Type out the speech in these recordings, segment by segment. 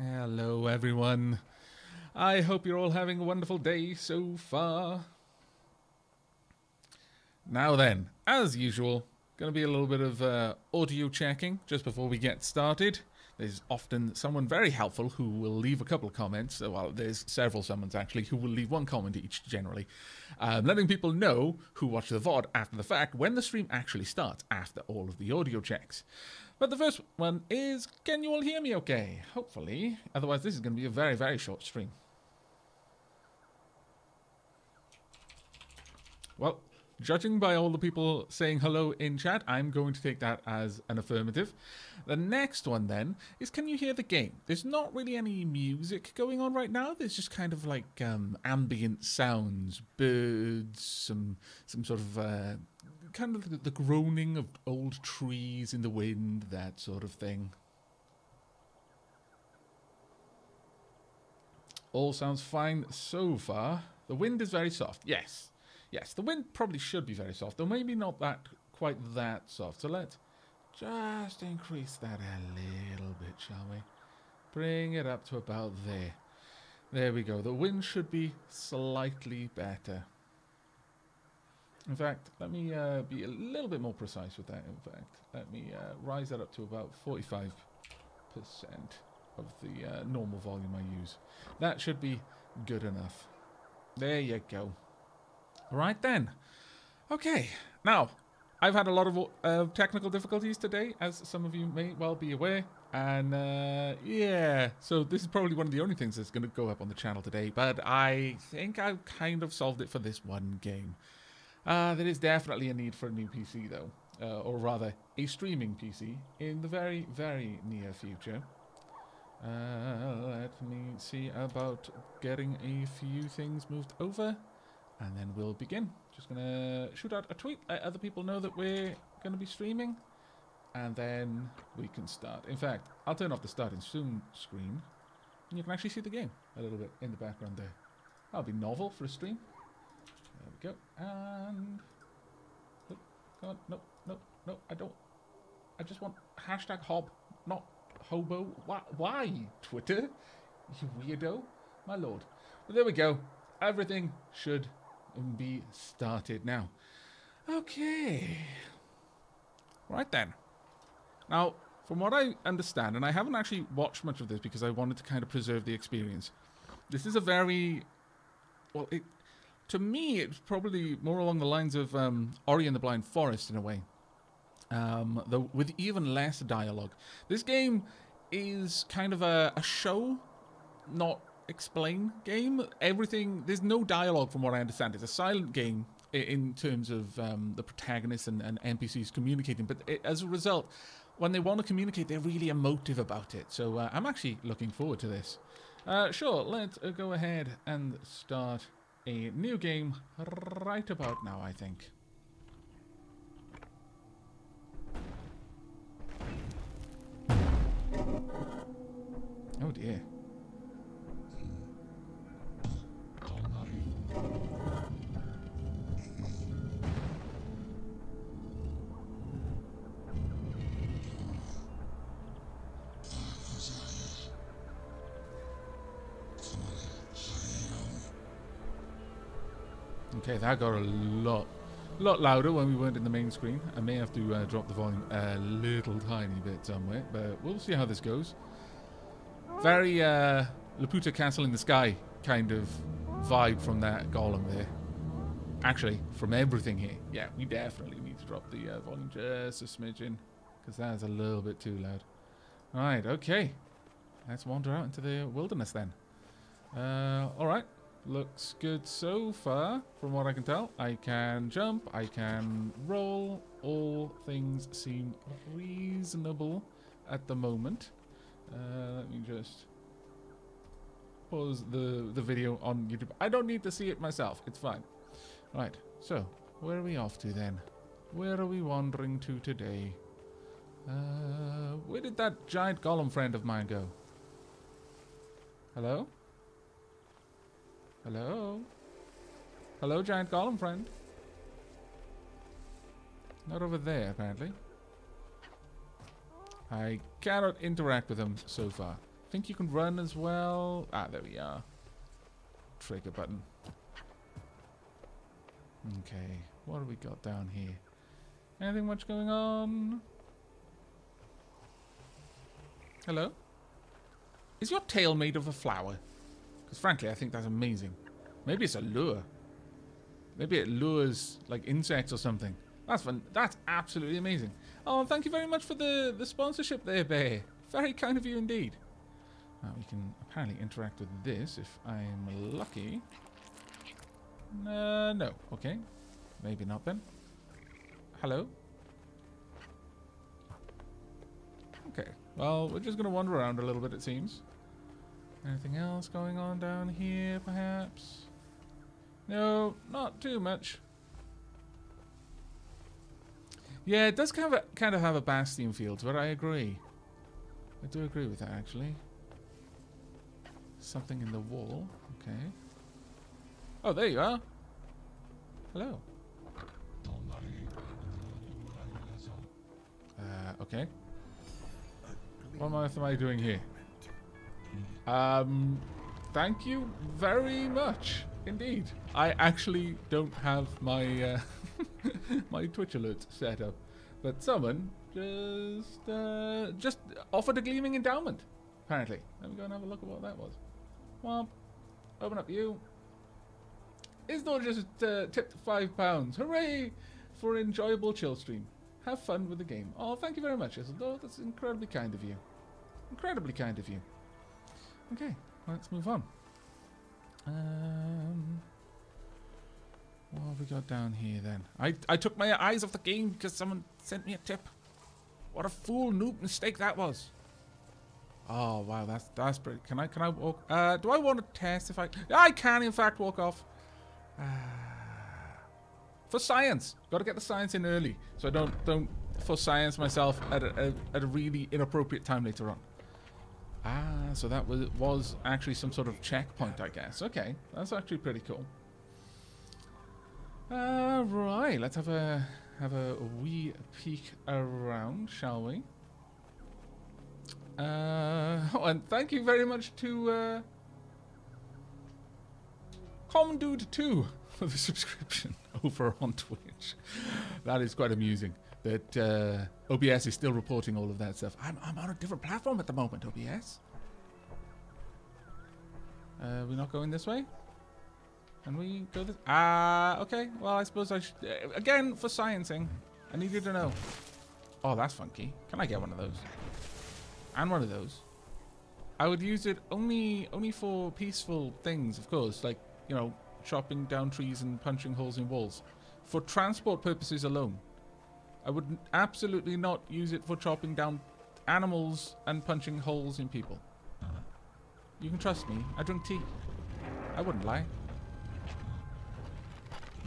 Hello, everyone. I hope you're all having a wonderful day so far. Now then, as usual, going to be a little bit of uh, audio checking just before we get started. There's often someone very helpful who will leave a couple of comments. Well, there's several summons actually who will leave one comment each generally, um, letting people know who watch the VOD after the fact when the stream actually starts after all of the audio checks. But the first one is Can you all hear me okay? Hopefully. Otherwise, this is going to be a very, very short stream. Well, judging by all the people saying hello in chat, I'm going to take that as an affirmative. The next one then is can you hear the game? There's not really any music going on right now. There's just kind of like um, ambient sounds, birds, some some sort of uh, kind of the, the groaning of old trees in the wind, that sort of thing. All sounds fine so far. The wind is very soft. Yes. Yes, the wind probably should be very soft, though maybe not that quite that soft. So let's just increase that a little bit, shall we? Bring it up to about there. There we go. The wind should be slightly better. In fact, let me uh, be a little bit more precise with that, in fact. Let me uh, rise that up to about 45% of the uh, normal volume I use. That should be good enough. There you go. Right then. Okay. Now, I've had a lot of uh, technical difficulties today, as some of you may well be aware. And uh, yeah, so this is probably one of the only things that's going to go up on the channel today. But I think I've kind of solved it for this one game. Uh, there is definitely a need for a new PC, though. Uh, or rather, a streaming PC in the very, very near future. Uh, let me see about getting a few things moved over and then we'll begin. Just gonna shoot out a tweet, let other people know that we're gonna be streaming, and then we can start. In fact, I'll turn off the starting soon screen, and you can actually see the game a little bit in the background there. That'll be novel for a stream. There we go, and oh, come on, nope, nope, nope. I don't. I just want hashtag hob, not hobo. Why, why Twitter? You weirdo, my lord. But there we go. Everything should be started now. Okay. Right then. Now, from what I understand, and I haven't actually watched much of this because I wanted to kind of preserve the experience. This is a very, well, it, to me, it's probably more along the lines of um, Ori and the Blind Forest in a way, um, though with even less dialogue. This game is kind of a, a show, not explain game. Everything there's no dialogue from what I understand. It's a silent game in terms of um, the protagonists and, and, NPCs communicating. But it, as a result, when they want to communicate, they're really emotive about it. So uh, I'm actually looking forward to this. Uh, sure, let's uh, go ahead and start a new game right about now, I think. Oh dear. Okay, that got a lot, lot louder when we weren't in the main screen. I may have to uh, drop the volume a little tiny bit somewhere, but we'll see how this goes. Very uh, Laputa Castle in the Sky kind of vibe from that golem there. Actually, from everything here. Yeah, we definitely need to drop the uh, volume just a smidgen, because that's a little bit too loud. Alright, okay. Let's wander out into the wilderness then. Uh, Alright, Looks good so far, from what I can tell. I can jump, I can roll. All things seem reasonable at the moment. Uh, let me just pause the, the video on YouTube. I don't need to see it myself. It's fine. Right, so where are we off to then? Where are we wandering to today? Uh, where did that giant golem friend of mine go? Hello? Hello? Hello, giant golem friend. Not over there, apparently. I cannot interact with him so far. think you can run as well. Ah, there we are. Trigger button. Okay, what do we got down here? Anything much going on? Hello? Is your tail made of a flower? Because frankly, I think that's amazing. Maybe it's a lure. Maybe it lures like insects or something. That's fun. That's absolutely amazing. Oh, thank you very much for the, the sponsorship there, Bear. Very kind of you indeed. Now we can apparently interact with this if I'm lucky. Uh, no. Okay. Maybe not then. Hello? Okay. Well, we're just going to wander around a little bit, it seems. Anything else going on down here, perhaps? No, not too much. Yeah, it does kind of kind of have a bastion feel to it. I agree. I do agree with that actually. Something in the wall. Okay. Oh, there you are. Hello. Uh, okay. What on earth am I doing here? Um, thank you very much indeed. I actually don't have my uh, my Twitch alerts set up, but someone just uh, just offered a gleaming endowment. Apparently, let me go and have a look at what that was. Well, open up you. Isdor just uh, tipped five pounds. Hooray for an enjoyable chill stream. Have fun with the game. Oh, thank you very much, Isidore. That's incredibly kind of you. Incredibly kind of you. Okay, let's move on. Um, what have we got down here then? I, I took my eyes off the game because someone sent me a tip. What a fool noob mistake that was. Oh wow, that's that's pretty. Can I can I walk? Uh, do I want to test if I? I can in fact walk off. Uh, for science, got to get the science in early, so I don't don't for science myself at a, at a really inappropriate time later on. Ah, so that was was actually some sort of checkpoint, I guess. Okay, that's actually pretty cool. Uh, right, let's have a have a wee peek around, shall we? Uh, oh, and thank you very much to uh, Comdude2 for the subscription over on Twitch. That is quite amusing that uh, OBS is still reporting all of that stuff. I'm, I'm on a different platform at the moment, OBS. Uh, we're not going this way? Can we go this? Ah, uh, okay. Well, I suppose I should. Uh, again, for sciencing, I need you to know. Oh, that's funky. Can I get one of those? And one of those. I would use it only only for peaceful things, of course, like you know, chopping down trees and punching holes in walls. For transport purposes alone. I would absolutely not use it for chopping down animals and punching holes in people. Uh-huh. You can trust me. I drink tea. I wouldn't lie.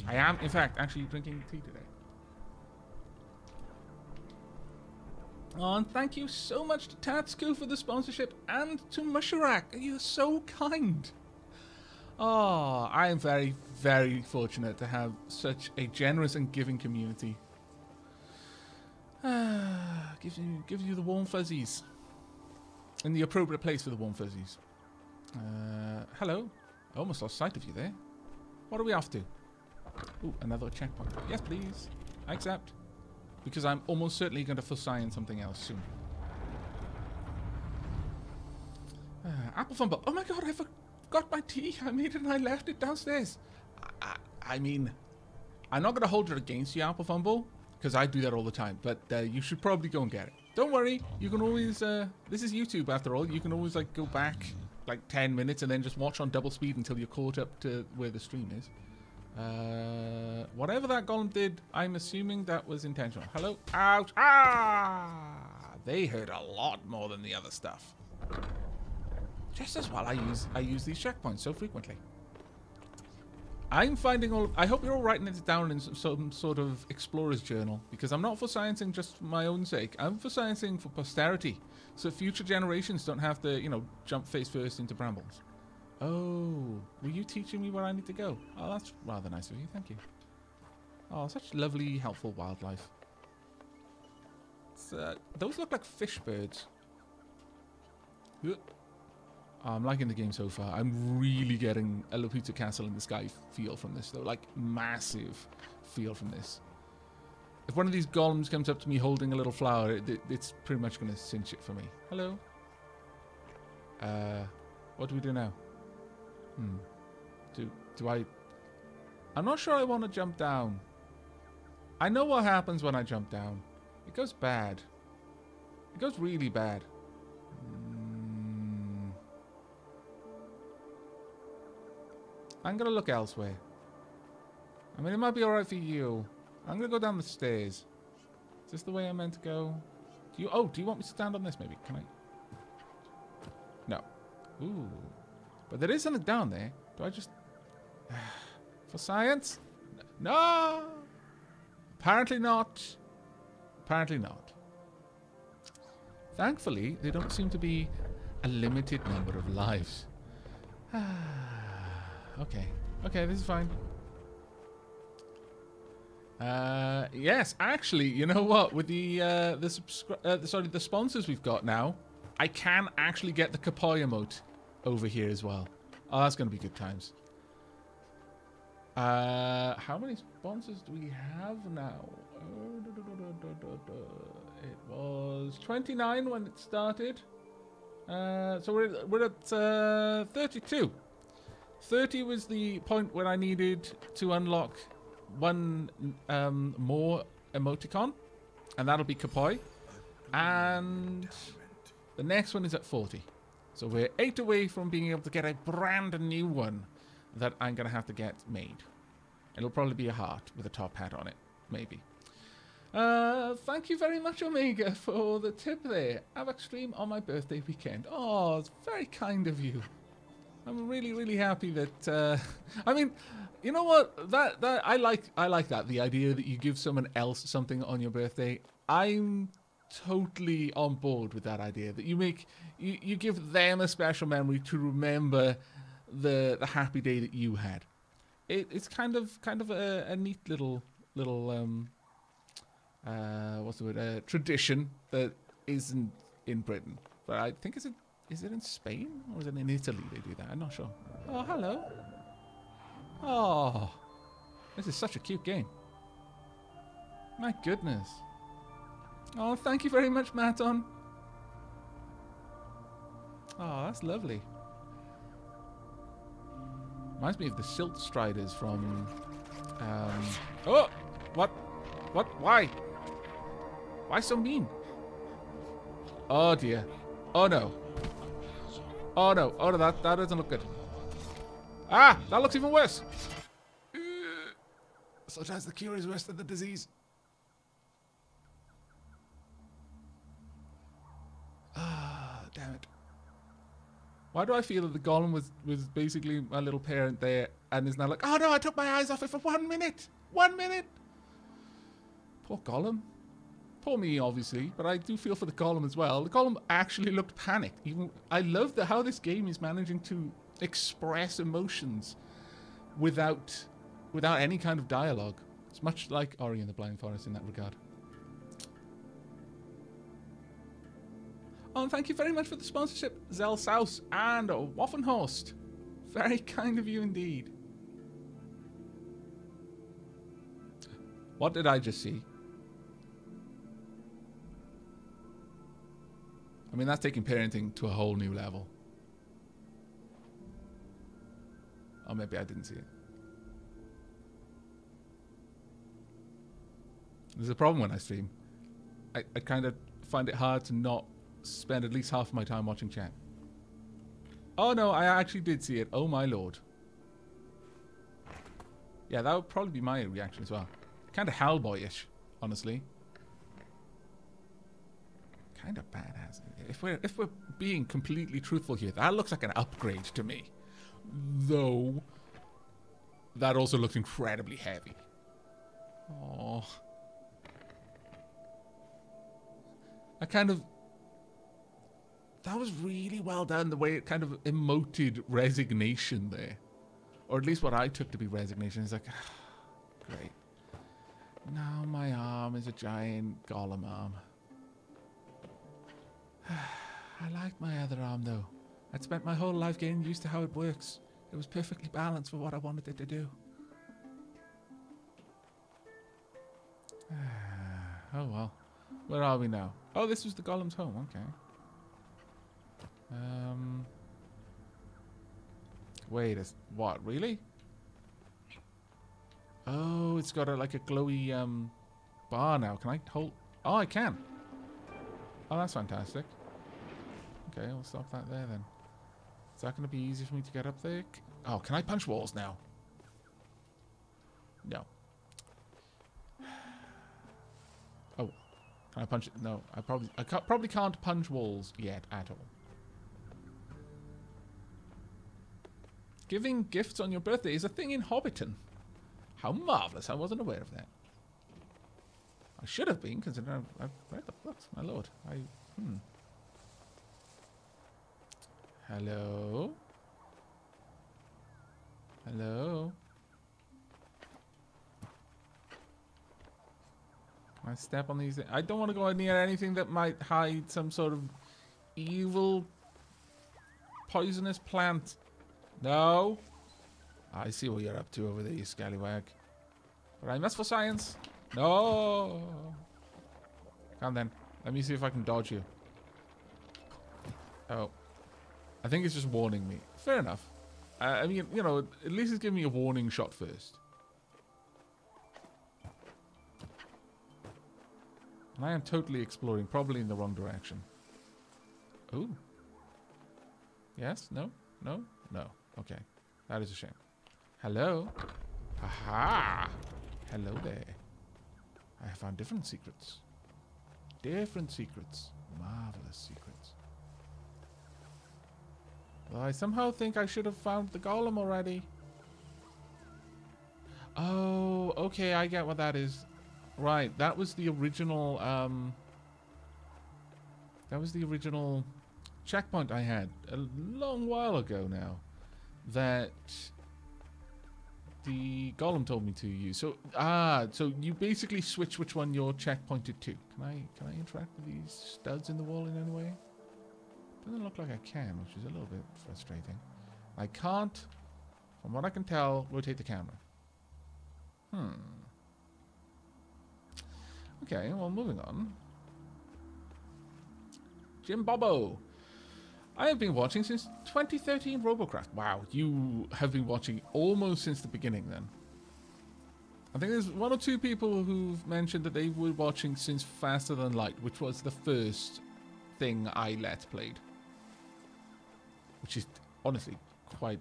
I am, in fact, actually drinking tea today. Oh, and thank you so much to Tatsku for the sponsorship and to Musharak. You're so kind. Oh, I am very, very fortunate to have such a generous and giving community. Gives you gives you the warm fuzzies. In the appropriate place for the warm fuzzies. Uh, hello. I almost lost sight of you there. What are we off to? Ooh, another checkpoint. Yes, please. I accept. Because I'm almost certainly going to foresee something else soon. Uh, apple fumble. Oh my god, I forgot my tea. I made it and I left it downstairs. I, I, I mean, I'm not going to hold it against you, apple fumble because I do that all the time. But uh, you should probably go and get it. Don't worry, you can always. Uh, this is YouTube after all. You can always like go back like 10 minutes and then just watch on double speed until you're caught up to where the stream is. Uh, whatever that golem did, I'm assuming that was intentional. Hello? Ouch! Ah! They hurt a lot more than the other stuff. Just as well I use I use these checkpoints so frequently. I'm finding all. I hope you're all writing it down in some, sort of explorer's journal because I'm not for sciencing just for my own sake. I'm for sciencing for posterity, so future generations don't have to, you know, jump face first into brambles. Oh, were you teaching me where I need to go? Oh, that's rather nice of you. Thank you. Oh, such lovely, helpful wildlife. Uh, those look like fish birds. I'm liking the game so far. I'm really getting a Laputa Castle in the Sky feel from this, though. Like, massive feel from this. If one of these golems comes up to me holding a little flower, it, it, it's pretty much going to cinch it for me. Hello? Uh, what do we do now? Hmm. Do, do I... I'm not sure I want to jump down. I know what happens when I jump down. It goes bad. It goes really bad. I'm to look elsewhere. I mean, it might be alright for you. I'm to go down the stairs. Is this the way I'm meant to go? Do you? Oh, do you want me to stand on this maybe? Can I? No. Ooh. But there is something down there. Do I just... for science? No! Apparently not. Apparently not. Thankfully, there don't seem to be a limited number of lives. Ah. Okay. Okay, this is fine. Uh, yes, actually, you know what? With the uh, the, uh, sorry the sponsors we've got now, I can actually get the Kapoi emote over here as well. Oh, that's going to be good times. Uh, how many sponsors do we have now? It was 29 when it started. Uh, so we're, we're at uh, 32. 30 was the point where I needed to unlock one um, more emoticon, and that'll be Kapoi. And the next one is at 40. So we're eight away from being able to get a brand new one that I'm going to have to get made. It'll probably be a heart with a top hat on it, maybe. Uh, thank you very much, Omega, for the tip there. Have stream on my birthday weekend. Oh, it's very kind of you. I'm really, really happy that. Uh, I mean, you know what? That that I like. I like that. The idea that you give someone else something on your birthday. I'm totally on board with that idea. That you make you, you give them a special memory to remember the the happy day that you had. It, it's kind of kind of a, a neat little little um uh what's the word uh, tradition that isn't in Britain, but I think it's a is it in Spain or is it in Italy they do that? I'm not sure. Oh, hello. Oh, this is such a cute game. My goodness. Oh, thank you very much, Maton. Oh, that's lovely. Reminds me of the Silt Striders from... Um, oh! What? What? Why? Why so mean? Oh dear. Oh no. Oh no. Oh no, that, that doesn't look good. Ah! That looks even worse! Such as the cure is worse than the disease. Ah, damn it. Why do I feel that the golem was, was basically my little parent there and is now like, oh no, I took my eyes off it for one minute! One minute! Poor golem. Poor me, obviously, but I do feel for the golem as well. The golem actually looked panicked. Even I love the, how this game is managing to express emotions without without any kind of dialogue. It's much like Ori and the Blind Forest in that regard. Oh, and thank you very much for the sponsorship, Zell Souse and Waffenhorst. Very kind of you indeed. What did I just see? I mean, that's taking parenting to a whole new level. Or maybe I didn't see it. There's a problem when I stream. I, I kind of find it hard to not spend at least half of my time watching chat. Oh no, I actually did see it. Oh my lord. Yeah, that would probably be my reaction as well. Kind of Hellboyish, honestly. Kind of badass. If we're if we're being completely truthful here, that looks like an upgrade to me. Though that also looks incredibly heavy. Oh. I kind of that was really well done, the way it kind of emoted resignation there. Or at least what I took to be resignation. It's like, great. Now my arm is a giant golem arm. I liked my other arm though. I'd spent my whole life getting used to how it works. It was perfectly balanced for what I wanted it to do. oh well. Where are we now? Oh, this was the golem's home. Okay. Um. Wait, is what? Really? Oh, it's got a like a glowy um bar now. Can I hold? Oh, I can. Oh, that's fantastic. Okay, we'll stop that there then. Is that going to be easy for me to get up there? Oh, can I punch walls now? No. Oh, can I punch it? No, I probably I probably can't punch walls yet at all. Giving gifts on your birthday is a thing in Hobbiton. How marvellous. I wasn't aware of that. I should have been, considering I've, I've read the books, my lord. I, hmm. Hello? Hello? I step on these? I don't want to go near anything that might hide some sort of evil poisonous plant. No? I see what you're up to over there, you scallywag. But I must for science. No! Come then. Let me see if I can dodge you. Oh. I think it's just warning me. Fair enough. Uh, I mean, you know, at least it's giving me a warning shot first. And I am totally exploring, probably in the wrong direction. Ooh. Yes? No? No? No. Okay. That is a shame. Hello? Aha! Hello there. I have found different secrets. Different secrets. Marvelous secrets. Well, I somehow think I should have found the golem already. Oh, okay, I get what that is. Right, that was the original, um... That was the original checkpoint I had a long while ago now. That the golem told me to use. So ah, so you basically switch which one you're checkpointed to. Can I can I interact with these studs in the wall in any way? Doesn't look like I can, which is a little bit frustrating. I can't, from what I can tell, rotate the camera. Hmm. Okay, well, moving on. Jim Bobo. I have been watching since 2013 Robocraft. Wow, you have been watching almost since the beginning then. I think there's one or two people who've mentioned that they were watching since Faster Than Light, which was the first thing I let played. Which is honestly quite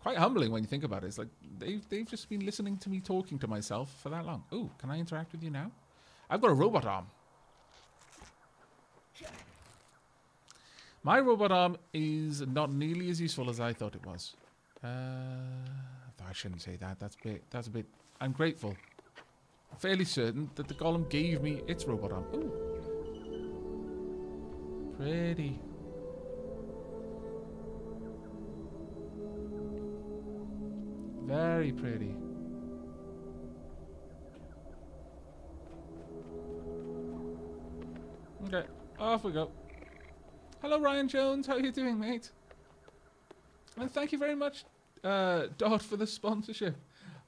quite humbling when you think about it. It's like they've they've just been listening to me talking to myself for that long. Oh, can I interact with you now? I've got a robot arm. My robot arm is not nearly as useful as I thought it was. Uh, I shouldn't say that. That's a bit. That's a bit. I'm grateful. Fairly certain that the golem gave me its robot arm. Ooh, pretty. Very pretty. Okay, off we go. Hello, Ryan Jones. How are you doing, mate? And thank you very much, uh, for the sponsorship.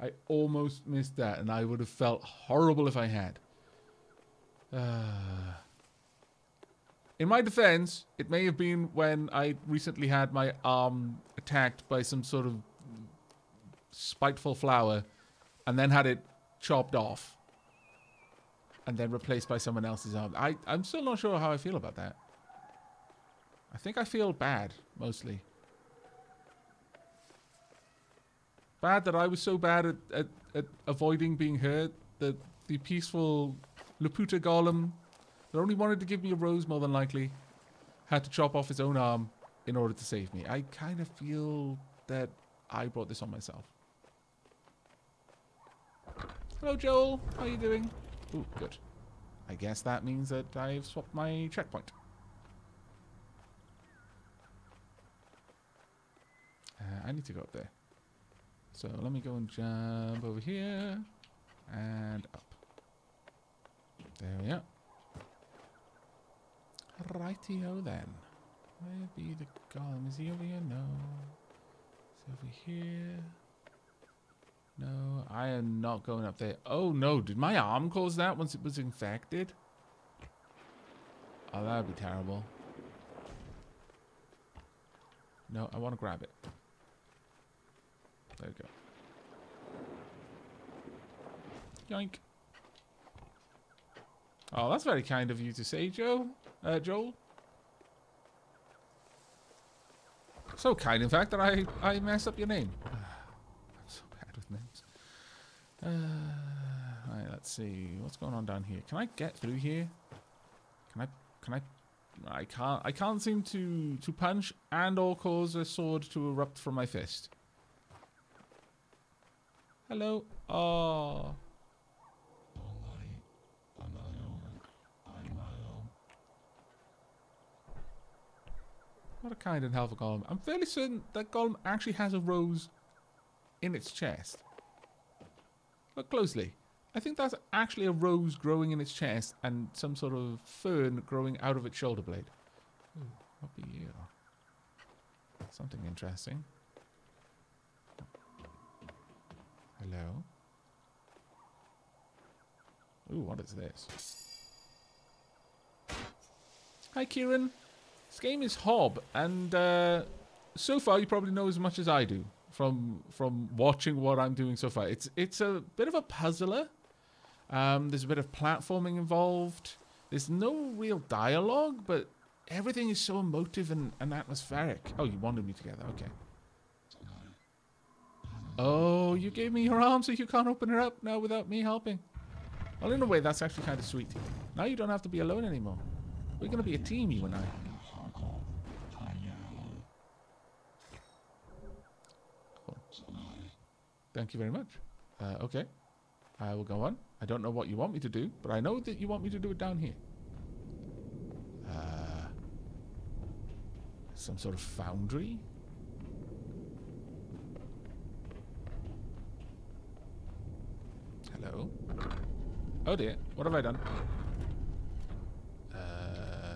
I almost missed that, and I would have felt horrible if I had. Uh, in my defense, it may have been when I recently had my arm attacked by some sort of spiteful flower, and then had it chopped off, and then replaced by someone else's arm. I, I'm still not sure how I feel about that. I think I feel bad, mostly. Bad that I was so bad at, at, at avoiding being hurt that the peaceful Laputa golem that only wanted to give me a rose more than likely had to chop off his own arm in order to save me. I kind of feel that I brought this on myself. Hello, Joel. How are you doing? Ooh, good. I guess that means that I've swapped my checkpoint. Uh, I need to go up there. So let me go and jump over here and up. There we are. Rightio then. Where be the golem? Is he over here? No. He over here? No, I am not going up there. Oh no, did my arm cause that once it was infected? Oh, that would be terrible. No, I want to grab it. There we go. Yoink. Oh, that's very kind of you to say, Joe. Uh, Joel. So kind, in fact, that I, I messed up your name. I'm so bad with names. Uh, right, let's see. What's going on down here? Can I get through here? Can I... Can I... I can't. I can't seem to to punch and or cause a sword to erupt from my fist. Hello. Oh. What a kind and helpful golem. I'm fairly certain that golem actually has a rose in its chest. Look closely. I think that's actually a rose growing in its chest and some sort of fern growing out of its shoulder blade. Ooh, what be you? Something interesting. Hello? Ooh, what is this? Hi, Kieran. This game is Hob, and uh, so far you probably know as much as I do from from watching what I'm doing so far. It's it's a bit of a puzzler. Um, there's a bit of platforming involved. There's no real dialogue, but everything is so emotive and, and atmospheric. Oh, you wanted me together. Okay. Oh, you gave me your arm so you can't open her up now without me helping. Well, in a way, that's actually kind of sweet. Now you don't have to be alone anymore. We're going to be a team, you and I. Thank you very much. Uh, okay. I will go on. I don't know what you want me to do, but I know that you want me to do it down here. Uh, some sort of foundry? Hello? Oh dear, what have I done? Uh,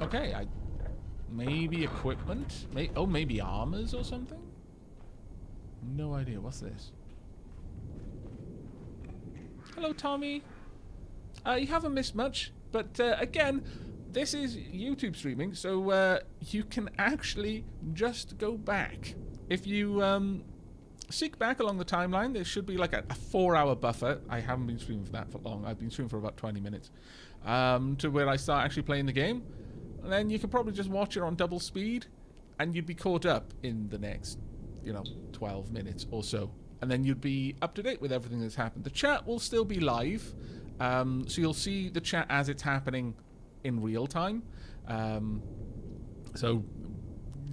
okay, I... Maybe equipment? May oh, maybe armors or something? No idea. What's this? Hello, Tommy. Uh, you haven't missed much, but uh, again, this is YouTube streaming, so uh, you can actually just go back. If you um, seek back along the timeline, there should be like a, a four-hour buffer. I haven't been streaming for that for long. I've been streaming for about 20 minutes. Um, to where I start actually playing the game. And then you can probably just watch it on double speed, and you'd be caught up in the next you know, 12 minutes or so. And then you'd be up to date with everything that's happened. The chat will still be live. Um, so you'll see the chat as it's happening in real time. Um, so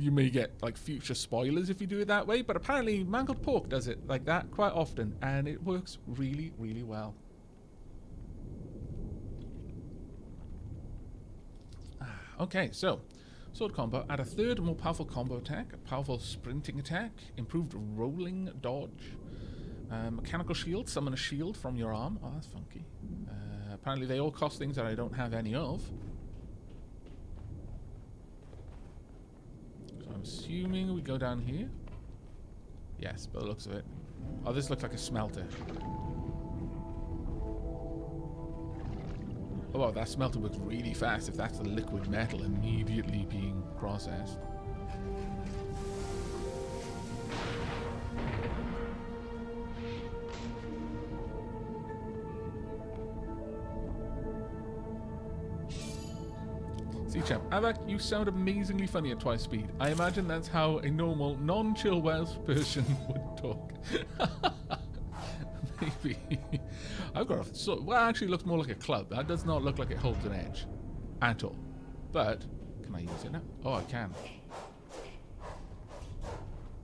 you may get like future spoilers if you do it that way, but apparently Mangled Pork does it like that quite often, and it works really, really well. Okay, so Sword combo, add a third more powerful combo attack, a powerful sprinting attack, improved rolling dodge, uh, mechanical shield, summon a shield from your arm. Oh, that's funky. Uh, apparently they all cost things that I don't have any of. I'm assuming we go down here. Yes, by the looks of it. Oh, this looks like a smelter. Oh, wow, that smelter works really fast if that's the liquid metal immediately being processed. See, champ, Aavak, you sound amazingly funny at twice speed. I imagine that's how a normal, non-chill Welsh person would talk. Maybe. I've got a... So, well, actually looks more like a club. That does not look like it holds an edge. At all. But, can I use it now? Oh, I can.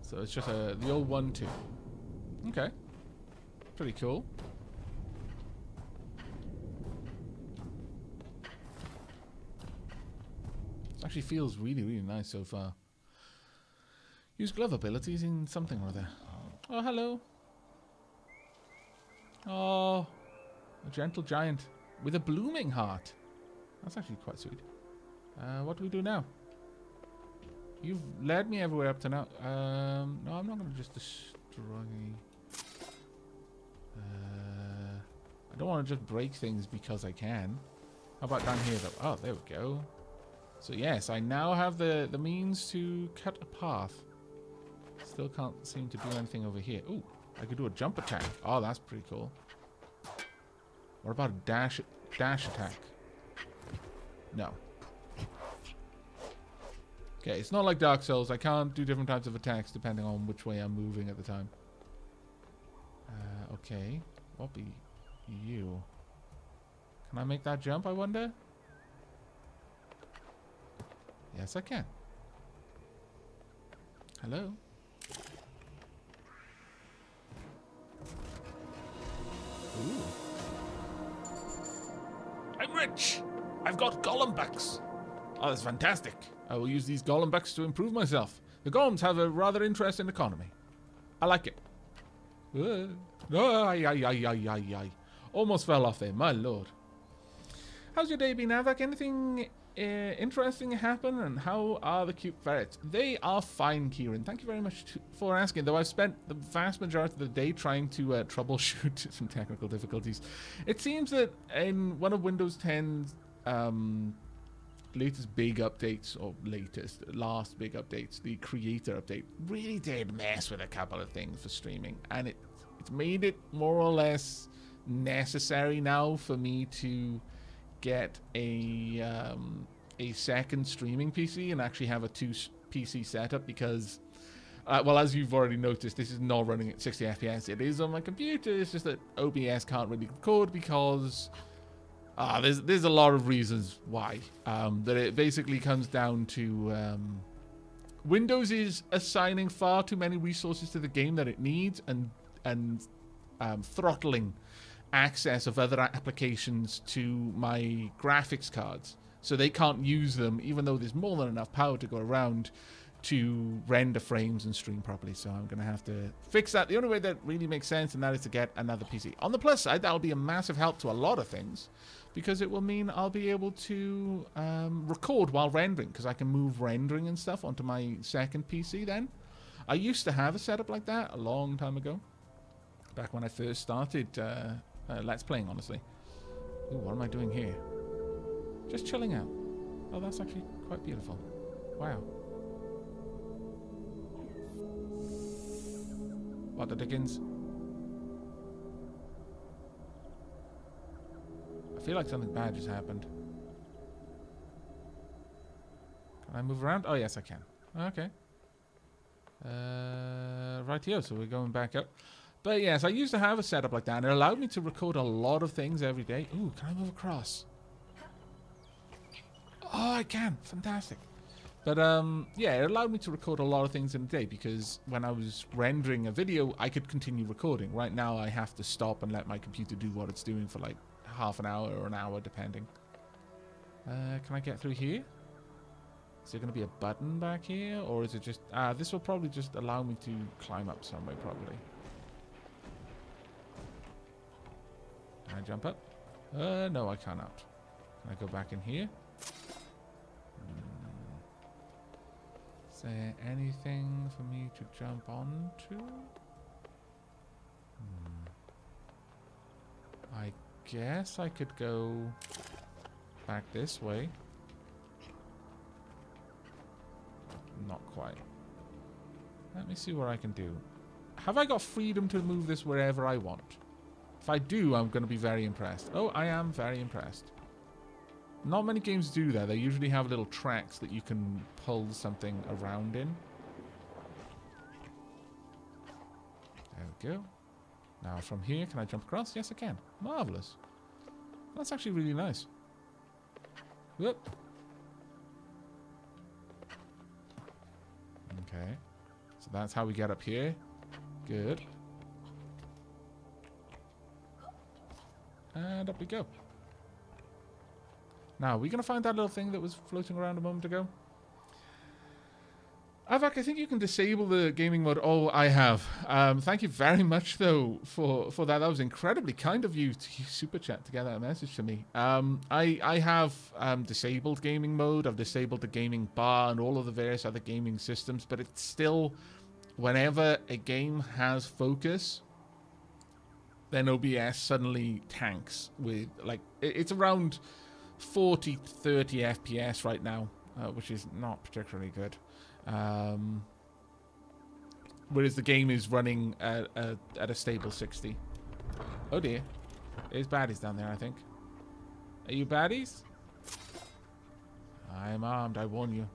So it's just a, the old one, two. Okay. Pretty cool. Actually feels really, really nice so far. Use glove abilities in something or other. Oh, hello. Oh, a gentle giant with a blooming heart. That's actually quite sweet. Uh, what do we do now? You've led me everywhere up to now. Um, no, I'm not going to just destroy... Uh, I don't want to just break things because I can. How about down here, though? Oh, there we go. So, yes, I now have the, the means to cut a path. Still can't seem to do anything over here. Ooh, I could do a jump attack. Oh, that's pretty cool. What about a dash, dash attack? No. Okay, it's not like Dark Souls. I can't do different types of attacks depending on which way I'm moving at the time. Uh, okay. What be you? Can I make that jump, I wonder? Yes, I can. Hello? Ooh. I'm rich! I've got golem bucks! Oh, that's fantastic. I will use these golem bucks to improve myself. The golems have a rather interesting economy. I like it. Uh, oh, ay, ay, ay, ay, ay, ay. Almost fell off there, my lord. How's your day been, Aavak? Anything uh, interesting happen? And how are the cute ferrets? They are fine, Kieran. Thank you very much to, for asking. Though I've spent the vast majority of the day trying to uh, troubleshoot some technical difficulties. It seems that in one of Windows 10's um, latest big updates, or latest, last big updates, the creator update, really did mess with a couple of things for streaming. And it, it's made it more or less necessary now for me to get a um, a second streaming PC and actually have a two PC setup because, uh, well, as you've already noticed, this is not running at 60 FPS. It is on my computer. It's just that OBS can't really record because uh, there's there's a lot of reasons why. Um, that it basically comes down to um, Windows is assigning far too many resources to the game that it needs and and um, throttling access of other applications to my graphics cards. So they can't use them, even though there's more than enough power to go around to render frames and stream properly. So I'm going to have to fix that. The only way that really makes sense, and that is to get another PC. On the plus side, that'll be a massive help to a lot of things because it will mean I'll be able to um, record while rendering because I can move rendering and stuff onto my second PC then. I used to have a setup like that a long time ago, back when I first started uh, uh, Let's Playing, honestly. Ooh, what am I doing here? Just chilling out. Oh, that's actually quite beautiful. Wow. What the dickens? I feel like something bad just happened. Can I move around? Oh, yes, I can. Okay. Uh, right here, so we're going back up. But yes, I used to have a setup like that, and it allowed me to record a lot of things every day. Ooh, can I move across? Oh, I can. Fantastic. But um, yeah, it allowed me to record a lot of things in a day because when I was rendering a video, I could continue recording. Right now, I have to stop and let my computer do what it's doing for like half an hour or an hour, depending. Uh, can I get through here? Is there going to be a button back here? Or is it just... Ah, this will probably just allow me to climb up somewhere, probably. Can I jump up? Uh, no, I cannot. Can I go back in here? Hmm. Is there anything for me to jump onto? Hmm. I guess I could go back this way. Not quite. Let me see what I can do. Have I got freedom to move this wherever I want? If I do, I'm going to be very impressed. Oh, I am very impressed. Not many games do that. They usually have little tracks that you can pull something around in. There we go. Now from here, can I jump across? Yes, I can. Marvellous. That's actually really nice. Whoop. Okay. So that's how we get up here. Good. And up we go. Now, are we going to find that little thing that was floating around a moment ago? Aavak, I think you can disable the gaming mode. Oh, I have. Um, thank you very much, though, for, for that. That was incredibly kind of you to super chat to get that message to me. Um, I I have um, disabled gaming mode. I've disabled the gaming bar and all of the various other gaming systems, but it's still, whenever a game has focus, then OBS suddenly tanks with like it's around 40 30 FPS right now, uh, which is not particularly good. Um, whereas the game is running at, at, at, a stable 60. Oh dear. There's baddies down there, I think. Are you baddies? I'm armed, I warn you.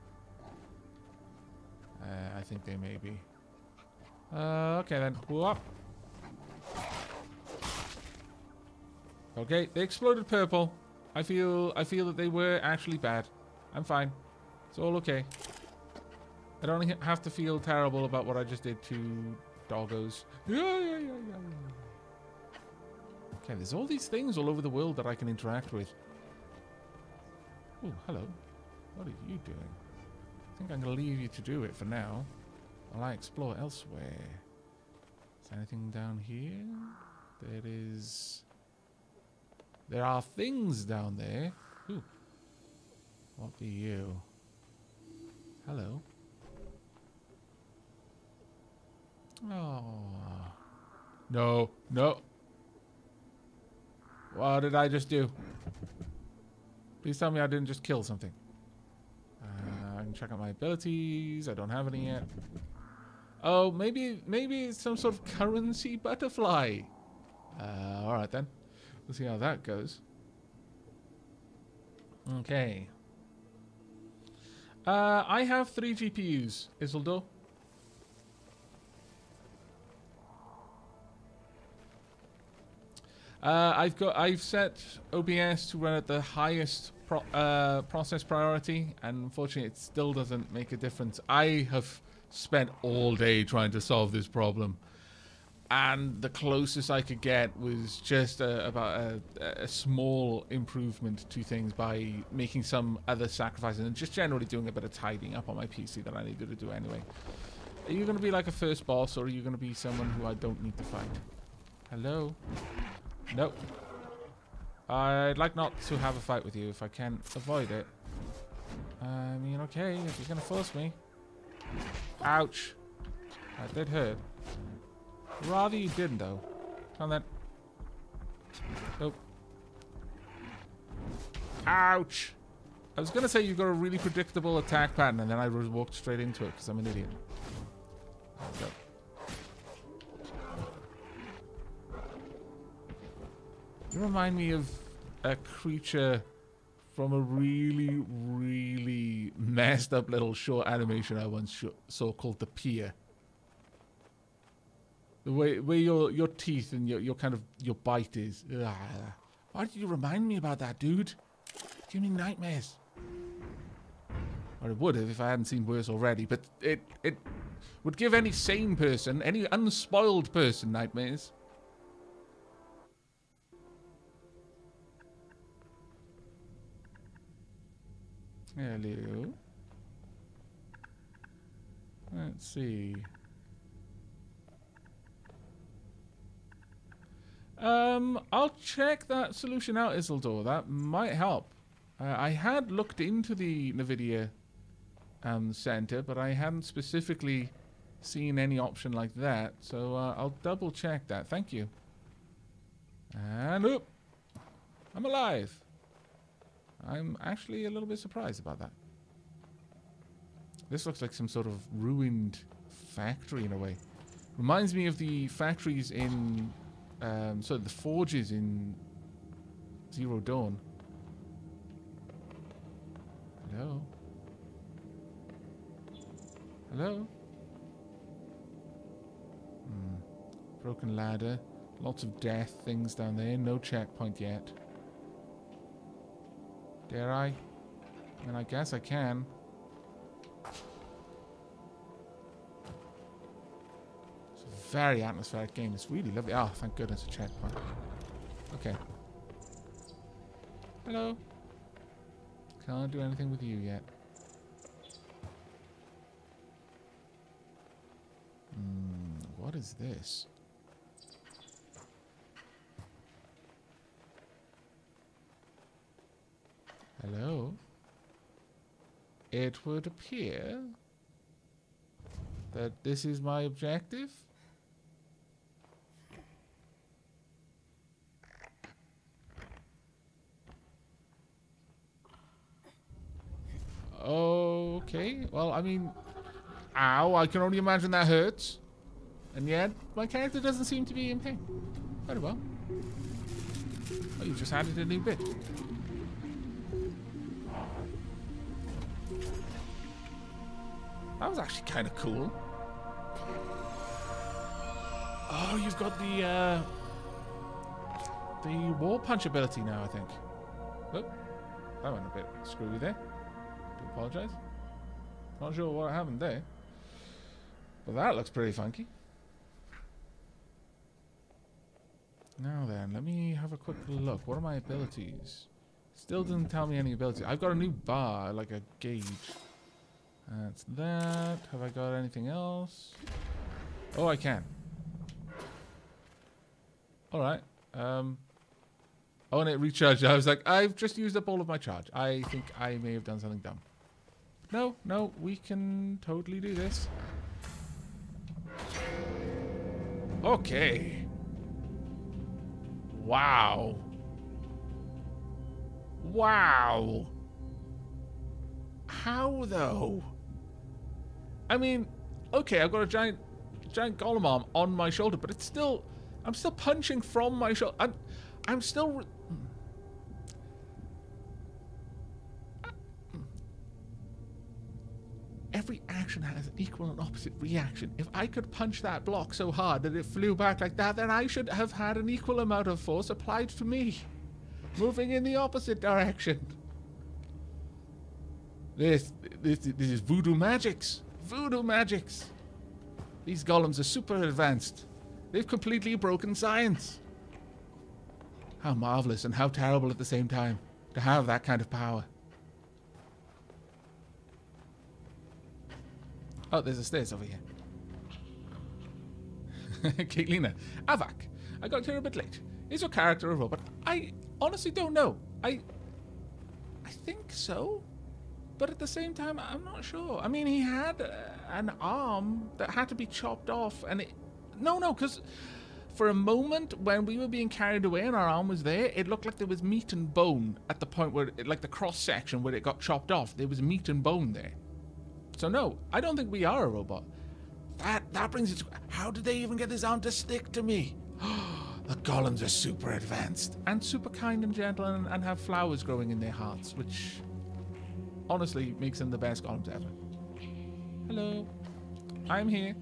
Uh, I think they may be. Uh, okay then. Whoop. Okay, they exploded purple. I feel I feel that they were actually bad. I'm fine. It's all okay. I don't have to feel terrible about what I just did to doggos. Yeah, yeah, yeah, Okay, there's all these things all over the world that I can interact with. Oh, hello. What are you doing? I think I'm going to leave you to do it for now while I explore elsewhere. Is anything down here? There is... There are things down there. Ooh. What be you? Hello. Oh. No, no. What did I just do? Please tell me I didn't just kill something. Uh, I can check out my abilities. I don't have any yet. Oh, maybe maybe it's some sort of currency butterfly. Uh, all right then. We'll see how that goes. Okay. Uh, I have three GPUs, Isildur. Uh, I've got I've set OBS to run at the highest pro, uh, process priority, and unfortunately, it still doesn't make a difference. I have spent all day trying to solve this problem, and the closest I could get was just a, about a, a, small improvement to things by making some other sacrifices and just generally doing a bit of tidying up on my PC that I needed to do anyway. Are you going to be like a first boss, or are you going to be someone who I don't need to fight? Hello. Nope. I'd like not to have a fight with you if I can avoid it. I mean, okay, if you're gonna force me. Ouch. That did hurt. Rather you didn't, though. On, then. Nope. Ouch! I was gonna say you've got a really predictable attack pattern, and then I walked straight into it because I'm an idiot. Go. You remind me of a creature from a really, really messed up little short animation I once saw called The Pier. The way where your your teeth and your your kind of your bite is. Ugh. Why did you remind me about that, dude? Give me nightmares. Or it would have if I hadn't seen worse already, but it it would give any sane person, any unspoiled person nightmares. Hello. Let's see. Um, I'll check that solution out, Isildur. That might help. Uh, I had looked into the NVIDIA um, center, but I hadn't specifically seen any option like that. So uh, I'll double check that. Thank you. And oop, I'm alive. I'm actually a little bit surprised about that. This looks like some sort of ruined factory in a way. Reminds me of the factories in, um, so the forges in Zero Dawn. Hello? Hello? Hmm. Broken ladder. Lots of death things down there. No checkpoint yet. Dare I? I mean, I guess I can. Very atmospheric game. It's really lovely. Oh, thank goodness, a checkpoint. Okay. Hello. Can't do anything with you yet. Hmm, what is this? Hello? It would appear that this is my objective. Okay, well, I mean, ow, I can only imagine that hurts. And yet, my character doesn't seem to be in pain. Very well. Oh, you just added a new bit. That was actually kind of cool. Oh, you've got the uh, the war punch ability now, I think. Oh, that went a bit screwy there. Do apologise. Not sure what happened there. But that looks pretty funky. Now then, let me have a quick look. What are my abilities? Still didn't tell me any ability. I've got a new bar, like a gauge. That's that. Have I got anything else? Oh, I can. Alright. Um, oh, and it recharged. I was like, I've just used up all of my charge. I think I may have done something dumb. No, no, we can totally do this. Okay. Wow. Wow. How though? I mean, okay, I've got a giant, giant golem arm on my shoulder, but it's still, I'm still punching from my shoulder. I'm, I'm still. Every action has an equal and opposite reaction. If I could punch that block so hard that it flew back like that, then I should have had an equal amount of force applied to me, moving in the opposite direction. This, this, this is voodoo magics. Voodoo magics. These golems are super advanced. They've completely broken science. How marvelous and how terrible at the same time to have that kind of power. Oh, there's a stairs over here. Kaitlina. Aavak, I got here a bit late. Is your character a robot? I honestly don't know. I... I think so. But at the same time, I'm not sure. I mean, he had uh, an arm that had to be chopped off, and it... No, no, because for a moment when we were being carried away and our arm was there, it looked like there was meat and bone at the point where, it, like the cross section where it got chopped off. There was meat and bone there. So no, I don't think we are a robot. That that brings it to how did they even get this arm to stick to me? the golems are super advanced and super kind and gentle and, and have flowers growing in their hearts, which honestly makes them the best golems ever. Hello. I'm here.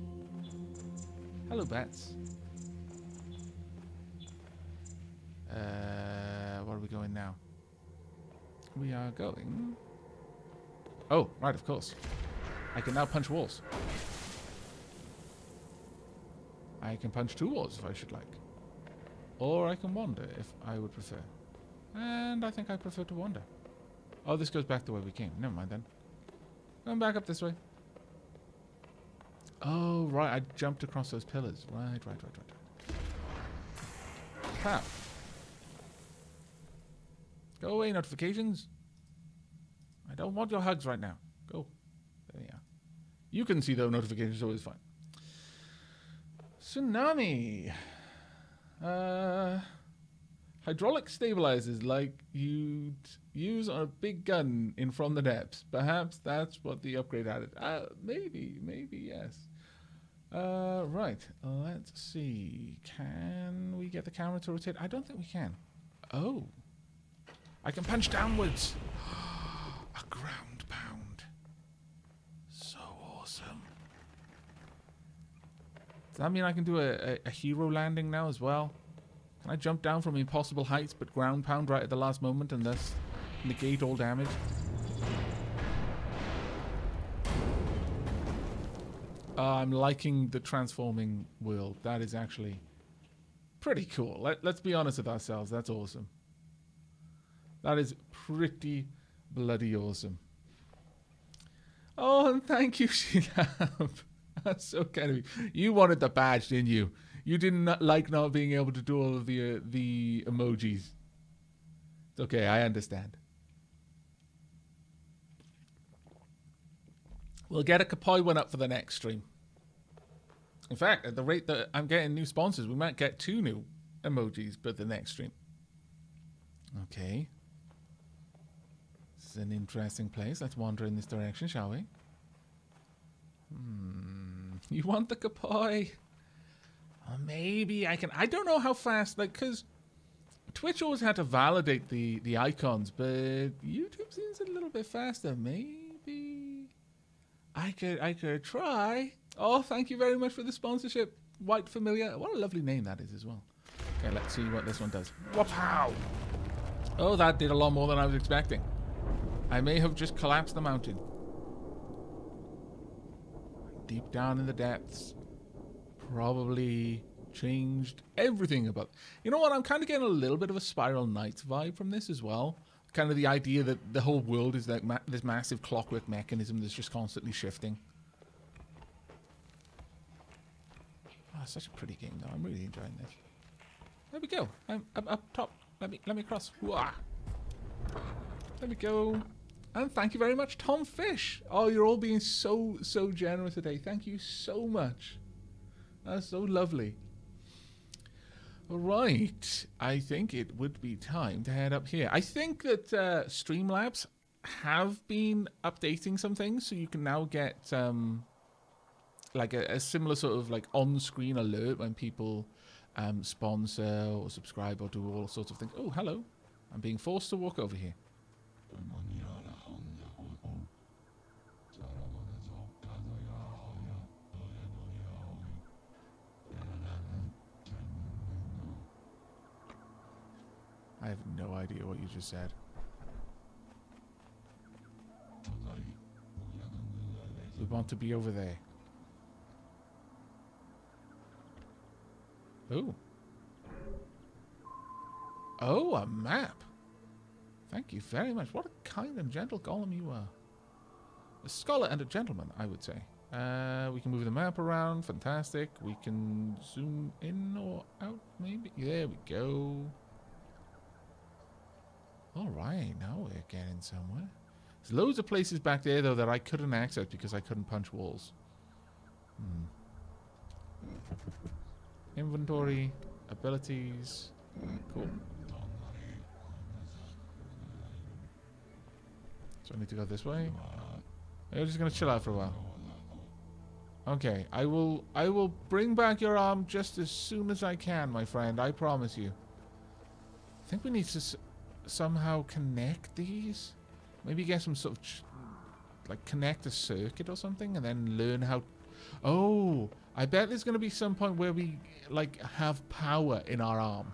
Hello, bats. Uh, where are we going now? We are going... Oh, right, of course. I can now punch walls. I can punch two walls if I should like. Or I can wander if I would prefer. And I think I prefer to wander. Oh, this goes back the way we came. Never mind then. Going back up this way. Oh, right. I jumped across those pillars. Right, right, right, right. Pow. Go away, notifications. I don't want your hugs right now. Go. There you are. You can see the notifications, always fine. Tsunami. Uh, hydraulic stabilizers like you'd use on a big gun in From the Depths. Perhaps that's what the upgrade added. Uh, maybe, maybe, yes. Uh, right, let's see. Can we get the camera to rotate? I don't think we can. Oh. I can punch downwards. a ground pound. So awesome. Does that mean I can do a, a, a hero landing now as well? Can I jump down from impossible heights but ground pound right at the last moment and thus negate all damage? Uh, I'm liking the transforming world. That is actually pretty cool. Let, let's be honest with ourselves. That's awesome. That is pretty bloody awesome. Oh, and thank you, Sheila. That's so kind of you. You wanted the badge, didn't you? You didn't like not being able to do all of the uh, the emojis. It's okay, I understand. We'll get a Kapoi one up for the next stream. In fact, at the rate that I'm getting new sponsors, we might get two new emojis for the next stream. Okay. This is an interesting place. Let's wander in this direction, shall we? Hmm. You want the Kapoi? Well, uh, maybe I can. I don't know how fast, like, because Twitch always had to validate the, the icons, but YouTube seems a little bit faster. Maybe I could I could try. Oh, thank you very much for the sponsorship, White Familiar. What a lovely name that is as well. Okay, let's see what this one does. Wapow! Oh, that did a lot more than I was expecting. I may have just collapsed the mountain. Deep down in the depths. Probably changed everything about... You know what? I'm kind of getting a little bit of a Spiral Knights vibe from this as well. Kind of the idea that the whole world is like ma this massive clockwork mechanism that's just constantly shifting. Oh, such a pretty game, though. I'm really enjoying this. There we go. I'm up, up top. Let me let me cross. Whoa. There we go. And thank you very much, Tom Fish. Oh, you're all being so so generous today. Thank you so much. That's so lovely. Right, I think it would be time to head up here. I think that uh, Streamlabs have been updating some things, so you can now get um, like a, a similar sort of like on-screen alert when people um, sponsor or subscribe or do all sorts of things. Oh, hello. I'm being forced to walk over here. I have no idea what you just said. We want to be over there. Oh. Oh, a map. Thank you very much. What a kind and gentle golem you are. A scholar and a gentleman, I would say. Uh, we can move the map around. Fantastic. We can zoom in or out, maybe. There we go. Alright, now we're getting somewhere. There's loads of places back there, though, that I couldn't access because I couldn't punch walls. Hmm. Inventory, abilities. Cool. So I need to go this way. We're just gonna chill out for a while. Okay, I will I will bring back your arm just as soon as I can, my friend. I promise you. I think we need to somehow connect these. Maybe get some sort of like connect a circuit or something, and then learn how. Oh, I bet there's going to be some point where we like have power in our arm,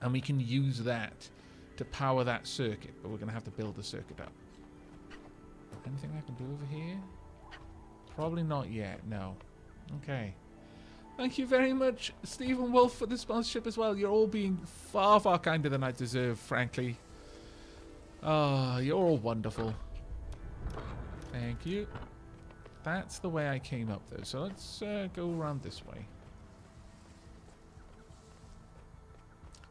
and we can use that to power that circuit. But we're going to have to build the circuit up. Anything I can do over here? Probably not yet. No. Okay. Thank you very much, Stephen Wolf, for the sponsorship as well. You're all being far, far kinder than I deserve, frankly. Ah, oh, you're all wonderful. Thank you. That's the way I came up though. So let's uh, go around this way.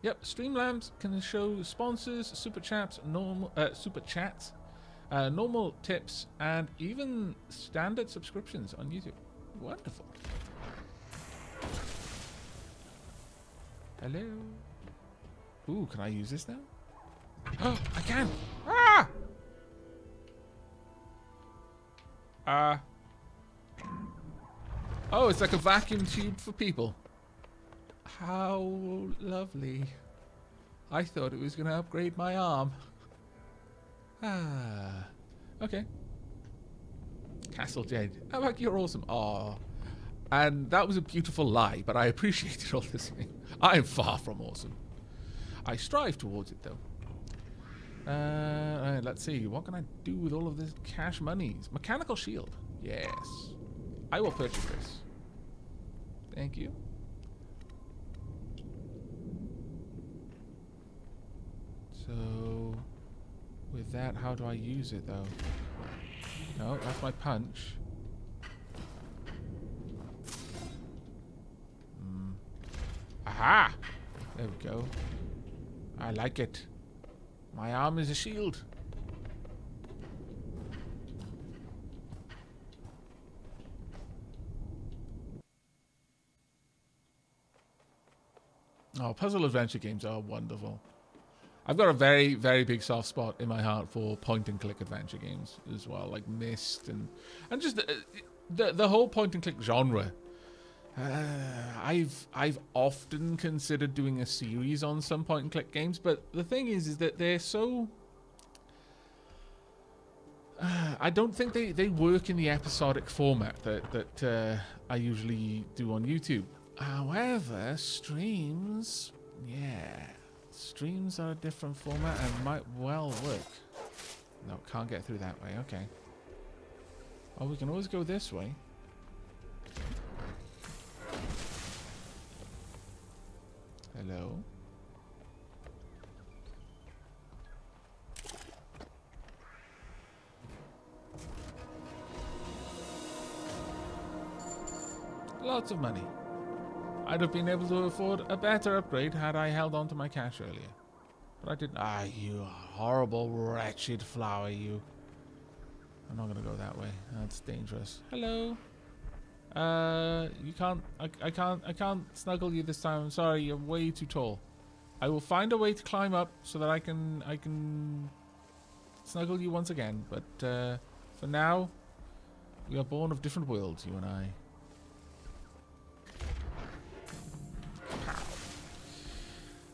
Yep, Streamlabs can show sponsors, super chats, normal uh, super chats, uh, normal tips, and even standard subscriptions on YouTube. Wonderful. Hello. Ooh, can I use this now? Oh, I can. Ah. Uh, Oh, it's like a vacuum tube for people. How lovely. I thought it was going to upgrade my arm. Ah. Okay. Castle Jade. How about you're awesome? Oh. And that was a beautiful lie, but I appreciate it all the same. I am far from awesome. I strive towards it, though. Uh, right, let's see. What can I do with all of this cash monies? Mechanical shield. Yes. I will purchase this. Thank you. So, with that, how do I use it though? No, that's my punch. Aha! There we go. I like it. My arm is a shield. Oh, puzzle adventure games are wonderful. I've got a very, very big soft spot in my heart for point and click adventure games as well, like Myst and and just the the, the whole point and click genre. Uh, I've I've often considered doing a series on some point and click games, but the thing is, is that they're so. Uh, I don't think they, they work in the episodic format that that uh, I usually do on YouTube. However, streams, yeah, streams are a different format and might well work. No, can't get through that way. Okay. Oh, we can always go this way. Hello. Lots of money. I'd have been able to afford a better upgrade had I held on to my cash earlier. But I didn't. Ah, you horrible, wretched flower, you. I'm not gonna go that way. That's dangerous. Hello. Uh, you can't. I, I can't. I can't snuggle you this time. I'm sorry. You're way too tall. I will find a way to climb up so that I can. I can snuggle you once again. But uh, for now, we are born of different worlds, you and I.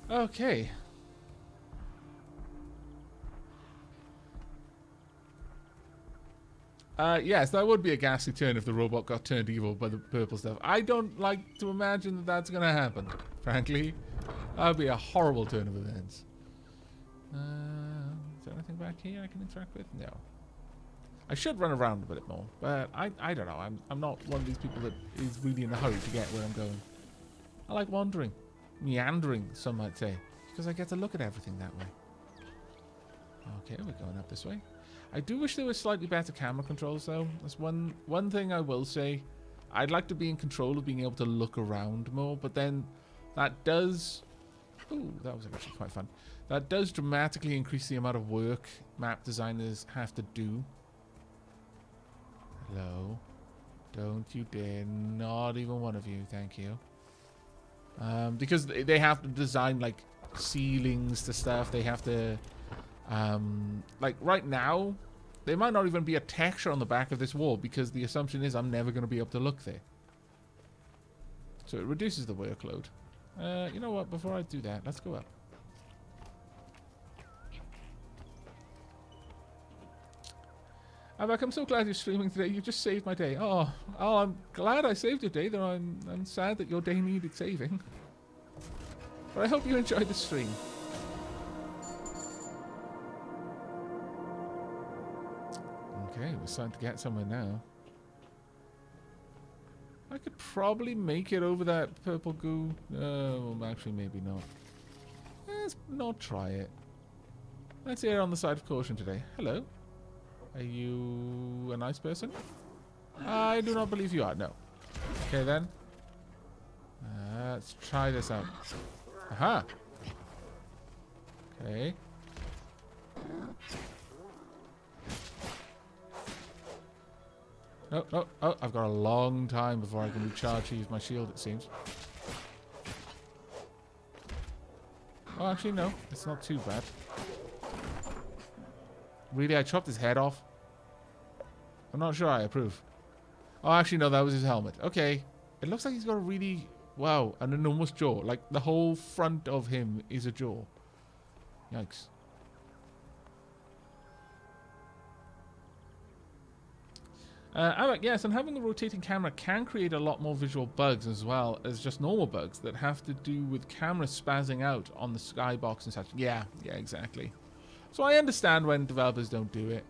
Okay. Uh, yes, that would be a ghastly turn if the robot got turned evil by the purple stuff. I don't like to imagine that that's going to happen, frankly. That would be a horrible turn of events. Uh, is there anything back here I can interact with? No. I should run around a bit more, but I, I don't know. I'm, I'm not one of these people that is really in a hurry to get where I'm going. I like wandering meandering, some might say, because I get to look at everything that way. Okay, we're going up this way. I do wish there was slightly better camera controls, though. That's one one thing I will say. I'd like to be in control of being able to look around more, but then that does... Ooh, that was actually quite fun. That does dramatically increase the amount of work map designers have to do. Hello? Don't you dare. Not even one of you, thank you. Um, because they have to design like ceilings to stuff. They have to, um, like right now, there might not even be a texture on the back of this wall because the assumption is I'm never going to be able to look there. So it reduces the workload. Uh, you know what? Before I do that, let's go up. Aavak, I'm so glad you're streaming today. You just saved my day. Oh, oh, I'm glad I saved your day, though I'm, I'm sad that your day needed saving. But I hope you enjoyed the stream. Okay, we're starting to get somewhere now. I could probably make it over that purple goo. No, actually, maybe not. Let's not try it. Let's err on the side of caution today. Hello. Are you a nice person? I do not believe you are. No. Okay, then. Let's try this out. Aha. Okay. Oh, oh, oh, I've got a long time before I can recharge my shield, it seems. Oh, actually, no. It's not too bad. Really? I chopped his head off? I'm not sure I approve. Oh, actually, no, that was his helmet. Okay. It looks like he's got a really... Wow, an enormous jaw. Like, the whole front of him is a jaw. Yikes. Uh, yes, and having the rotating camera can create a lot more visual bugs as well as just normal bugs that have to do with camera spazzing out on the skybox and such. Yeah, yeah, exactly. So I understand when developers don't do it.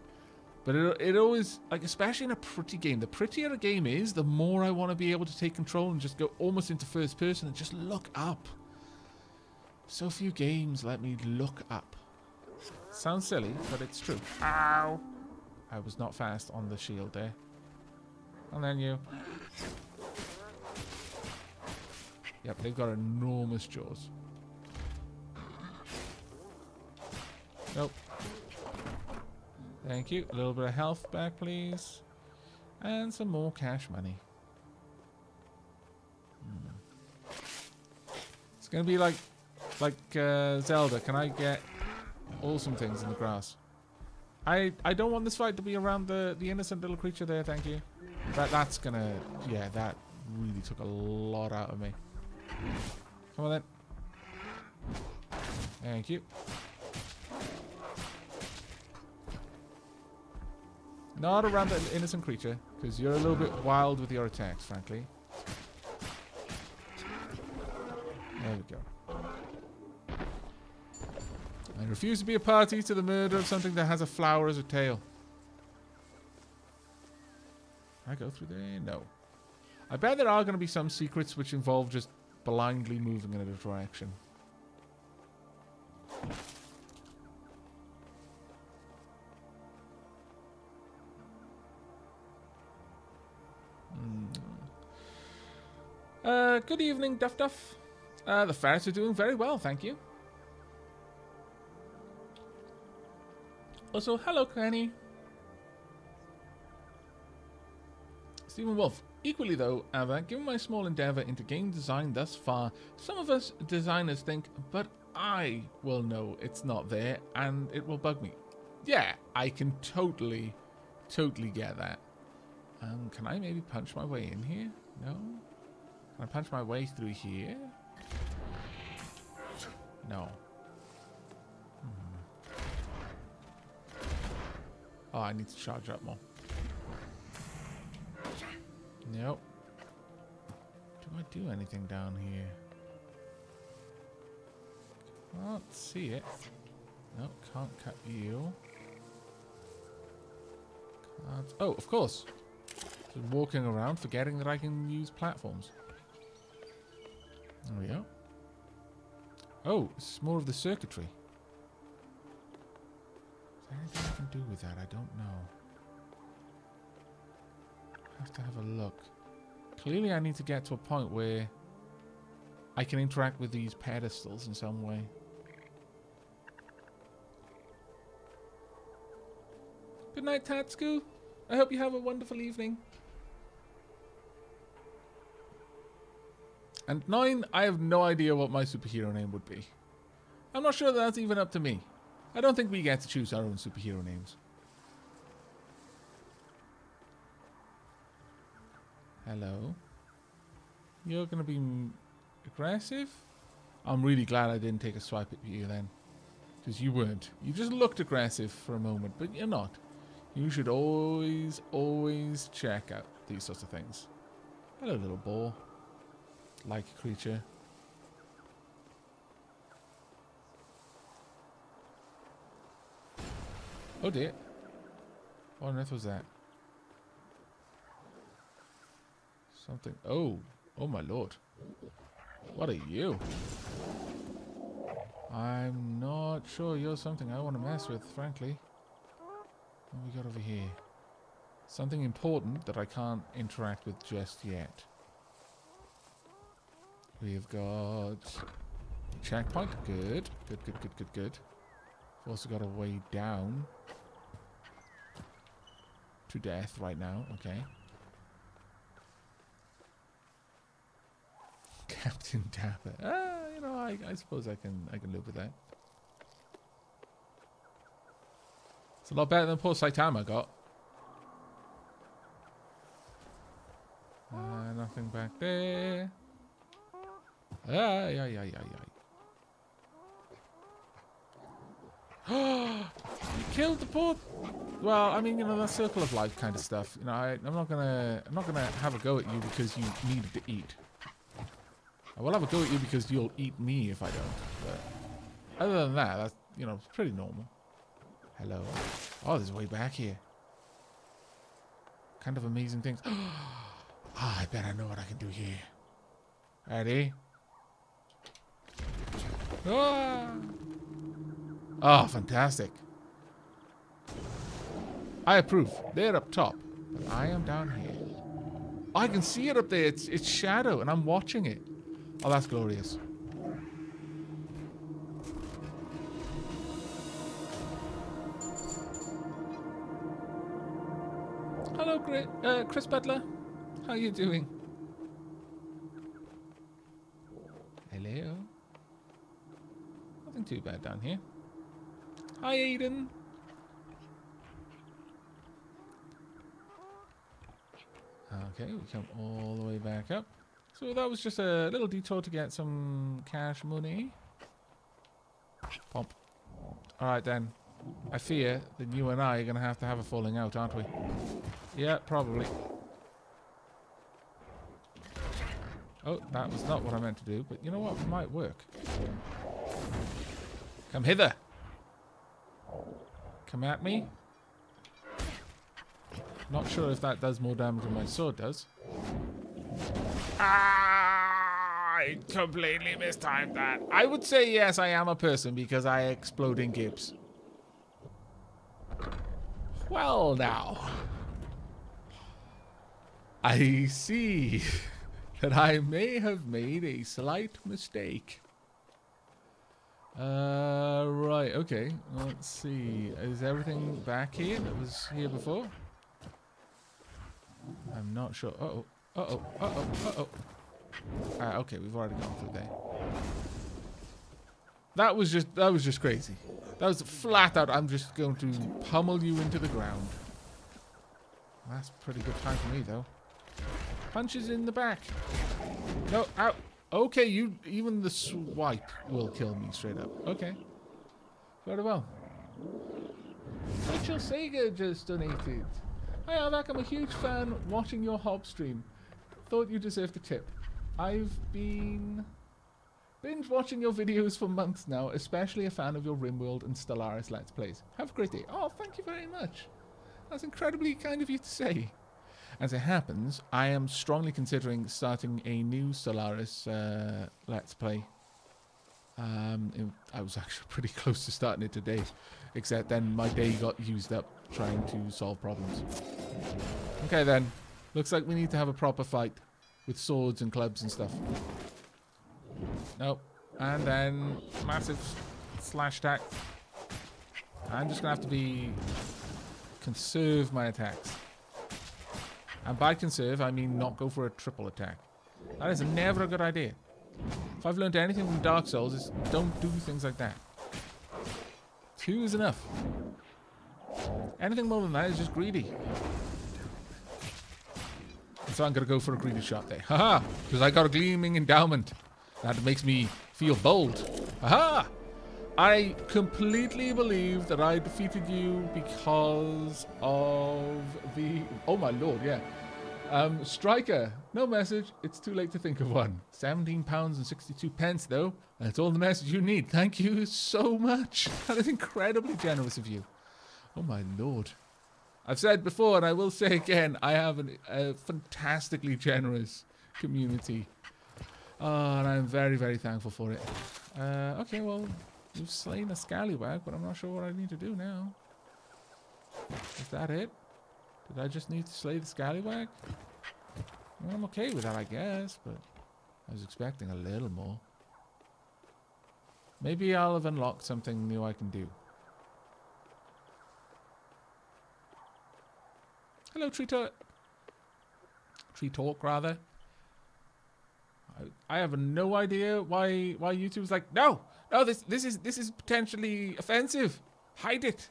But it, it always, like, especially in a pretty game, the prettier a game is, the more I want to be able to take control and just go almost into first person and just look up. So few games let me look up. Sounds silly, but it's true. Ow! I was not fast on the shield there. And then you. Yep, they've got enormous jaws. Nope. Thank you. A little bit of health back, please. And some more cash money. Hmm. It's gonna be like, like uh, Zelda. Can I get awesome things in the grass? I I don't want this fight to be around the the innocent little creature there. Thank you. That that's gonna yeah that really took a lot out of me. Come on then. Thank you. Not around the innocent creature, because you're a little bit wild with your attacks, frankly. There we go. I refuse to be a party to the murder of something that has a flower as a tail. Can I go through there? No. I bet there are going to be some secrets which involve just blindly moving in a direction. Hmm. Uh, good evening, Duff Duff. Uh, the ferrets are doing very well, thank you. Also, hello, Kenny. Stephen Wolf. Equally though, Ava, given my small endeavour into game design thus far, some of us designers think, but I will know it's not there and it will bug me. Yeah, I can totally, totally get that. Um, can I maybe punch my way in here? No? Can I punch my way through here? No. Hmm. Oh, I need to charge up more. Nope. Do I do anything down here? Can't see it. Nope, can't cut you. Can't. Oh, of course. Just walking around, forgetting that I can use platforms. There we go. Oh, it's more of the circuitry. Is there anything I can do with that? I don't know. Have to have a look. Clearly I need to get to a point where I can interact with these pedestals in some way. Good night, Tatsu. I hope you have a wonderful evening. And nine, I have no idea what my superhero name would be. I'm not sure that's even up to me. I don't think we get to choose our own superhero names. Hello. You're going to be aggressive? I'm really glad I didn't take a swipe at you then. Because you weren't. You just looked aggressive for a moment, but you're not. You should always, always check out these sorts of things. Hello, little ball. Like creature. Oh dear. What on earth was that? Something. Oh. Oh my lord. What are you? I'm not sure you're something I want to mess with, frankly. What we got over here? Something important that I can't interact with just yet. We've got checkpoint. Good. Good, good, good, good, good. We've also got a way down to death right now. Okay. Captain Dapper. Ah, you know, I, I suppose I can I can live with that. It's a lot better than poor Saitama got. Uh, nothing back there. Ah, yeah, yeah, yeah, yeah. you killed the poor. Well, I mean, you know, that circle of life kind of stuff. You know, I, I'm not gonna, I'm not gonna have a go at you because you needed to eat. I will have a go at you because you'll eat me if I don't. But other than that, that's, you know, pretty normal. Hello. Oh, there's way back here. Kind of amazing things. Ah, I bet I know what I can do here. Ready? Ah! Oh, fantastic. I approve. They're up top. But I am down here. I can see it up there. It's, it's shadow, and I'm watching it. Oh, that's glorious. Hello, uh, Chris Butler. How are you doing? Hello. Nothing too bad down here. Hi, Aiden. Okay, we come all the way back up. So that was just a little detour to get some cash money. Pump. Alright then. I fear that you and I are going to have to have a falling out, aren't we? Yeah, probably. Oh, that was not what I meant to do, but you know what? It might work. Come hither. Come at me. Not sure if that does more damage than my sword does. I completely mistimed that. I would say yes, I am a person because I explode in gibbs. Well, now. I see that I may have made a slight mistake. Uh, right, okay. Let's see. Is everything back here that was here before? I'm not sure. Uh-oh. Uh-oh. Uh-oh. Uh-oh. Ah, okay, we've already gone through there. That was just that was just crazy. That was flat out. I'm just going to pummel you into the ground. That's pretty good time for me, though. Punches in the back. No, out. Okay, you even the swipe will kill me straight up. Okay. Very well. Rachel Sega just donated. Hi Aavak, I'm a huge fan watching your Hob stream. Thought you deserved a tip. I've been binge watching your videos for months now, especially a fan of your RimWorld and Stellaris Let's Plays. Have a great day. Oh, thank you very much. That's incredibly kind of you to say. As it happens, I am strongly considering starting a new Stellaris uh, Let's Play. Um, it, I was actually pretty close to starting it today, except then my day got used up trying to solve problems. Okay then, looks like we need to have a proper fight with swords and clubs and stuff. Nope. And then massive slash attack. I'm just going to have to be... Conserve my attacks. And by conserve, I mean not go for a triple attack. That is never a good idea. If I've learned anything from Dark Souls, is don't do things like that. Two is enough. Anything more than that is just greedy. So I'm to go for a greedy shot there. Haha! Because I got a gleaming endowment. That makes me feel bold. Aha! I completely believe that I defeated you because of the... Oh my lord, yeah. Um, Striker, no message. It's too late to think of one. 17 pounds and 62 pence, though. That's all the message you need. Thank you so much. That is incredibly generous of you. Oh my lord. I've said before, and I will say again, I have an, a fantastically generous community. Oh, and I'm very, very thankful for it. Uh, okay, well, you've slain a scallywag, but I'm not sure what I need to do now. Is that it? Did I just need to slay the scallywag? I'm okay with that, I guess, but I was expecting a little more. Maybe I'll have unlocked something new I can do. Hello, Tree Talk. Tree Talk, rather. I, I have no idea why why YouTube's like, no, no, this this is this is potentially offensive. Hide it.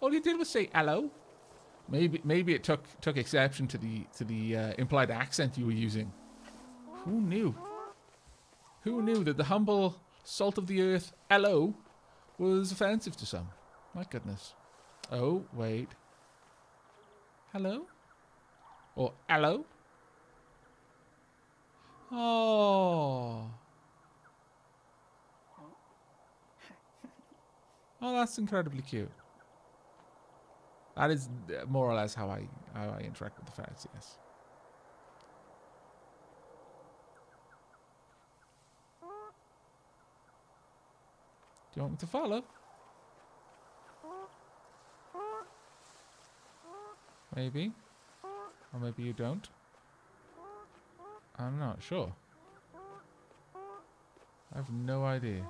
All you did was say hello. Maybe maybe it took took exception to the to the uh, implied accent you were using. Who knew? Who knew that the humble salt of the earth hello was offensive to some? My goodness. Oh wait. Hello? Or hello? Oh. Oh, that's incredibly cute. That is uh, more or less how I how I interact with the fans. Yes. Do you want me to follow? Maybe. Or maybe you don't. I'm not sure. I have no idea.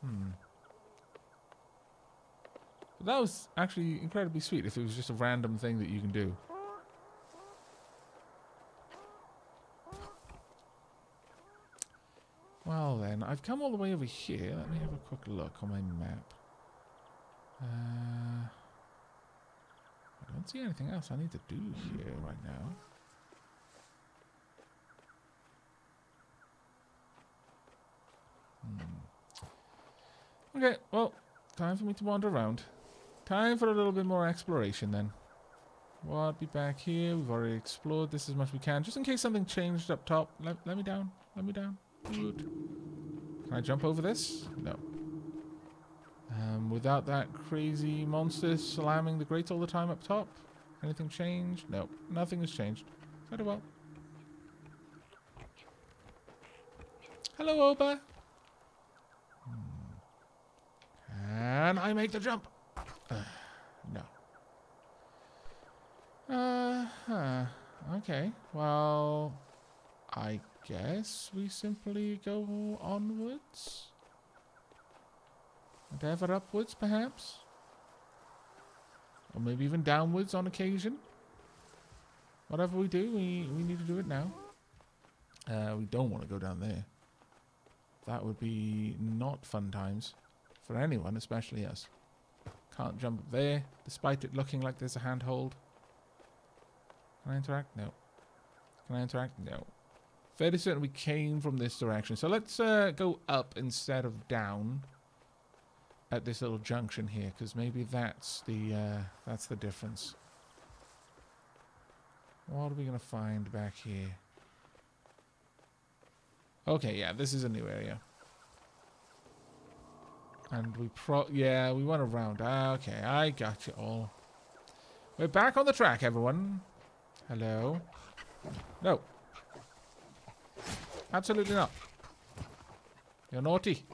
Hmm. But that was actually incredibly sweet if it was just a random thing that you can do. Well then, I've come all the way over here. Let me have a quick look on my map. Uh, don't see anything else I need to do here right now. Hmm. Okay, well, time for me to wander around. Time for a little bit more exploration then. What, be back here. We've already explored this as much as we can. Just in case something changed up top. Let, let me down. Let me down. Good. Can I jump over this? No. Um, without that crazy monster slamming the grate all the time up top? Anything changed? No. Nothing has changed. Very well. Hello, Oba. Can I make the jump? Uh, no. Uh huh. Okay. Well, I guess we simply go onwards. And ever upwards, perhaps? Or maybe even downwards on occasion. Whatever we do, we, we need to do it now. Uh, we don't want to go down there. That would be not fun times. For anyone, especially us. Can't jump up there, despite it looking like there's a handhold. Can I interact? No. Can I interact? No. Fairly certain we came from this direction. So let's uh, go up instead of down at this little junction here, because maybe that's the uh, that's the difference. What are we gonna find back here? Okay, yeah, this is a new area. And we pro... Yeah, we went around. Ah, okay, I got you all. We're back on the track, everyone. Hello. No. Absolutely not. You're naughty.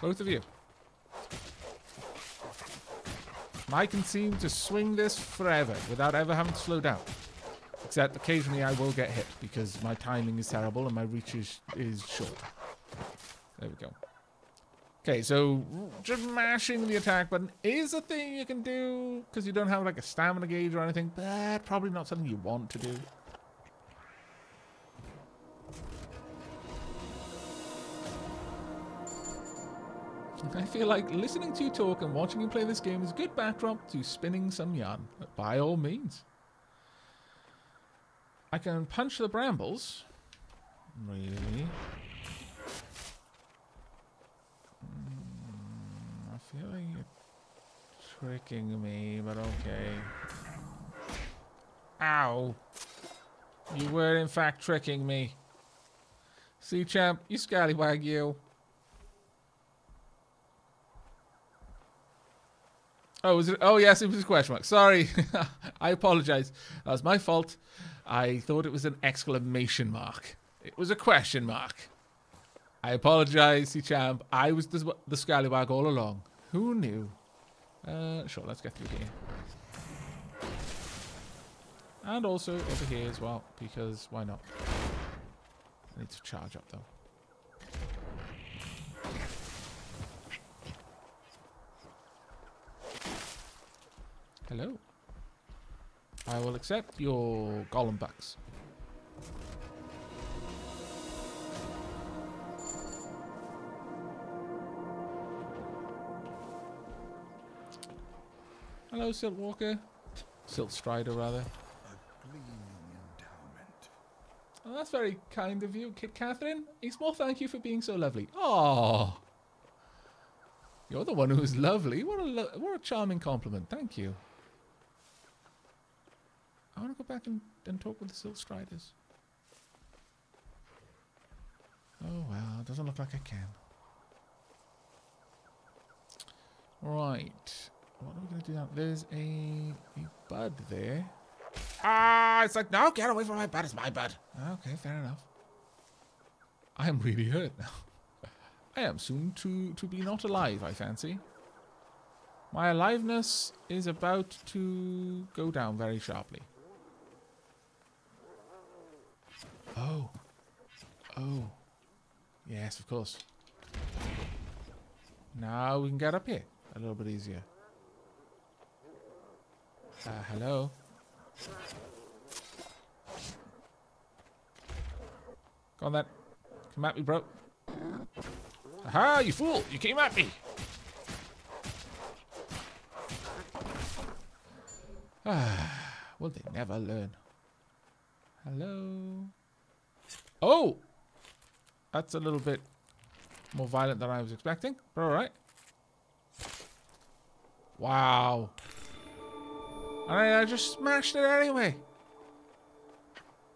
Both of you. I can seem to swing this forever without ever having to slow down. Except occasionally I will get hit because my timing is terrible and my reach is, is short. There we go. Okay, so just mashing the attack button is a thing you can do because you don't have like a stamina gauge or anything, but probably not something you want to do. I feel like listening to you talk and watching you play this game is a good backdrop to spinning some yarn, by all means. I can punch the brambles. Really? Hmm, I feel like you're tricking me, but okay. Ow. You were in fact tricking me. See, champ, you scallywag, you. Oh, was it? Oh, yes, it was a question mark. Sorry. I apologize. That was my fault. I thought it was an exclamation mark. It was a question mark. I apologize, see champ. I was the, the scallywag all along. Who knew? Uh, sure, let's get through here. And also over here as well, because why not? I need to charge up though. Hello. I will accept your golem bucks. Hello, Silt Walker. Silt Strider, rather. Oh, that's very kind of you, Kit Catherine. A small thank you for being so lovely. Oh, you're the one who is lovely. What a what a charming compliment. Thank you. I want to go back and, and talk with the Silt Striders. Oh well, it doesn't look like I can. Right. What are we going to do now? There's a, a bud there. Ah, it's like, no, get away from my bud. It's my bud. Okay, fair enough. I am really hurt now. I am soon to, to be not alive, I fancy. My aliveness is about to go down very sharply. Oh. Oh. Yes, of course. Now we can get up here a little bit easier. Uh, hello? Go on then. Come at me, bro. Aha, you fool! You came at me! Ah, will they never learn? Hello? Oh! That's a little bit more violent than I was expecting, but alright. Wow. And I, I just smashed it anyway.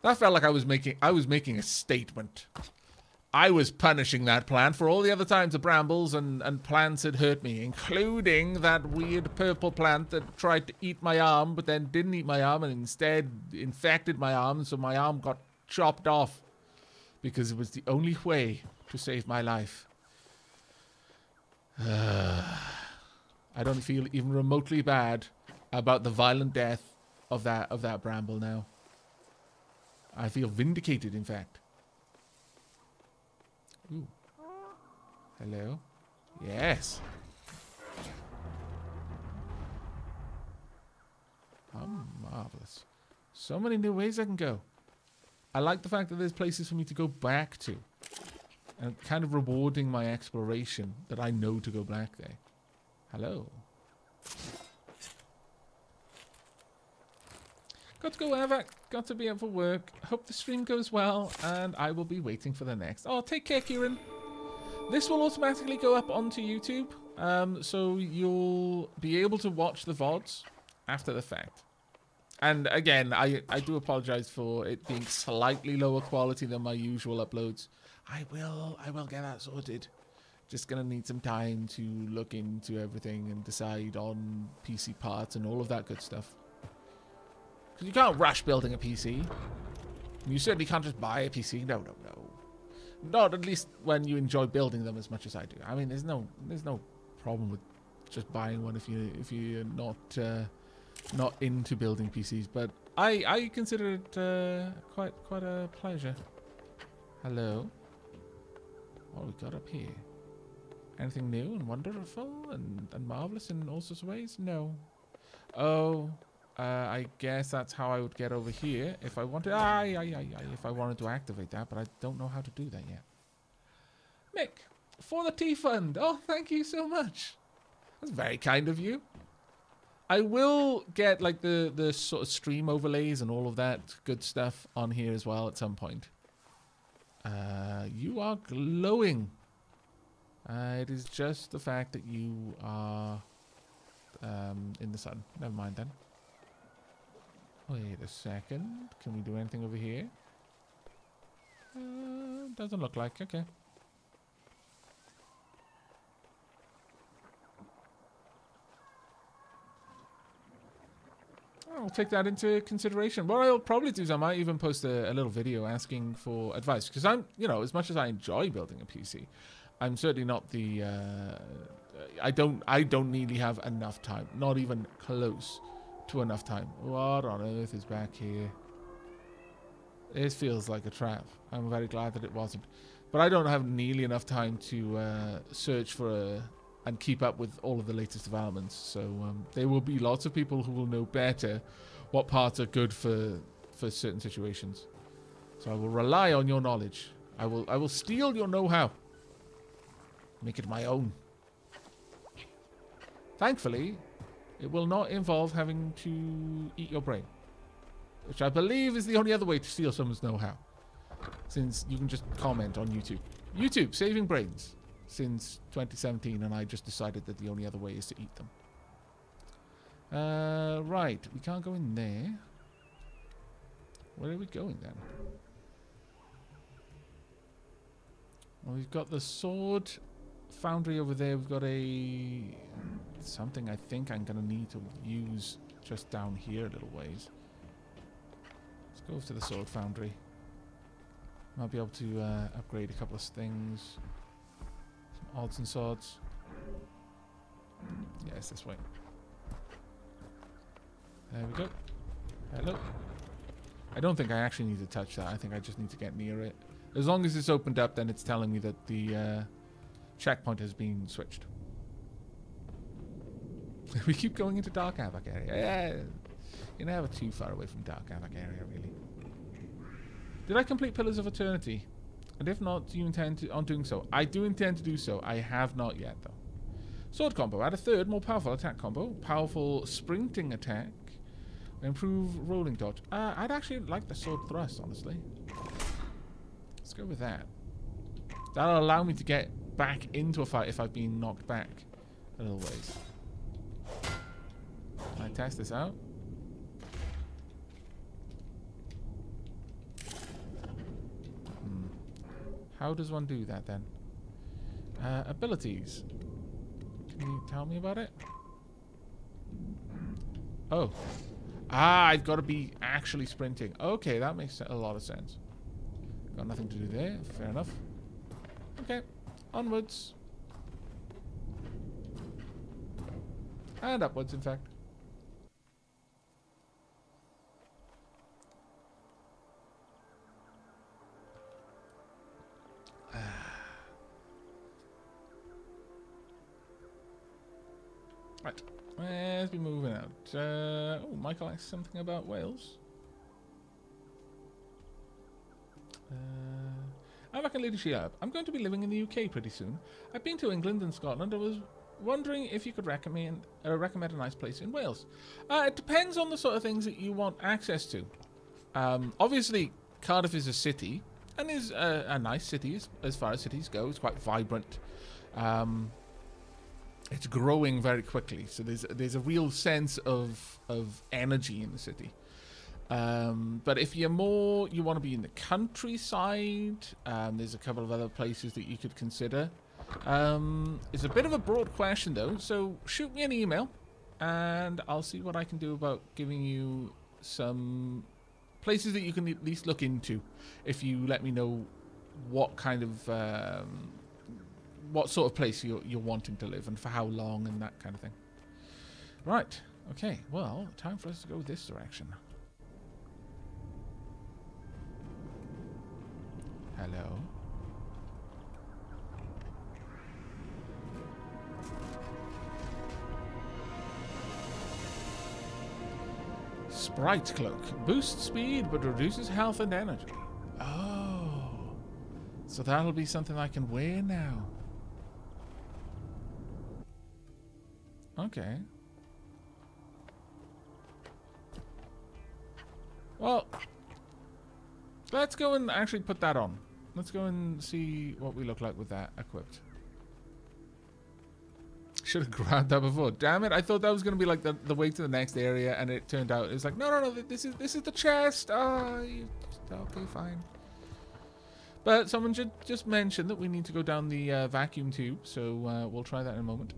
That felt like I was making I was making a statement. I was punishing that plant for all the other times the brambles and, and plants had hurt me, including that weird purple plant that tried to eat my arm, but then didn't eat my arm and instead infected my arm, so my arm got chopped off because it was the only way to save my life. I don't feel even remotely bad about the violent death of that of that bramble now. I feel vindicated, in fact. Ooh. Hello? Yes. How marvelous. So many new ways I can go. I like the fact that there's places for me to go back to. And kind of rewarding my exploration that I know to go back there. Hello. Got to go Aavak. Got to be out for work. Hope the stream goes well, and I will be waiting for the next. Oh, take care, Kieran. This will automatically go up onto YouTube, um, so you'll be able to watch the VODs after the fact. And again, I, I do apologize for it being slightly lower quality than my usual uploads. I will I will get that sorted. Just gonna need some time to look into everything and decide on PC parts and all of that good stuff. Because you can't rush building a PC. You certainly can't just buy a PC. No, no, no. Not at least when you enjoy building them as much as I do. I mean, there's no there's no problem with just buying one if you if you're not uh, not into building PCs. But I I consider it uh, quite quite a pleasure. Hello. What we got up here? Anything new and wonderful and, and marvelous in all sorts of ways? No. Oh, uh, I guess that's how I would get over here if I wanted. Aye, aye, aye, aye, if I wanted to activate that, but I don't know how to do that yet. Mick, for the tea fund. Oh, thank you so much. That's very kind of you. I will get like the the sort of stream overlays and all of that good stuff on here as well at some point. Uh, you are glowing. Uh, it is just the fact that you are um, in the sun. Never mind then. Wait a second. Can we do anything over here? Uh, doesn't look like. Okay. I'll take that into consideration. What I'll probably do is I might even post a, a little video asking for advice because I'm, you know, as much as I enjoy building a PC, I'm certainly not the. Uh, I don't. I don't nearly have enough time. Not even close to enough time. What on earth is back here? This feels like a trap. I'm very glad that it wasn't. But I don't have nearly enough time to uh, search for a, and keep up with all of the latest developments. So um, there will be lots of people who will know better what parts are good for for certain situations. So I will rely on your knowledge. I will I will steal your know-how. Make it my own. Thankfully, it will not involve having to eat your brain. Which I believe is the only other way to steal someone's know-how. Since you can just comment on YouTube. YouTube, saving brains. Since 2017 and I just decided that the only other way is to eat them. Uh, right, we can't go in there. Where are we going then? Well, we've got the sword foundry over there. We've got a something I think I'm going to need to use just down here a little ways. Let's go over to the sword foundry. Might be able to uh, upgrade a couple of things. Odds and sods. Yes, this way. There we go. Hello. I don't think I actually need to touch that. I think I just need to get near it. As long as it's opened up, then it's telling me that the uh, checkpoint has been switched. we keep going into Dark Havoc area. Yeah, you're never too far away from Dark Havoc area, really. Did I complete Pillars of Eternity? And if not, do you intend to, on doing so? I do intend to do so. I have not yet, though. Sword combo. Add a third, more powerful attack combo. Powerful sprinting attack. Improve rolling dodge. Uh, I'd actually like the sword thrust, honestly. Let's go with that. That'll allow me to get back into a fight if I've been knocked back a little ways. Can I test this out? How does one do that then? Uh, abilities. Can you tell me about it? Oh. Ah, I've got to be actually sprinting. Okay, that makes a lot of sense. Got nothing to do there. Fair enough. Okay. Onwards. And upwards, in fact. Let's be moving out. Uh, oh, Michael asked something about Wales. Uh, I'm back in leadership. I'm going to be living in the UK pretty soon. I've been to England and Scotland. I was wondering if you could recommend uh, recommend a nice place in Wales. Uh, it depends on the sort of things that you want access to. Um, obviously, Cardiff is a city and is a, a nice city as, as, far as cities go. It's quite vibrant. Um, it's growing very quickly, so there's there's a real sense of of energy in the city. Um, but if you're more, you want to be in the countryside, um, there's a couple of other places that you could consider. Um, it's a bit of a broad question though, so shoot me an email and I'll see what I can do about giving you some places that you can at least look into if you let me know what kind of um, what sort of place you're, you're wanting to live and for how long and that kind of thing. Right. Okay. Well, time for us to go this direction. Hello. Sprite Cloak. Boosts speed but reduces health and energy. Oh. So that'll be something I can wear now. Okay. Well, let's go and actually put that on. Let's go and see what we look like with that equipped. Should have grabbed that before. Damn it! I thought that was gonna be like the the way to the next area, and it turned out it was like, no, no, no. This is this is the chest. Ah, oh, okay, fine. But someone should just mention that we need to go down the uh, vacuum tube, so uh, we'll try that in a moment.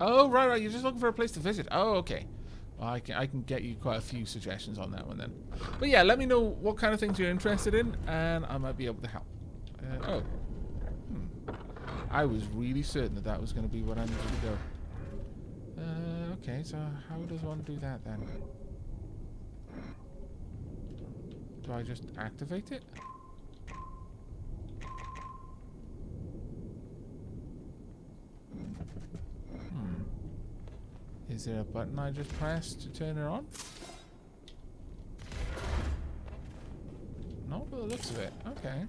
Oh, right, right. You're just looking for a place to visit. Oh, okay. Well, I can I can get you quite a few suggestions on that one then. But yeah, let me know what kind of things you're interested in, and I might be able to help. Uh, oh, hmm. I was really certain that that was going to be what I needed to go. Uh, okay, so how does one do that then? Do I just activate it? Hmm. Is there a button I just pressed to turn it on? No, by the looks of it. Okay.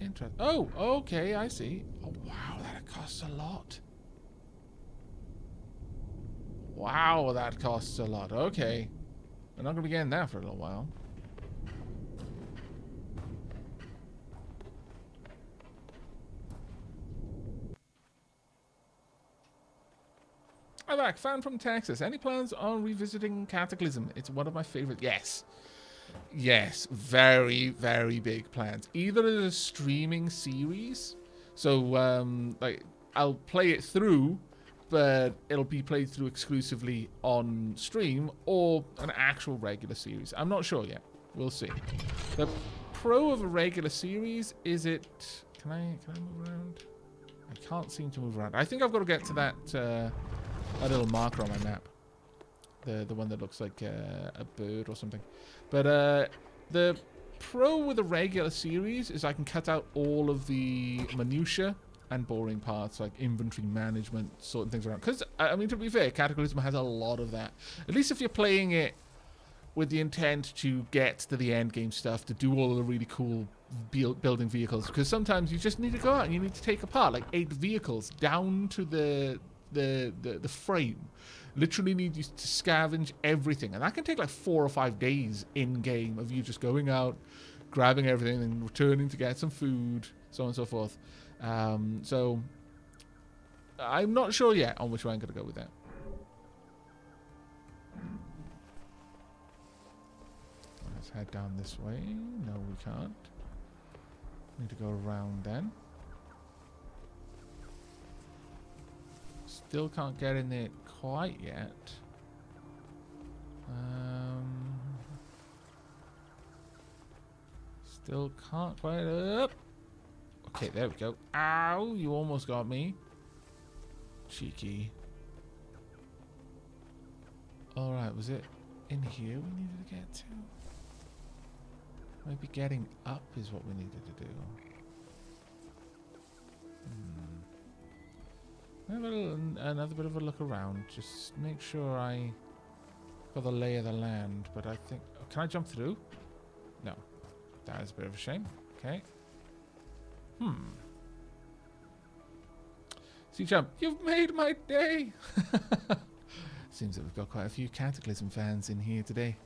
Interesting. Oh, okay, I see. Oh, wow, that costs a lot. Wow, that costs a lot. Okay. We're not going to be getting that for a little while. Hi back, fan from Texas. Any plans on revisiting Cataclysm? It's one of my favorite. Yes. Yes, very, very big plans. Either as a streaming series, so um, like I'll play it through, but it'll be played through exclusively on stream, or an actual regular series. I'm not sure yet. We'll see. The pro of a regular series is it. Can I can I move around? I can't seem to move around. I think I've got to get to that. Uh, a little marker on my map. The the one that looks like uh, a bird or something. But uh, the pro with the regular series is I can cut out all of the minutia and boring parts like inventory management, sorting things around. Because I mean, to be fair, Cataclysm has a lot of that. At least if you're playing it with the intent to get to the end game stuff, to do all the really cool build, building vehicles. Because sometimes you just need to go out and you need to take apart like eight vehicles down to the the the, the frame. Literally need you to scavenge everything, and that can take like four or five days in game of you just going out, grabbing everything, and returning to get some food, so on and so forth. Um, so I'm not sure yet on which way I'm going to go with that. Let's head down this way. No, we can't. Need to go around then. Still can't get in there quite yet. Um, still can't quite up. Okay, there we go. Ow, you almost got me. Cheeky. Alright, was it in here we needed to get to? Maybe getting up is what we needed to do. Have a little, another bit of a look around. Just make sure I got the lay of the land. But I think... Oh, can I jump through? No. That is a bit of a shame. Okay. Hmm. See, jump. You've made my day! Seems that we've got quite a few Cataclysm fans in here today.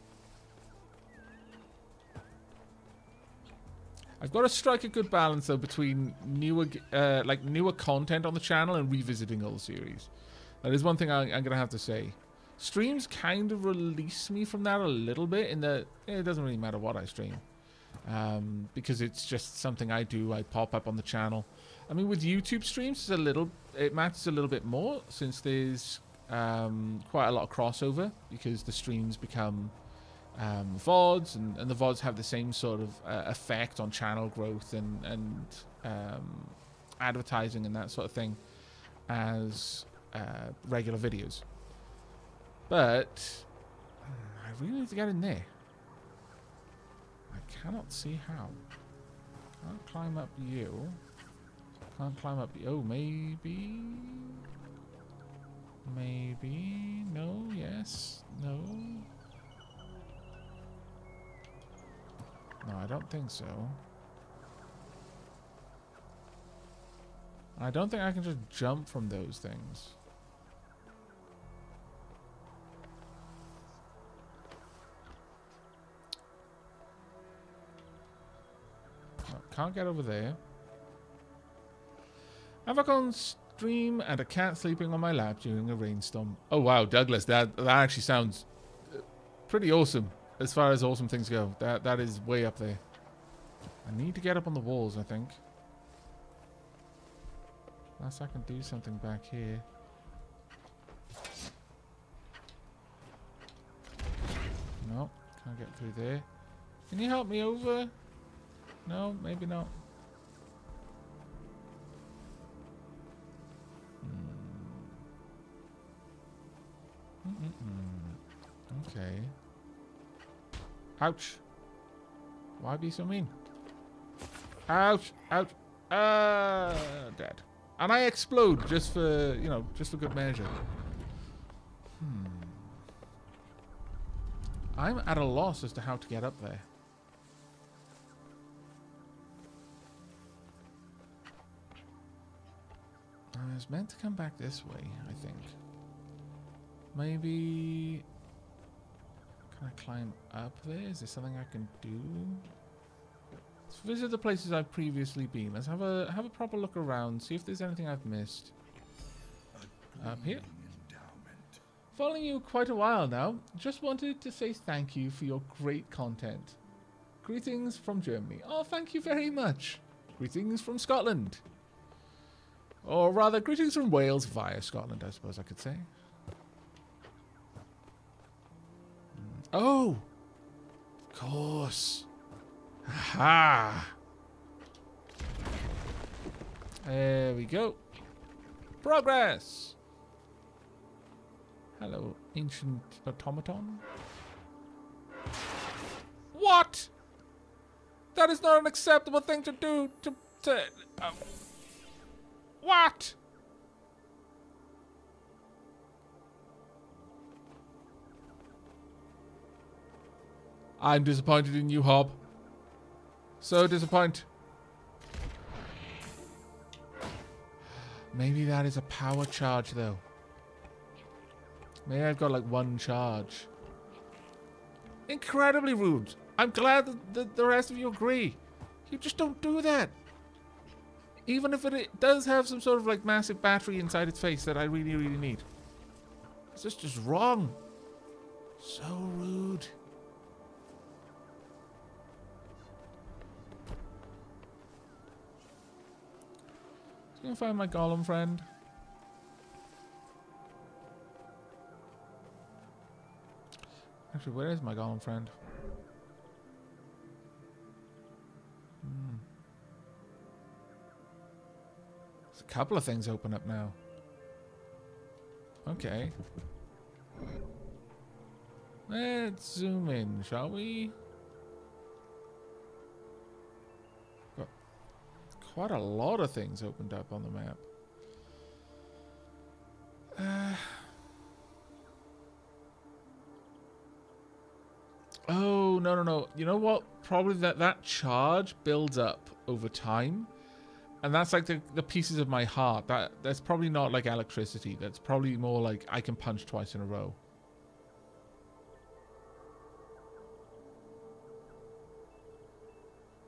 I've got to strike a good balance though between newer, uh, like newer content on the channel and revisiting old series. That is one thing I, am gonna have to say. Streams kind of release me from that a little bit in that it doesn't really matter what I stream um, because it's just something I do. I pop up on the channel. I mean, with YouTube streams, it's a little it matters a little bit more since there's um, quite a lot of crossover because the streams become um, VODs, and, and, the VODs have the same sort of uh, effect on channel growth and and um, advertising and that sort of thing as uh, regular videos. But I really need to get in there I cannot see how. Can't climb up you. Can't climb up you. Oh, maybe... Maybe... No, yes, no. No, I don't think so. I don't think I can just jump from those things. Can't get over there. Havoc on stream and a cat sleeping on my lap during a rainstorm. Oh wow, Douglas, that that actually sounds uh, pretty awesome as far as awesome things go. That that is way up there. I need to get up on the walls, I think. Unless I can do something back here. No, can't get through there. Can you help me over? No, maybe not. Mm -mm -mm. Okay. Ouch. Why be so mean? Ouch! Ouch! Uh, dead. And I explode just for, you know, just for good measure. Hmm. I'm at a loss as to how to get up there. I was meant to come back this way, I think. Maybe... Can I climb up there? Is there something I can do? Let's visit the places I've previously been. Let's have a have a proper look around, see if there's anything I've missed. Up here. Following you quite a while now. Just wanted to say thank you for your great content. Greetings from Germany. Oh, thank you very much. Greetings from Scotland. Or rather, greetings from Wales via Scotland, I suppose I could say. Oh! Of course. Aha! There we go. Progress! Hello, ancient automaton. What? That is not an acceptable thing to do to... to uh, what? I'm disappointed in you, Hob. So disappointed. Maybe that is a power charge, though. Maybe I've got like one charge. Incredibly rude. I'm glad that, the rest of you agree. You just don't do that. Even if it, does have some sort of like massive battery inside its face that I really, really need. It's just, just wrong. So rude. Can find my golem friend? Actually, where is my golem friend? Hmm. There's a couple of things open up now. Okay. Let's zoom in, shall we? Quite a lot of things opened up on the map. Uh, oh, no, no, no. You know what? Probably that, that charge builds up over time. And that's like the, the pieces of my heart. That That's probably not like electricity. That's probably more like I can punch twice in a row.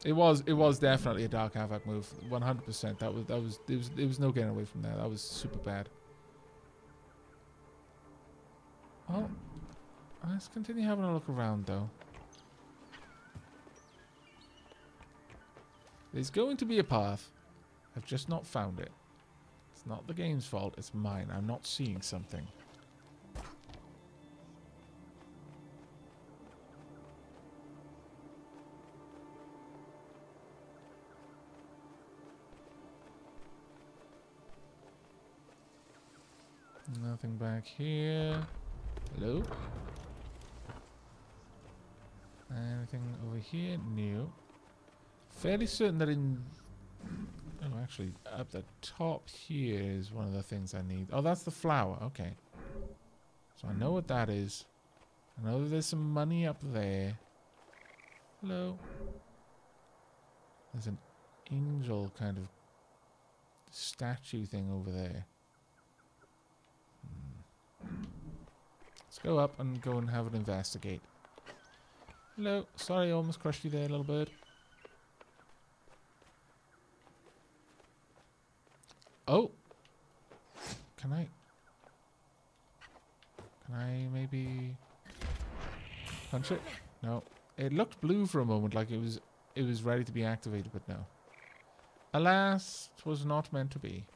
It was it was definitely a Dark Havoc move, 100%. That was that was there was there was no getting away from that. That was super bad. Well, let's continue having a look around though. There's going to be a path. I've just not found it. It's not the game's fault, it's mine. I'm not seeing something. Nothing back here. Hello? Anything over here? No. Fairly certain that in... Oh, actually, up the top here is one of the things I need. Oh, that's the flower. Okay. So I know what that is. I know that there's some money up there. Hello? There's an angel kind of statue thing over there. Let's go up and go and have an investigate. Hello. Sorry, I almost crushed you there, little bird. Oh. Can I... Can I maybe... Punch it? No. It looked blue for a moment, like it was it was ready to be activated, but no. Alas, it was not meant to be.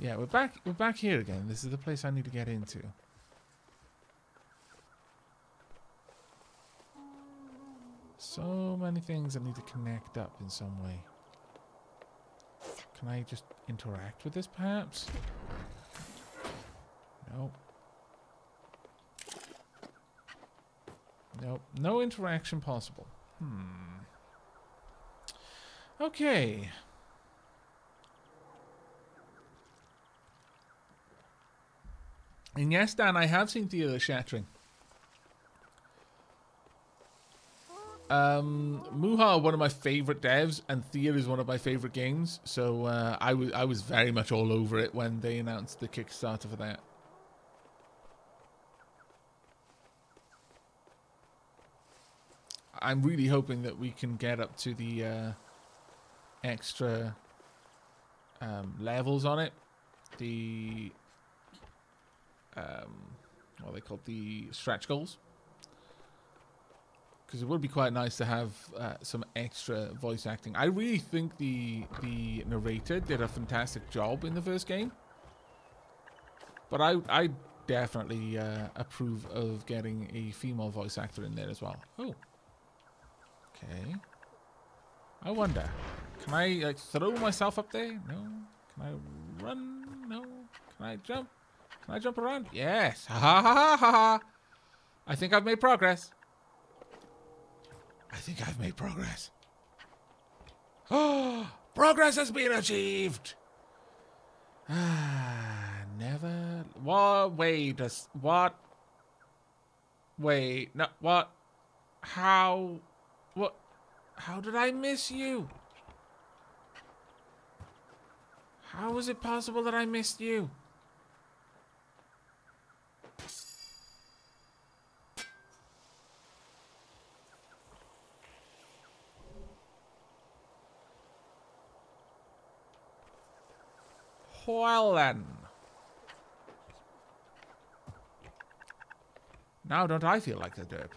Yeah, we're back we're back here again. This is the place I need to get into. So many things that need to connect up in some way. Can I just interact with this perhaps? No. Nope. No interaction possible. Hmm. Okay. And yes, Dan, I have seen Thea 2 Shattering. Um, Muha, one of my favorite devs, and Theatre is one of my favorite games. So uh, I was I was very much all over it when they announced the Kickstarter for that. I'm really hoping that we can get up to the uh, extra um, levels on it. The um, what they called? the stretch goals. Because it would be quite nice to have uh, some extra voice acting. I really think the the narrator did a fantastic job in the first game. But I I definitely uh, approve of getting a female voice actor in there as well. Oh. Okay. I wonder. Can I like throw myself up there? No. Can I run? No. Can I jump? Can I jump around? Yes. Ha ha ha ha ha. I think I've made progress. I think I've made progress. Oh, progress has been achieved. Ah, never. What? Wait. A, what? Wait. No. What? How? What? How did I miss you? How is it possible that I missed you? Well then. Now don't I feel like a derp?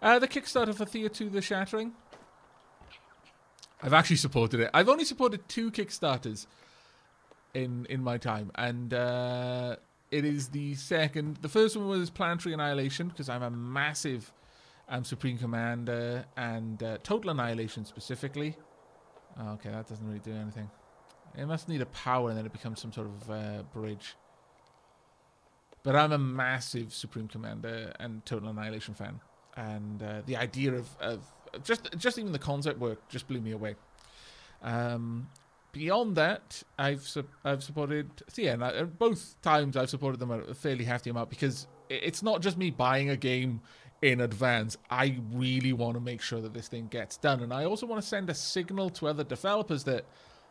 Uh, the Kickstarter for Thea 2 The Shattering. I've actually supported it. I've only supported two Kickstarters in in my time, and uh, it is the second. The first one was Planetary Annihilation because I'm a massive um, Supreme Commander and uh, Total Annihilation specifically. Oh, okay, that doesn't really do anything. It must need a power and then it becomes some sort of uh, bridge. But I'm a massive Supreme Commander and Total Annihilation fan. And uh, the idea of, of just just even the concept work just blew me away. Um, beyond that, I've su I've supported so yeah, uh, both times I've supported them a fairly hefty amount because it's not just me buying a game in advance. I really want to make sure that this thing gets done, and I also want to send a signal to other developers that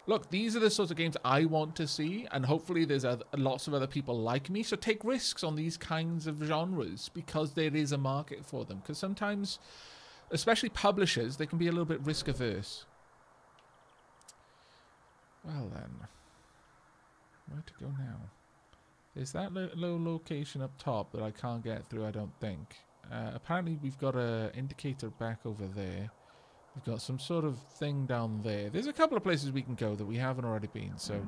look, these are the sorts of games I want to see, and hopefully there's other, lots of other people like me. So take risks on these kinds of genres because there is a market for them. Because sometimes especially publishers, they can be a little bit risk averse. Well then, where to go now? There's that low location up top that I can't get through, I don't think. Uh, apparently we've got a indicator back over there. We've got some sort of thing down there. There's a couple of places we can go that we haven't already been. So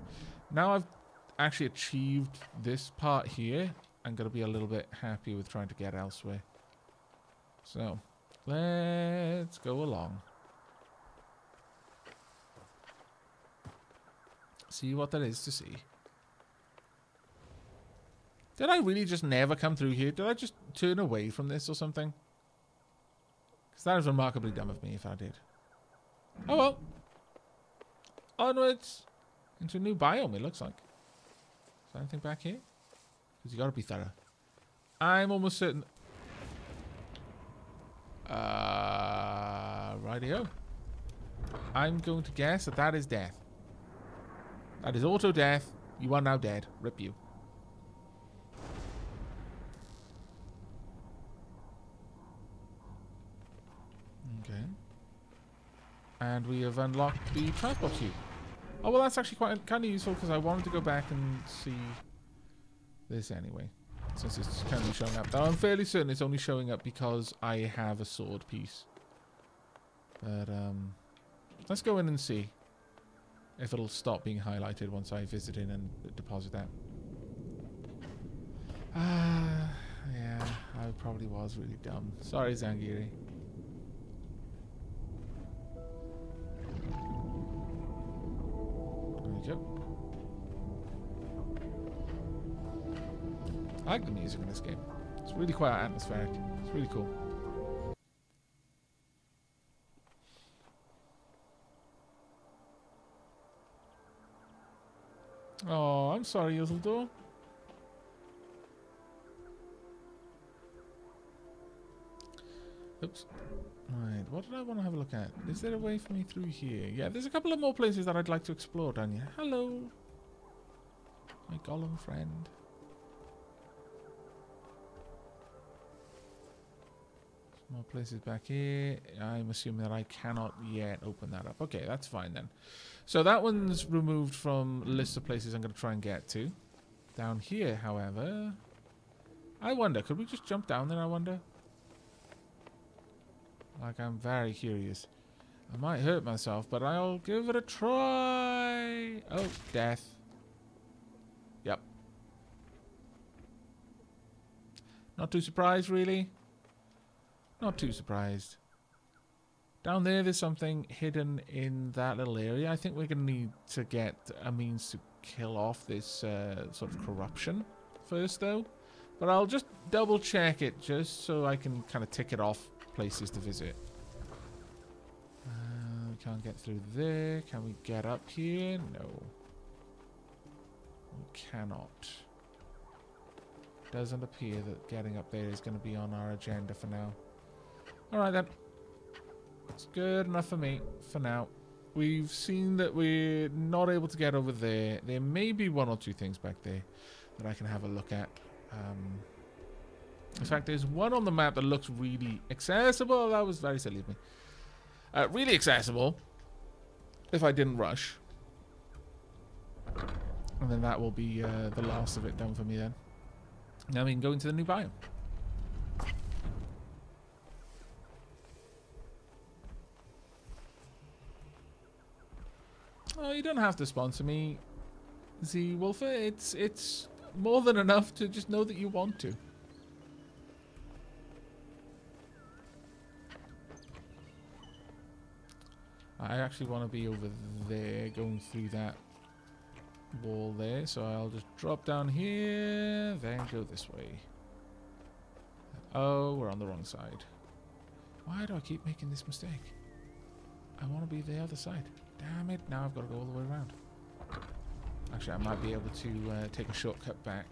now I've actually achieved this part here. I'm going to be a little bit happy with trying to get elsewhere. So, Let's go along. See what there is to see. Did I really just never come through here? Did I just turn away from this or something? Because that is remarkably dumb of me if I did. Oh well. Onwards. Into a new biome, it looks like. Is there anything back here? Because you got to be thorough. I'm almost certain... Uh, rightio. I'm going to guess that that is death. That is auto death. You are now dead. Rip you. Okay. And we have unlocked the transport queue. Oh, well, that's actually quite kind of useful because I wanted to go back and see this anyway since it's currently showing up. Now, I'm fairly certain it's only showing up because I have a sword piece. But, um, let's go in and see if it'll stop being highlighted once I visit in and deposit that. Ah, uh, yeah, I probably was really dumb. Sorry, Zangiri. I like the music in this game. It's really quite atmospheric. It's really cool. Oh, I'm sorry, Isildur. Oops. Right, what did I want to have a look at? Is there a way for me through here? Yeah, there's a couple of more places that I'd like to explore down here. Hello. My golem friend. More places back here. I'm assuming that I cannot yet open that up. Okay, that's fine then. So that one's removed from list of places I'm going to try and get to. Down here, however... I wonder, could we just jump down there, I wonder? Like, I'm very curious. I might hurt myself, but I'll give it a try. Oh, death. Yep. Not too surprised, really. Not too surprised. Down there, there's something hidden in that little area. I think we're going to need to get a means to kill off this uh, sort of corruption first, though. But I'll just double check it just so I can kind of tick it off places to visit. Uh, we can't get through there. Can we get up here? No. We cannot. Doesn't appear that getting up there is going to be on our agenda for now. Alright then. It's good enough for me for now. We've seen that we're not able to get over there. There may be one or two things back there that I can have a look at. Um, in fact, there's one on the map that looks really accessible. That was very silly of me. Uh, really accessible. If I didn't rush. And then that will be uh, the last of it done for me then. Now we can go into the new biome. Oh, you don't have to sponsor me, Z Wolfer. It's it's more than enough to just know that you want to. I actually want to be over there, going through that wall there. So I'll just drop down here, then go this way. Oh, we're on the wrong side. Why do I keep making this mistake? I want to be the other side. Damn it, now I've got to go all the way around. Actually, I might be able to uh, take a shortcut back.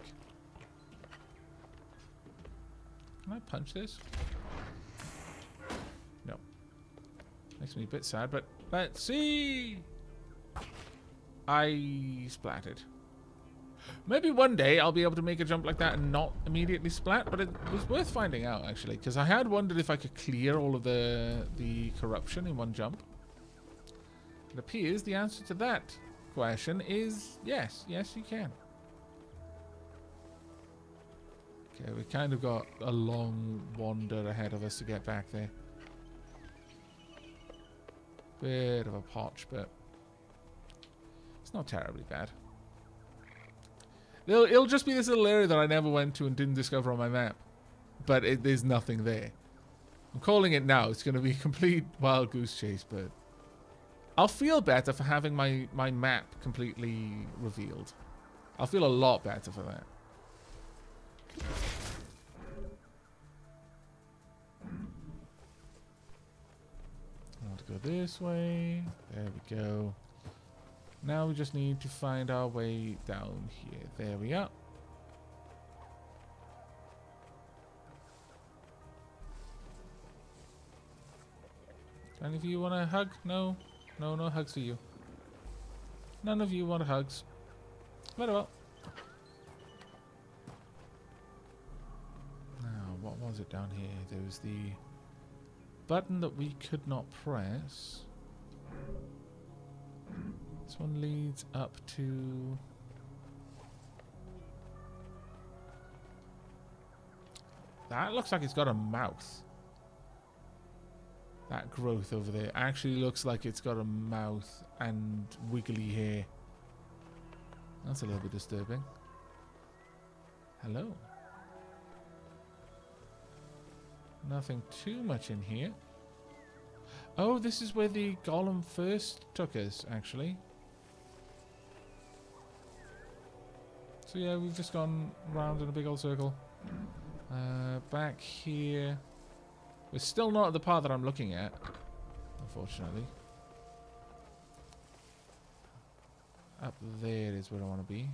Can I punch this? No. Makes me a bit sad, but let's see! I splatted. Maybe one day I'll be able to make a jump like that and not immediately splat, but it was worth finding out, actually, because I had wondered if I could clear all of the, the corruption in one jump. It appears the answer to that question is yes. Yes, you can. Okay, we kind of got a long wander ahead of us to get back there. Bit of a potch, but it's not terribly bad. It'll, it'll just be this little area that I never went to and didn't discover on my map. But it, there's nothing there. I'm calling it now. It's going to be a complete wild goose chase, but I'll feel better for having my, my map completely revealed. I'll feel a lot better for that. Go this way. There we go. Now we just need to find our way down here. There we are. And if you want a hug? No? No, no hugs for you. None of you want hugs. Very well. Now, what was it down here? There was the button that we could not press. This one leads up to... That looks like it's got a mouth. That growth over there actually looks like it's got a mouth and wiggly hair. That's a little bit disturbing. Hello. Nothing too much in here. Oh, this is where the golem first took us, actually. So yeah, we've just gone round in a big old circle. Uh, back here. We're still not at the part that I'm looking at, unfortunately. Up there is where I want to be.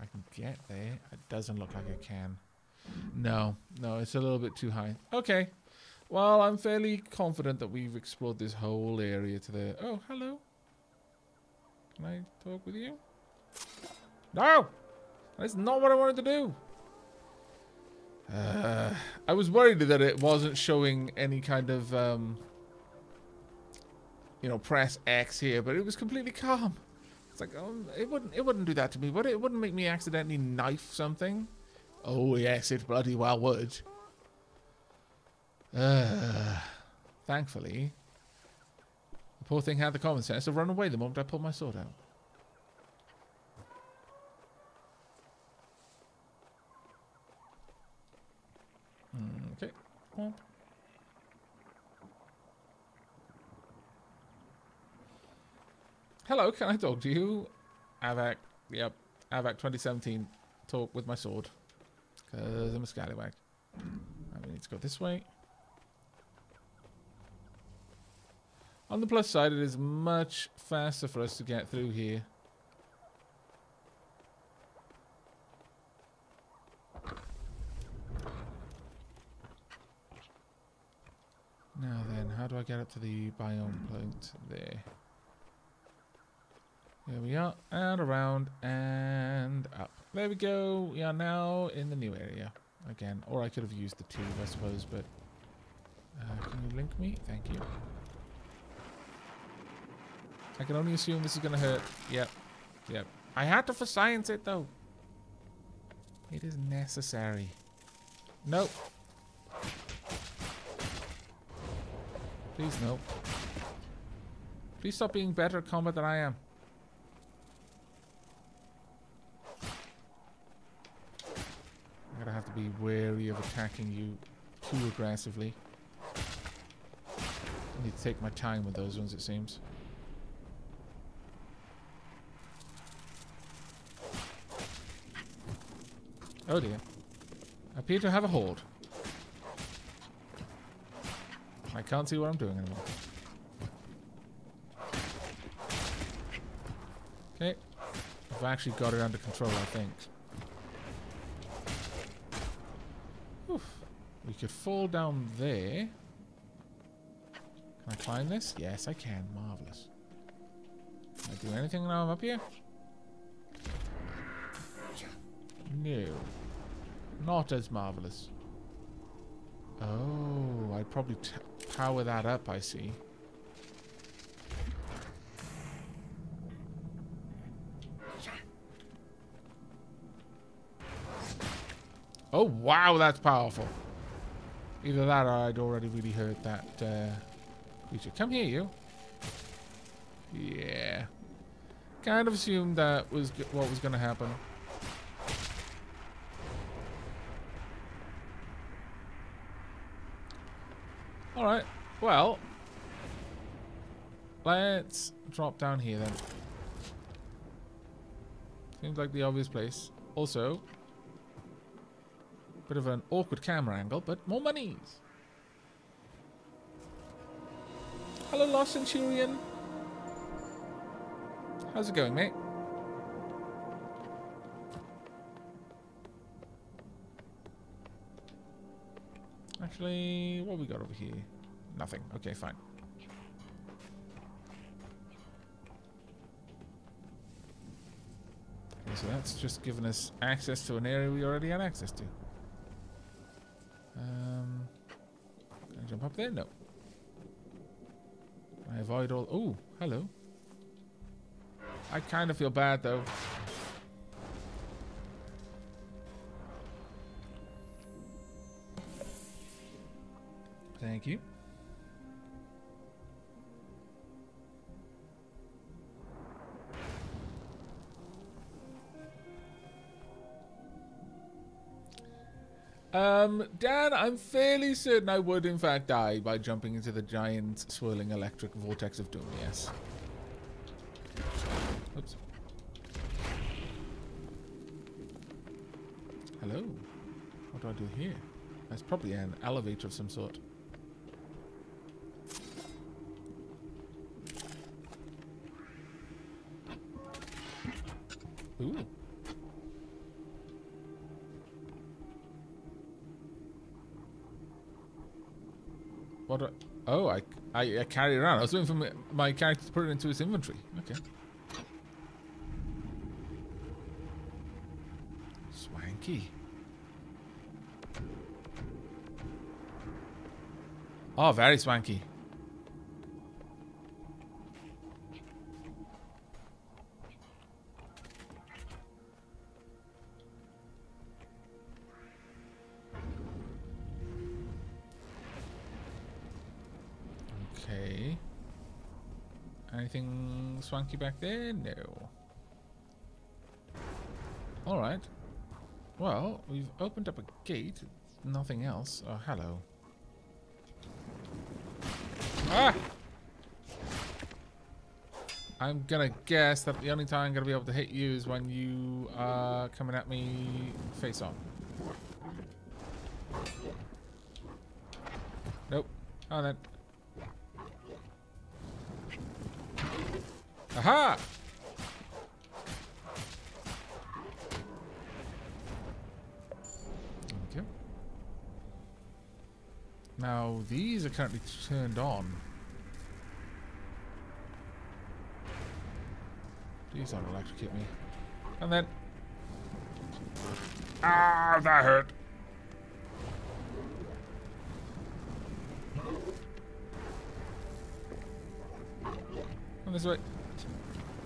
I can get there. It doesn't look like I can. No, no, it's a little bit too high. Okay. Well, I'm fairly confident that we've explored this whole area to the... Oh, hello. Can I talk with you? No! That's not what I wanted to do. Uh, I was worried that it wasn't showing any kind of, um, you know, press X here, but it was completely calm. It's like, oh, it wouldn't, it wouldn't do that to me, would it? It wouldn't make me accidentally knife something. Oh yes, it bloody well would. Uh, thankfully, the poor thing had the common sense to run away the moment I pulled my sword out. Mm, okay. Hello, can I talk to you? Aavak, yep. Aavak 2017. Talk with my sword. Because I'm a scallywag. I need to go this way. On the plus side, it is much faster for us to get through here. Now then, how do I get up to the biome point there? Here we are, and around, and up. There we go, we are now in the new area again. Or I could have used the tube, I suppose, but... Uh, can you link me? Thank you. I can only assume this is going to hurt. Yep. Yep. I had to for science it, though. It is necessary. Nope. Please, no. Please stop being better at combat than I am. Gonna have to be wary of attacking you too aggressively. I need to take my time with those ones, it seems. Oh dear. I appear to have a hold. I can't see what I'm doing anymore. Okay. I've actually got it under control, I think. We could fall down there. Can I climb this? Yes, I can. Marvellous. Can I do anything now I'm up here? No. Not as marvellous. Oh, I'd probably power that up, I see. Oh, wow, that's powerful. Either that or I'd already really heard that uh, creature. Come here, you. Yeah. Kind of assumed that was what was going to happen. Alright, well, let's drop down here then. Seems like the obvious place. Also, bit of an awkward camera angle, but more monies. Hello, Lost Centurion. How's it going, mate? Actually, what we got over here? Nothing. Okay, fine. Okay, so that's just given us access to an area we already had access to. Um, can I jump up there? No. I avoid all... Oh, hello. I kind of feel bad, though. Thank you. Um, Dan, I'm fairly certain I would in fact die by jumping into the giant swirling electric vortex of doom, yes. Oops. Hello. What do I do here? That's probably an elevator of some sort. Ooh. What? Oh, I, I, I carry it around. I was waiting for my character to put it into his inventory. Okay. Swanky. Oh, very swanky. Anything swanky back there? No. Alright. Well, we've opened up a gate. Nothing else. Oh, hello. Ah! I'm gonna guess that the only time I'm gonna be able to hit you is when you are coming at me face on. Nope. Oh then. Aha! Okay. Now these are currently turned on. Please don't electrocute me. And then... Ah, that hurt. On this way.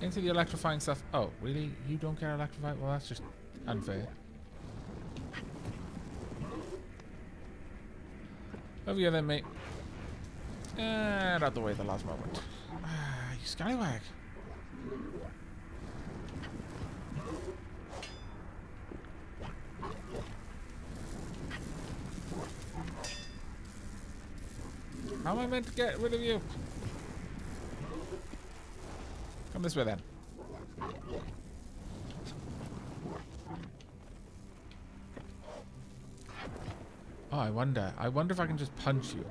Into the electrifying stuff. Oh, really? You don't get electrified? Well, that's just unfair. Over here then, mate. And out the way at the last moment. Ah, you scallywag. How am I meant to get rid of you? Come this way then. Oh, I wonder. I wonder if I can just punch you.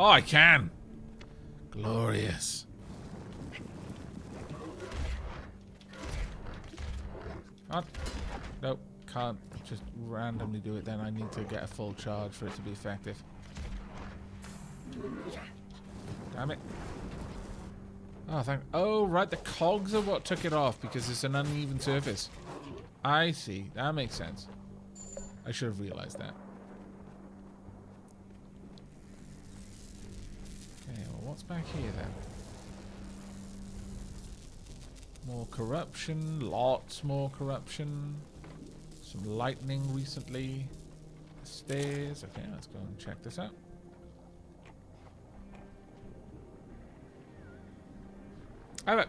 Oh, I can. Glorious. Can't. Nope, can't just randomly do it then. I need to get a full charge for it to be effective. Damn it. Oh, thank. Oh, right. The cogs are what took it off because it's an uneven surface. I see. That makes sense. I should have realized that. Okay, well, what's back here then? More corruption. Lots more corruption. Some lightning recently. Stairs. Okay, let's go and check this out.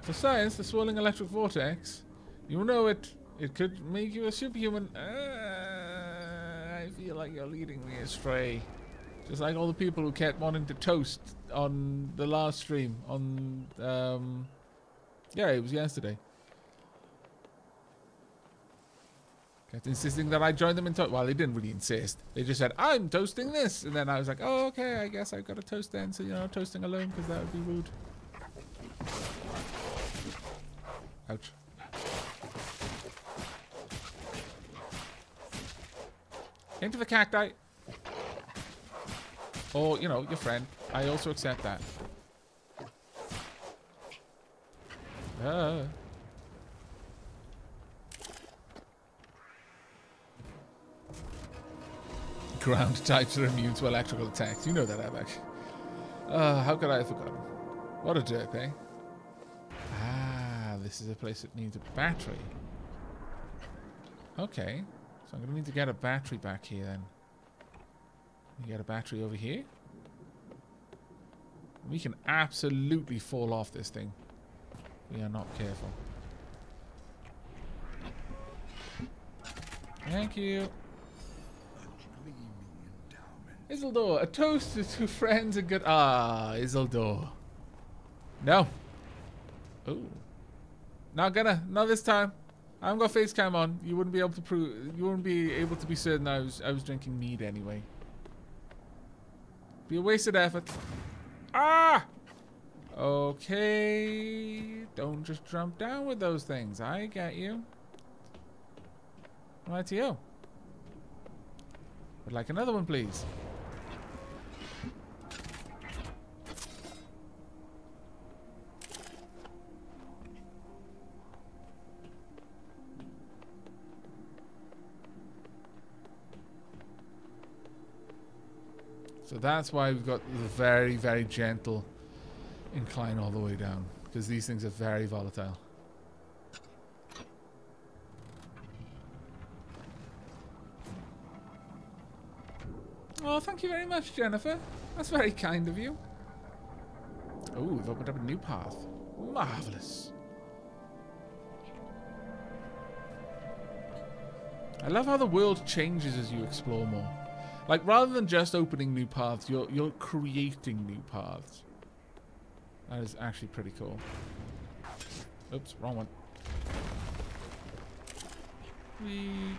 For science, the swirling electric vortex. You know it. It could make you a superhuman. Uh, I feel like you're leading me astray. Just like all the people who kept wanting to toast on the last stream. On, um... Yeah, it was yesterday. Kept insisting that I join them in toast. Well, they didn't really insist. They just said, I'm toasting this. And then I was like, oh, okay, I guess I've got to toast then. So, you know, toasting alone because that would be rude. Ouch. Into the cacti. Or, you know, your friend. I also accept that. Uh. Ground types are immune to electrical attacks. You know that, Aavak. Uh, how could I have forgotten? What a derp, eh? This is a place that needs a battery. Okay. So I'm going to need to get a battery back here then. You get a battery over here. We can absolutely fall off this thing. We are not careful. Thank you. Isildur, a toast to two friends and good. Ah, Isildur. No. Ooh. Not gonna. Not this time. I'm got face cam on. You wouldn't be able to prove. You wouldn't be able to be certain I was. I was drinking mead anyway. Be a wasted effort. Ah. Okay. Don't just jump down with those things. I get you. Right to you. Would like another one, please. So that's why we've got the very, very gentle incline all the way down. Because these things are very volatile. Oh, thank you very much, Jennifer. That's very kind of you. Oh, we've opened up a new path. Marvellous. I love how the world changes as you explore more. Like, rather than just opening new paths, you're, you're creating new paths. That is actually pretty cool. Oops, wrong one. We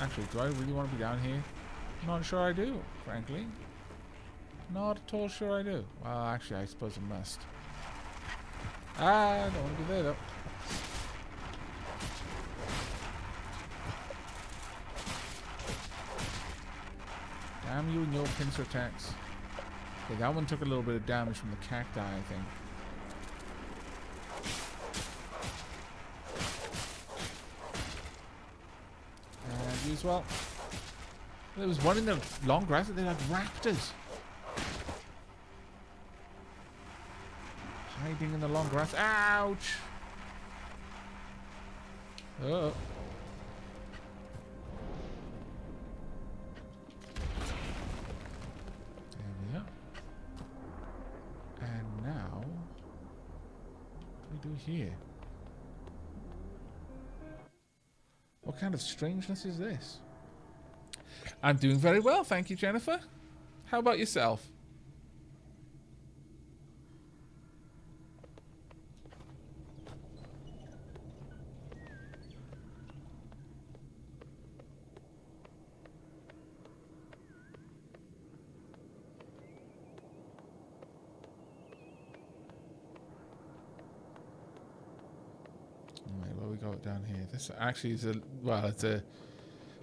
Actually, do I really want to be down here? Not sure I do, frankly. Not at all sure I do. Well, actually, I suppose I must. Ah, I don't want to be there, though. Damn you and your pincer attacks. Okay, that one took a little bit of damage from the cacti, I think. And you as well. There was one in the long grass that they like raptors. Hiding in the long grass. Ouch! Oh. Do here? What kind of strangeness is this? I'm doing very well, thank you, Jennifer. How about yourself? Alright, what we got down here? This actually is a well, it's a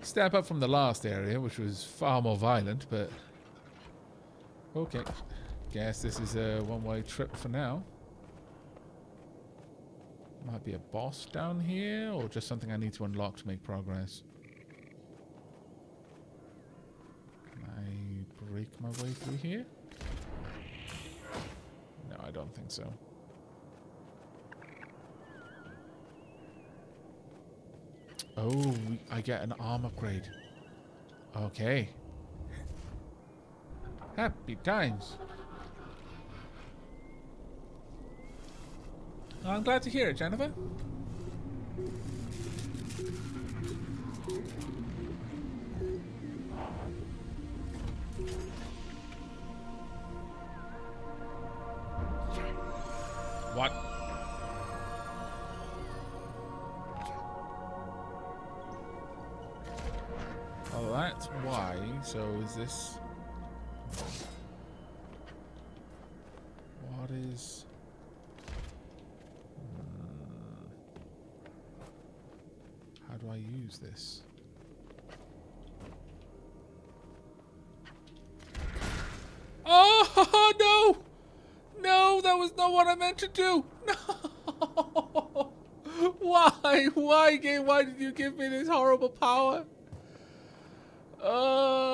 step up from the last area, which was far more violent, but okay. Guess this is a one-way trip for now. Might be a boss down here, or just something I need to unlock to make progress. Can I break my way through here? No, I don't think so. Oh, I get an arm upgrade. Okay. Happy times. Oh, I'm glad to hear it, Jennifer. What? So is this... What is... Hmm. How do I use this? Oh, no! No, that was not what I meant to do! No! Why? Why, game? Why did you give me this horrible power? Uh,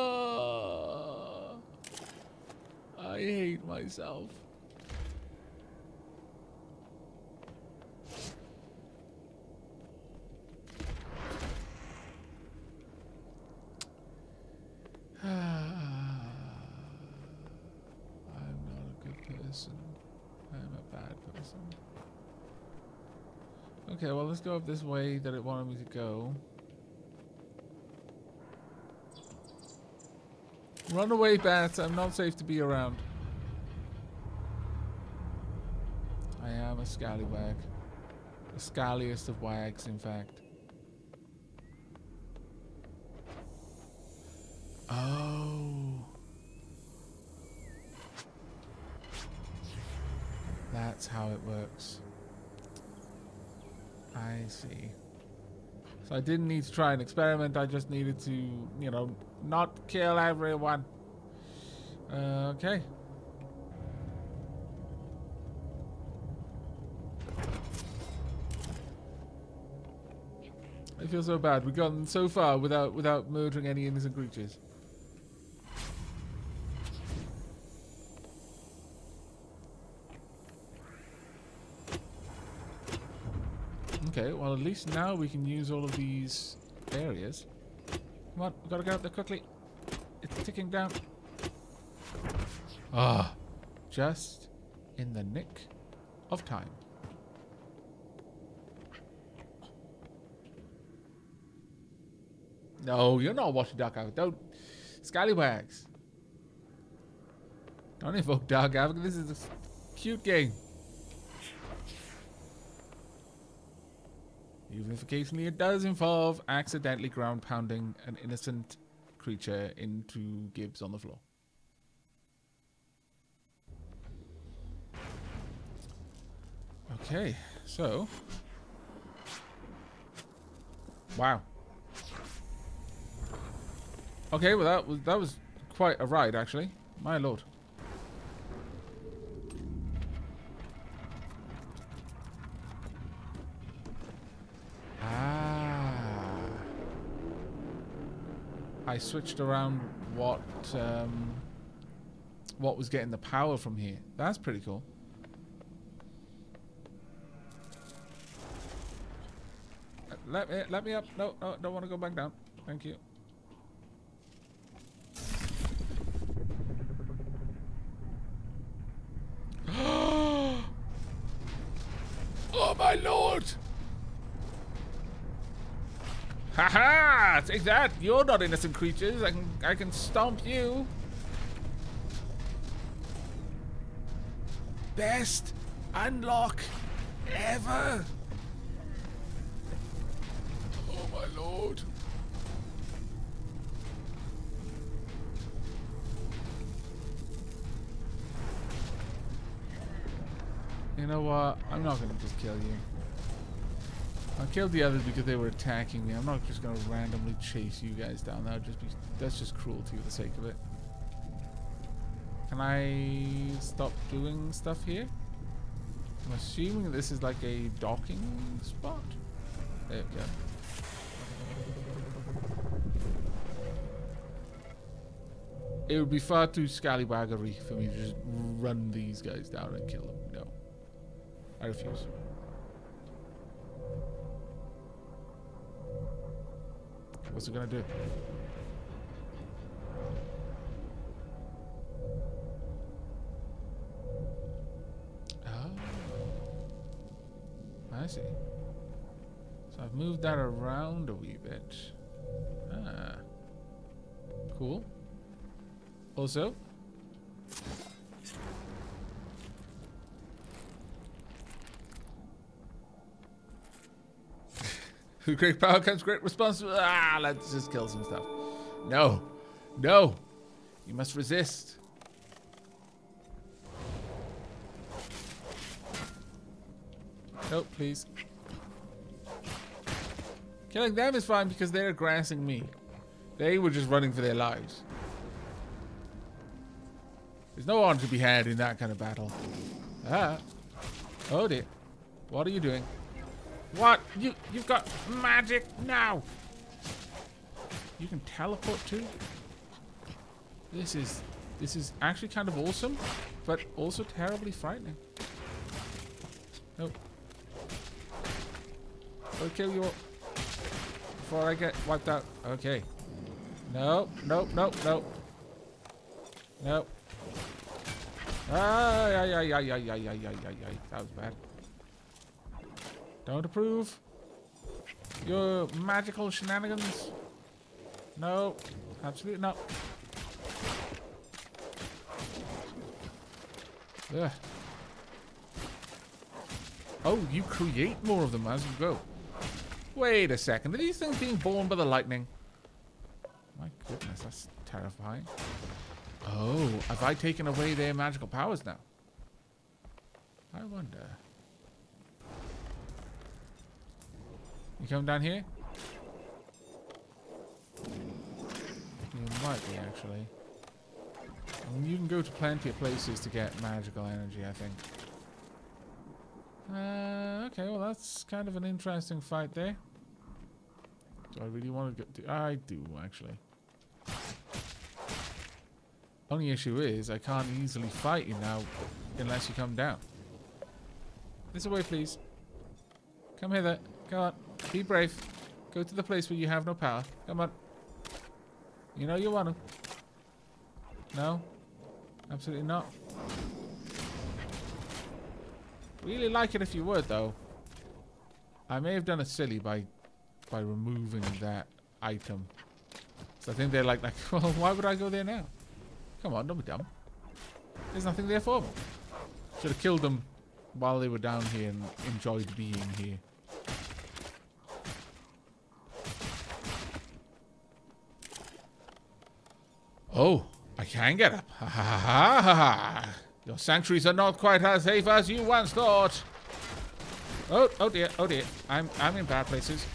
I hate myself. I'm not a good person. I'm a bad person. Okay, well, let's go up this way that it wanted me to go. Run away, bats. I'm not safe to be around. I am a scallywag. The scalliest of wags, in fact. Oh. That's how it works. I see. So I didn't need to try an experiment, I just needed to, you know, not kill everyone. Uh, okay. I feel so bad. We've gone so far without without murdering any innocent creatures. Okay, well at least now we can use all of these areas. Come on, we gotta get up there quickly. It's ticking down. Ah, just in the nick of time. No, you're not watching Duck Out. Don't Scallywags. Don't invoke Dark Havoc. This is a cute game. Even if occasionally it does involve accidentally ground pounding an innocent creature into gibs on the floor. Okay, so. Wow. Okay, well that was that was quite a ride actually. My lord. I switched around what um, what was getting the power from here. That's pretty cool. Let me let me up. No, no, don't want to go back down. Thank you. oh my lord! Haha! -ha! Take that! You're not innocent creatures. I can I can stomp you. Best unlock ever. Oh my lord. You know what? I'm not gonna just kill you. I killed the others because they were attacking me. I'm not just gonna randomly chase you guys down. That would just be that's just cruelty for the sake of it. Can I stop doing stuff here? I'm assuming this is like a docking spot. There we go. It would be far too scallywaggery for me to just run these guys down and kill them. No. I refuse. What's it gonna do? Oh. I see. So I've moved that around a wee bit. Ah. Cool. Also, Great power comes great responsibility. Ah, let's just kill some stuff. No. No. You must resist. No, please. Killing them is fine because they're grassing me. They were just running for their lives. There's no honor to be had in that kind of battle. Ah. Oh dear. What are you doing? What? You you've got magic now. You can teleport too? This is this is actually kind of awesome, but also terribly frightening. Nope. I'll kill you before I get wiped out. Okay. No, nope, nope, nope. Nope. Ay, ay, ay, ay, ay, ay, ay, ay, ay. That was bad. Don't approve. Your magical shenanigans. No. Absolutely not. Ugh. Oh, you create more of them as you go. Wait a second. Are these things being born by the lightning? My goodness, that's terrifying. Oh, have I taken away their magical powers now? I wonder. You come down here? You might be, actually. I mean, you can go to plenty of places to get magical energy, I think. Uh, okay, well, that's kind of an interesting fight there. Do I really want to go? I do, actually. Only issue is, I can't easily fight you now unless you come down. This way, please. Come hither. Come on. Be brave. Go to the place where you have no power. Come on. You know you want to. No? Absolutely not. Really like it if you would, though. I may have done it silly by by removing that item. So I think they're like, like, well, why would I go there now? Come on, don't be dumb. There's nothing there for them. Should have killed them while they were down here and enjoyed being here. Oh, I can get up. Ha ha ha ha ha. Your sanctuaries are not quite as safe as you once thought. Oh, oh dear, oh dear. I'm, I'm in bad places.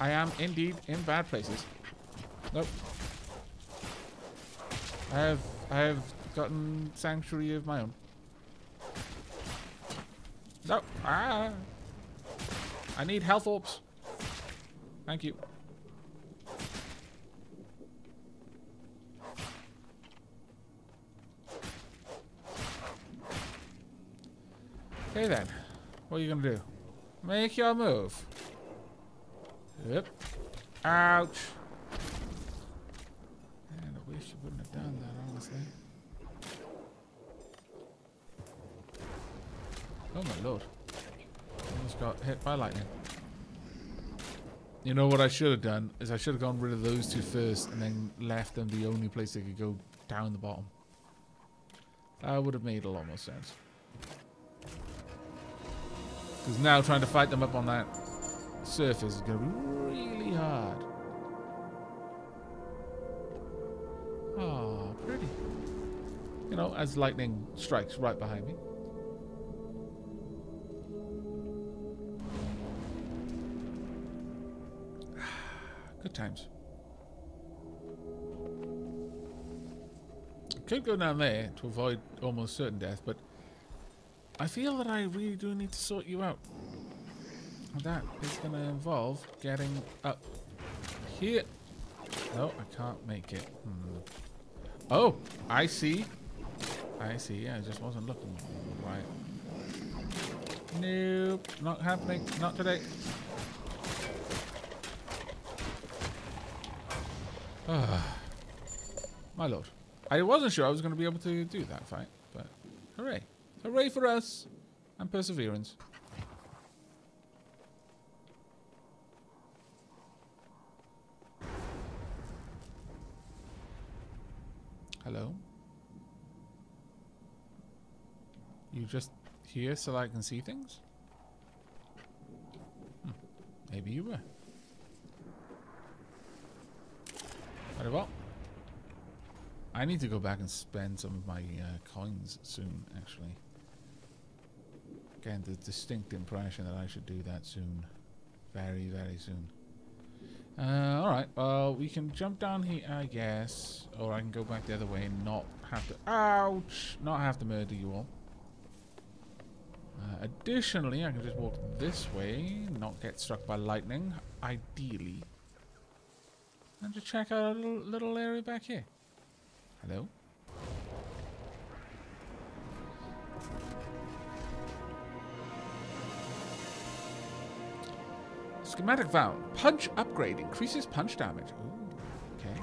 I am indeed in bad places. Nope. I have, I have gotten sanctuary of my own. No, ah. I need health orbs. Thank you. Okay then. What are you gonna do? Make your move. Yep. Ouch. I wish you wouldn't have done that, honestly. Oh my lord. Almost got hit by lightning. You know what I should have done is I should have gone rid of those two first and then left them the only place they could go down the bottom. That would have made a lot more sense. Because now trying to fight them up on that surface is going to be really hard. Ah, pretty. You know, as lightning strikes right behind me. Good times. Could go down there to avoid almost certain death, but I feel that I really do need to sort you out. That is going to involve getting up here. No, I can't make it. Hmm. Oh, I see. I see. Yeah, I just wasn't looking right. Nope, not happening. Not today. My lord. I wasn't sure I was going to be able to do that fight, but hooray. Hooray for us and perseverance. Hello? You just here so I can see things? Hmm. Maybe you were. Very well. I need to go back and spend some of my uh, coins soon, actually. Again, the distinct impression that I should do that soon. Very, very soon. Uh, alright, well, we can jump down here, I guess. Or I can go back the other way and not have to... Ouch! Not have to murder you all. Uh, additionally, I can just walk this way, not get struck by lightning, ideally. And just check out a little, little area back here. Hello? Schematic found. Punch upgrade. Increases punch damage. Ooh, okay.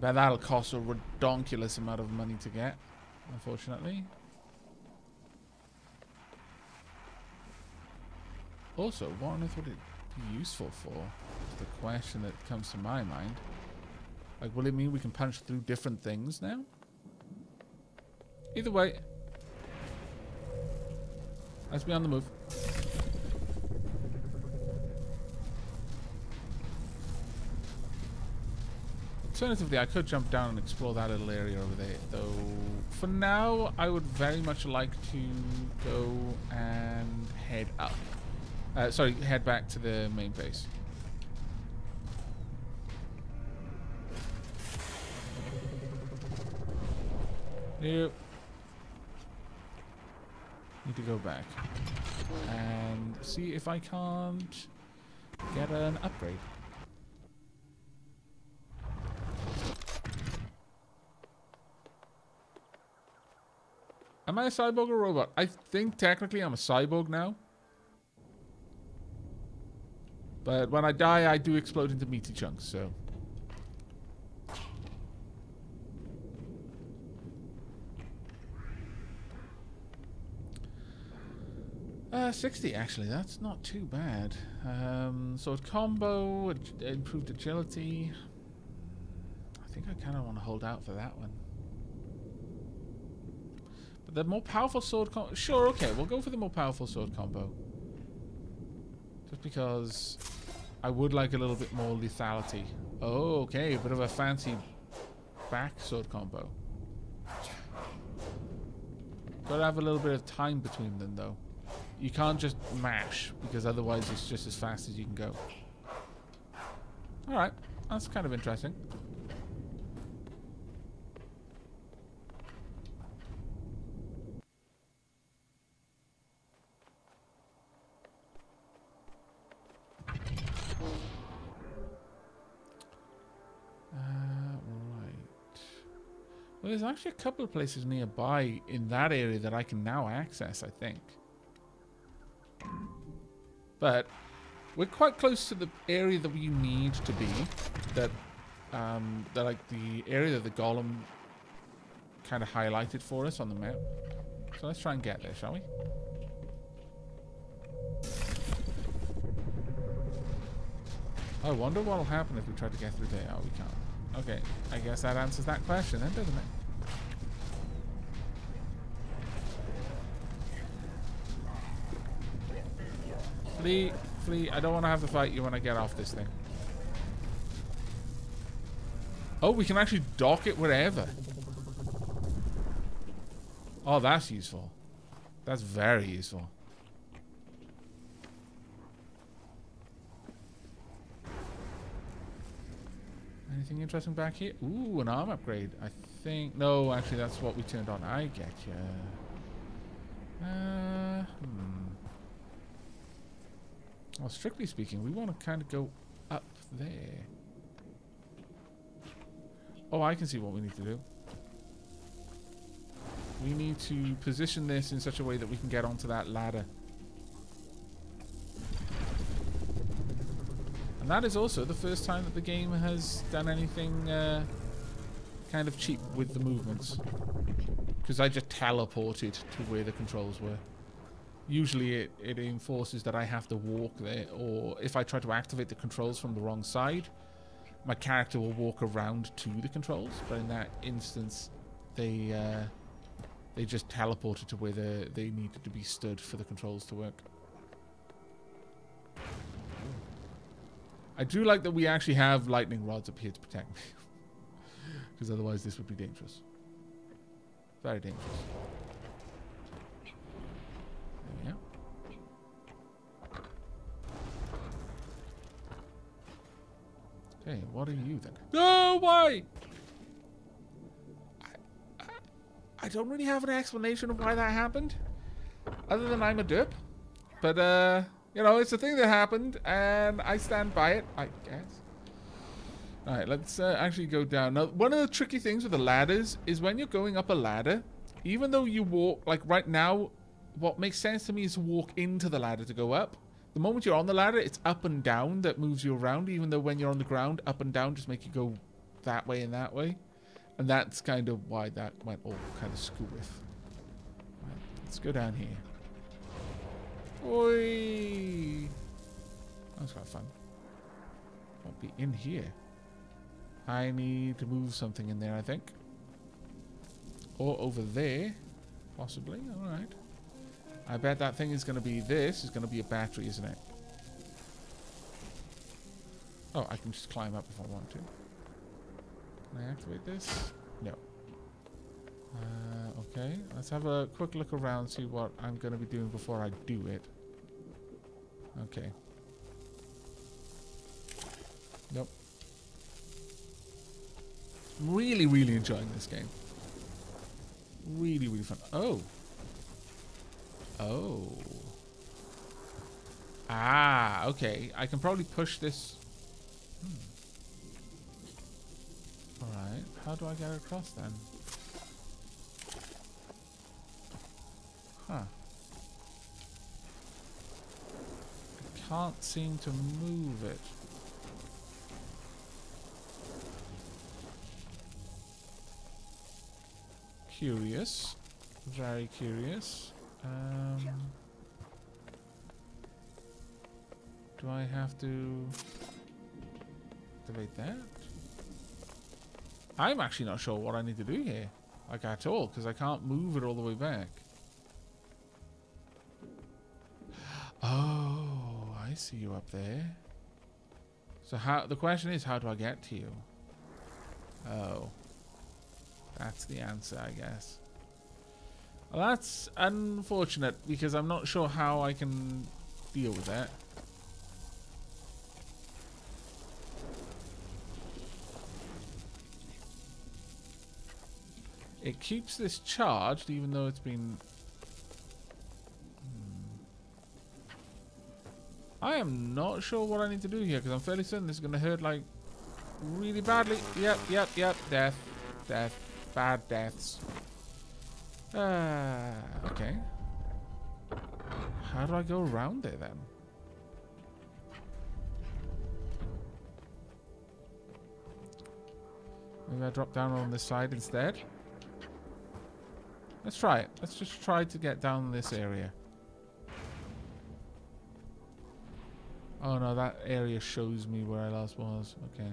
But that'll cost a redonkulous amount of money to get, unfortunately. Also, what on earth would it be useful for? Is the question that comes to my mind. Like, will it mean we can punch through different things now? Either way. Let's be on the move. Alternatively, I could jump down and explore that little area over there, though for now, I would very much like to go and head up. Uh, sorry, head back to the main base. Nope. Need to go back. And see if I can't get an upgrade. Am I a cyborg or a robot? I think technically I'm a cyborg now. But when I die, I do explode into meaty chunks, so... Uh, 60 actually, that's not too bad. Um, sword combo, improved agility. I think I kind of want to hold out for that one. The more powerful sword combo... Sure, okay, we'll go for the more powerful sword combo. Just because I would like a little bit more lethality. Oh, okay, a bit of a fancy back sword combo. Gotta have a little bit of time between them, though. You can't just mash, because otherwise it's just as fast as you can go. Alright, that's kind of interesting. Well, there's actually a couple of places nearby in that area that I can now access, I think. But we're quite close to the area that we need to be. That, um, that like the area that the golem kind of highlighted for us on the map. So let's try and get there, shall we? I wonder what will happen if we try to get through there. Oh, we can't. Okay, I guess that answers that question then, doesn't it? Flee, flee. I don't want to have to fight you when I get off this thing. Oh, we can actually dock it wherever. Oh, that's useful. That's very useful. Anything interesting back here? Ooh, an arm upgrade. I think... No, actually, that's what we turned on. I get you. Uh, hmm. Well, strictly speaking, we want to kind of go up there. Oh, I can see what we need to do. We need to position this in such a way that we can get onto that ladder. And that is also the first time that the game has done anything uh, kind of cheap with the movements. Because I just teleported to where the controls were. Usually it, it enforces that I have to walk there, or if I try to activate the controls from the wrong side, my character will walk around to the controls. But in that instance, they uh, they just teleported to where the, they needed to be stood for the controls to work. I do like that we actually have lightning rods up here to protect me. Because otherwise this would be dangerous. Very dangerous. There Okay, what are you then? No, why? I, I, I don't really have an explanation of why that happened. Other than I'm a derp. But, uh... You know, it's a thing that happened, and I stand by it, I guess. Alright, let's uh, actually go down. Now, one of the tricky things with the ladders is when you're going up a ladder, even though you walk, like right now, what makes sense to me is to walk into the ladder to go up. The moment you're on the ladder, it's up and down that moves you around, even though when you're on the ground, up and down just make you go that way and that way. And that's kind of why that went all kind of screw with. Right, let's go down here. Oi! That's quite fun. Won't be in here. I need to move something in there, I think. Or over there, possibly. Alright. I bet that thing is going to be this. is going to be a battery, isn't it? Oh, I can just climb up if I want to. Can I activate this? No. Uh, okay, let's have a quick look around, see what I'm going to be doing before I do it. Okay. Nope. Really, really enjoying this game. Really, really fun. Oh. Oh. Ah, okay. I can probably push this. Hmm. Alright. How do I get across then? Huh. Can't seem to move it. Curious. Very curious. Um, do I have to activate that? I'm actually not sure what I need to do here. Like at all, because I can't move it all the way back. Oh, I see you up there. So how the question is how do I get to you? Oh. That's the answer, I guess. Well, that's unfortunate because I'm not sure how I can deal with that. It keeps this charged even though it's been... I am not sure what I need to do here because I'm fairly certain this is going to hurt like really badly. Yep, yep, yep. Death. Death. Bad deaths. Uh, okay. How do I go around there then? Maybe I drop down on this side instead? Let's try it. Let's just try to get down this area. Oh no, that area shows me where I last was. Okay.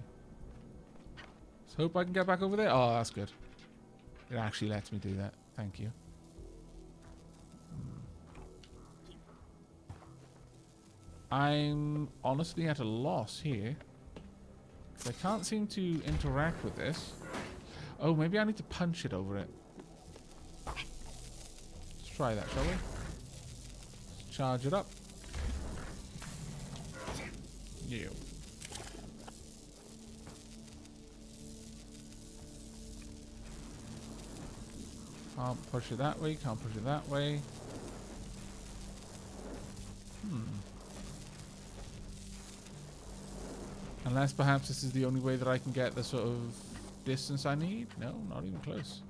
Let's hope I can get back over there. Oh, that's good. It actually lets me do that. Thank you. I'm honestly at a loss here. I can't seem to interact with this. Oh, maybe I need to punch it over it Let's try that, shall we? Let's charge it up. Yeah. Can't push it that way, can't push it that way. Hmm. Unless perhaps this is the only way that I can get the sort of distance I need? No, not even close.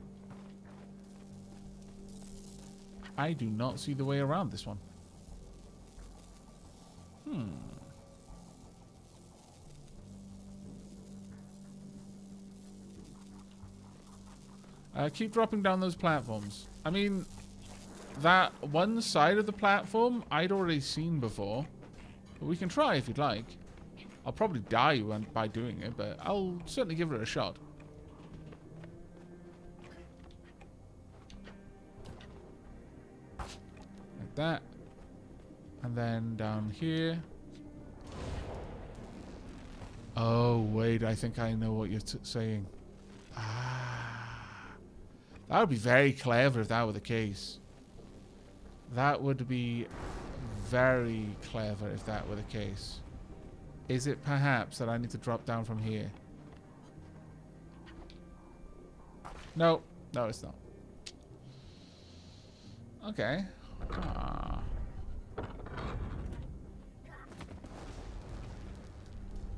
I do not see the way around this one. Hmm. Uh, keep dropping down those platforms. I mean, that one side of the platform I'd already seen before. But we can try if you'd like. I'll probably die when, by doing it, but I'll certainly give it a shot. Like that. And then down here. Oh, wait, I think I know what you're saying. Ah. That would be very clever if that were the case. That would be very clever if that were the case. Is it perhaps that I need to drop down from here? No. No, it's not. Okay. Ah.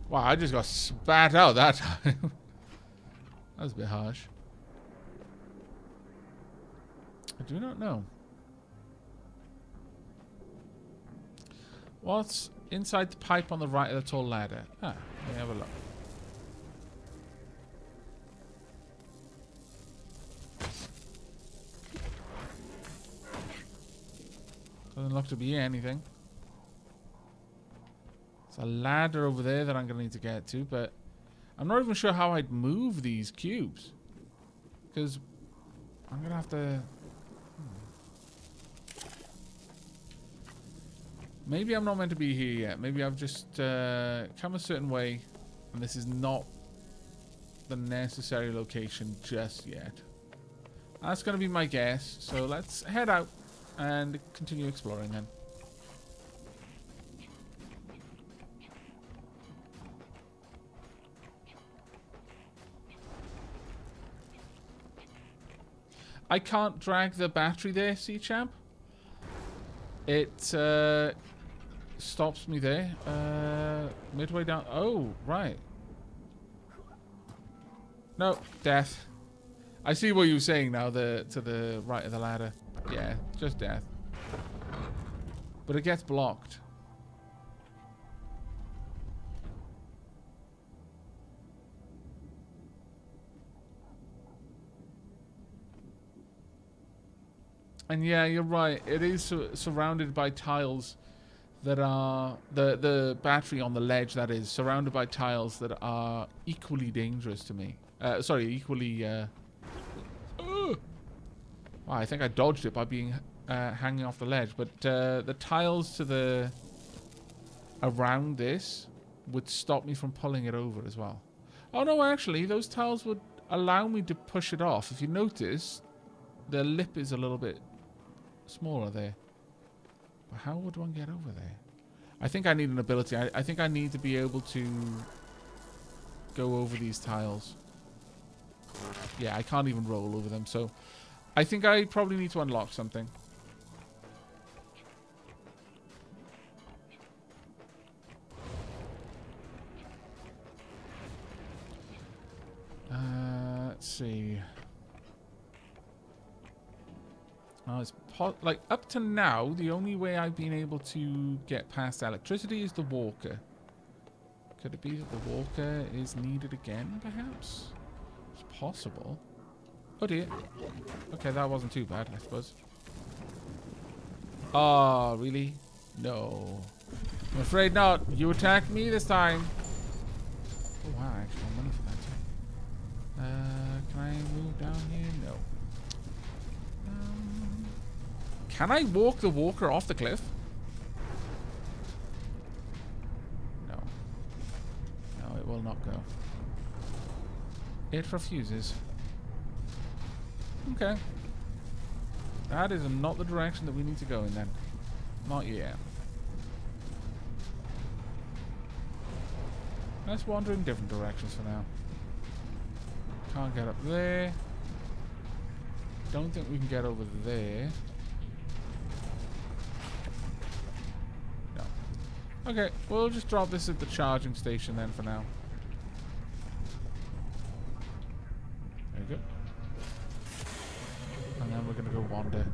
Wow, I just got spat out that time. that was a bit harsh. I do not know. What's inside the pipe on the right of the tall ladder? Ah, let me have a look. Doesn't look to be anything. There's a ladder over there that I'm going to need to get to, but I'm not even sure how I'd move these cubes. Because I'm going to have to... Maybe I'm not meant to be here yet. Maybe I've just uh, come a certain way and this is not the necessary location just yet. That's going to be my guess. So let's head out and continue exploring then. I can't drag the battery there, see champ? It uh, stops me there. Uh, midway down. Oh, right. No, death. I see what you're saying now, the to the right of the ladder. Yeah, just death. But it gets blocked. And yeah, you're right. It is su surrounded by tiles that are the the battery on the ledge that is surrounded by tiles that are equally dangerous to me. Uh, sorry, equally... Uh, oh, I think I dodged it by being uh, hanging off the ledge. But uh, the tiles to the... Around this would stop me from pulling it over as well. Oh no, actually, those tiles would allow me to push it off. If you notice, the lip is a little bit smaller there. But how would one get over there? I think I need an ability. I, I think I need to be able to go over these tiles. Yeah, I can't even roll over them, so I think I probably need to unlock something. Uh, let's see. Uh, it's like up to now, the only way I've been able to get past electricity is the walker. Could it be that the walker is needed again, perhaps? It's possible. Oh dear. Okay, that wasn't too bad, I suppose. Oh, really? No. I'm afraid not. You attacked me this time. Oh, wow, actually, money for that too. Uh, can I move down here? No. Um, can I walk the walker off the cliff? No. No, it will not go. It refuses. Okay. That is not the direction that we need to go in then. Not yet. Let's wander in different directions for now. Can't get up there. Don't think we can get over there. No. Okay, we'll just drop this at the charging station then for now. There we go. And then we're gonna go wander.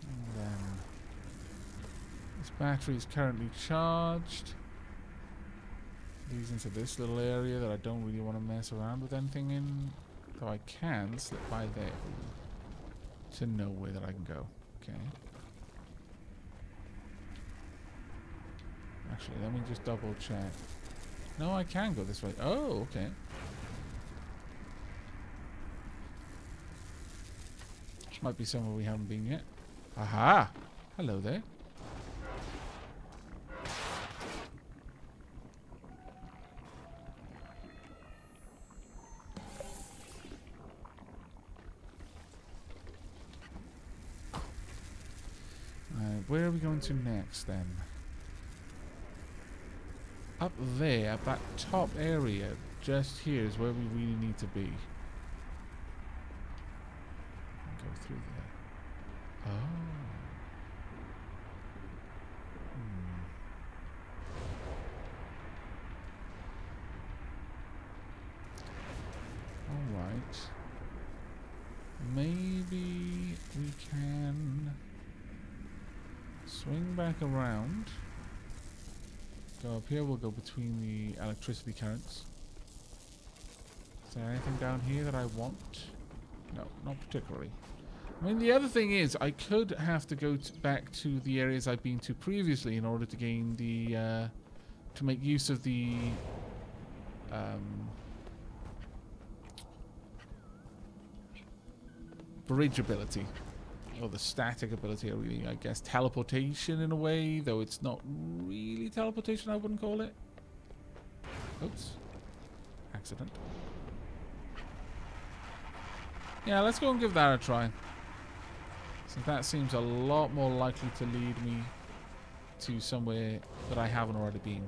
And then this battery is currently charged. Leads into this little area that I don't really want to mess around with anything in. Though I can slip by there to nowhere that I can go. Okay. Actually, let me just double check. No, I can go this way. Oh, okay. Might be somewhere we haven't been yet. Aha! Hello there. Right, where are we going to next then? Up there, at that top area, just here is where we really need to be. Go through there. Oh. Hmm. Alright. Maybe we can swing back around. Go up here, we'll go between the electricity currents. Is there anything down here that I want? No, not particularly. I mean, the other thing is, I could have to go back to the areas I've been to previously in order to gain the, uh, to make use of the, um, bridge ability. Or the static ability, or really, I guess, teleportation in a way, though it's not really teleportation, I wouldn't call it. Oops. Accident. Yeah, let's go and give that a try. So that seems a lot more likely to lead me to somewhere that I haven't already been.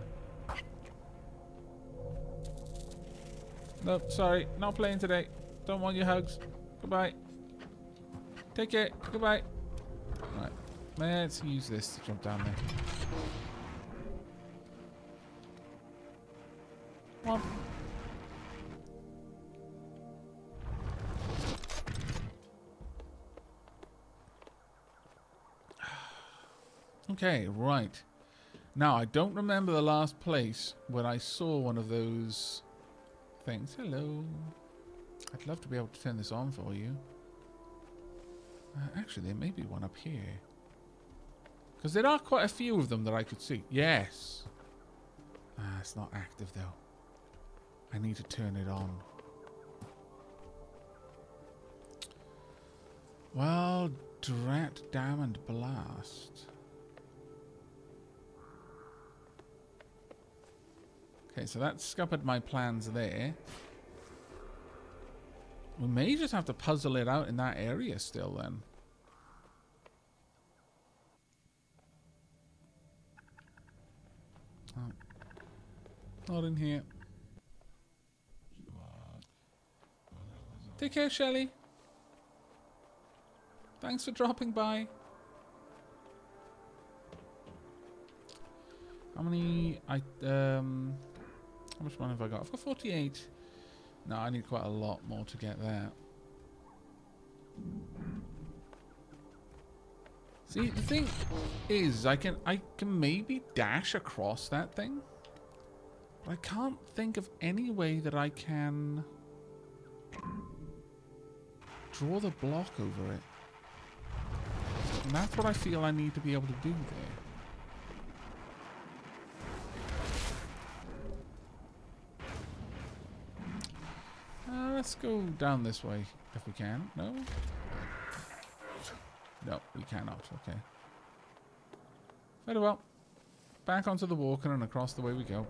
Nope, sorry, not playing today. Don't want your hugs. Goodbye. Take care. Goodbye. Right. Let's use this to jump down there. Come. Okay, right. Now, I don't remember the last place where I saw one of those things. Hello. I'd love to be able to turn this on for you. Uh, actually, there may be one up here. Because there are quite a few of them that I could see. Yes. Ah, it's not active though. I need to turn it on. Well, Drat, Dam, and Blast. Okay, so that scuppered my plans there. We may just have to puzzle it out in that area still then. Oh. Not in here. Take care, Shelly. Thanks for dropping by. How many I um how much money have I got? I've got 48. No, I need quite a lot more to get that. See, the thing is, I can I can maybe dash across that thing. But I can't think of any way that I can draw the block over it. And that's what I feel I need to be able to do there. Uh, let's go down this way if we can. No? No, we cannot. Okay. Very well. Back onto the walker and across the way we go.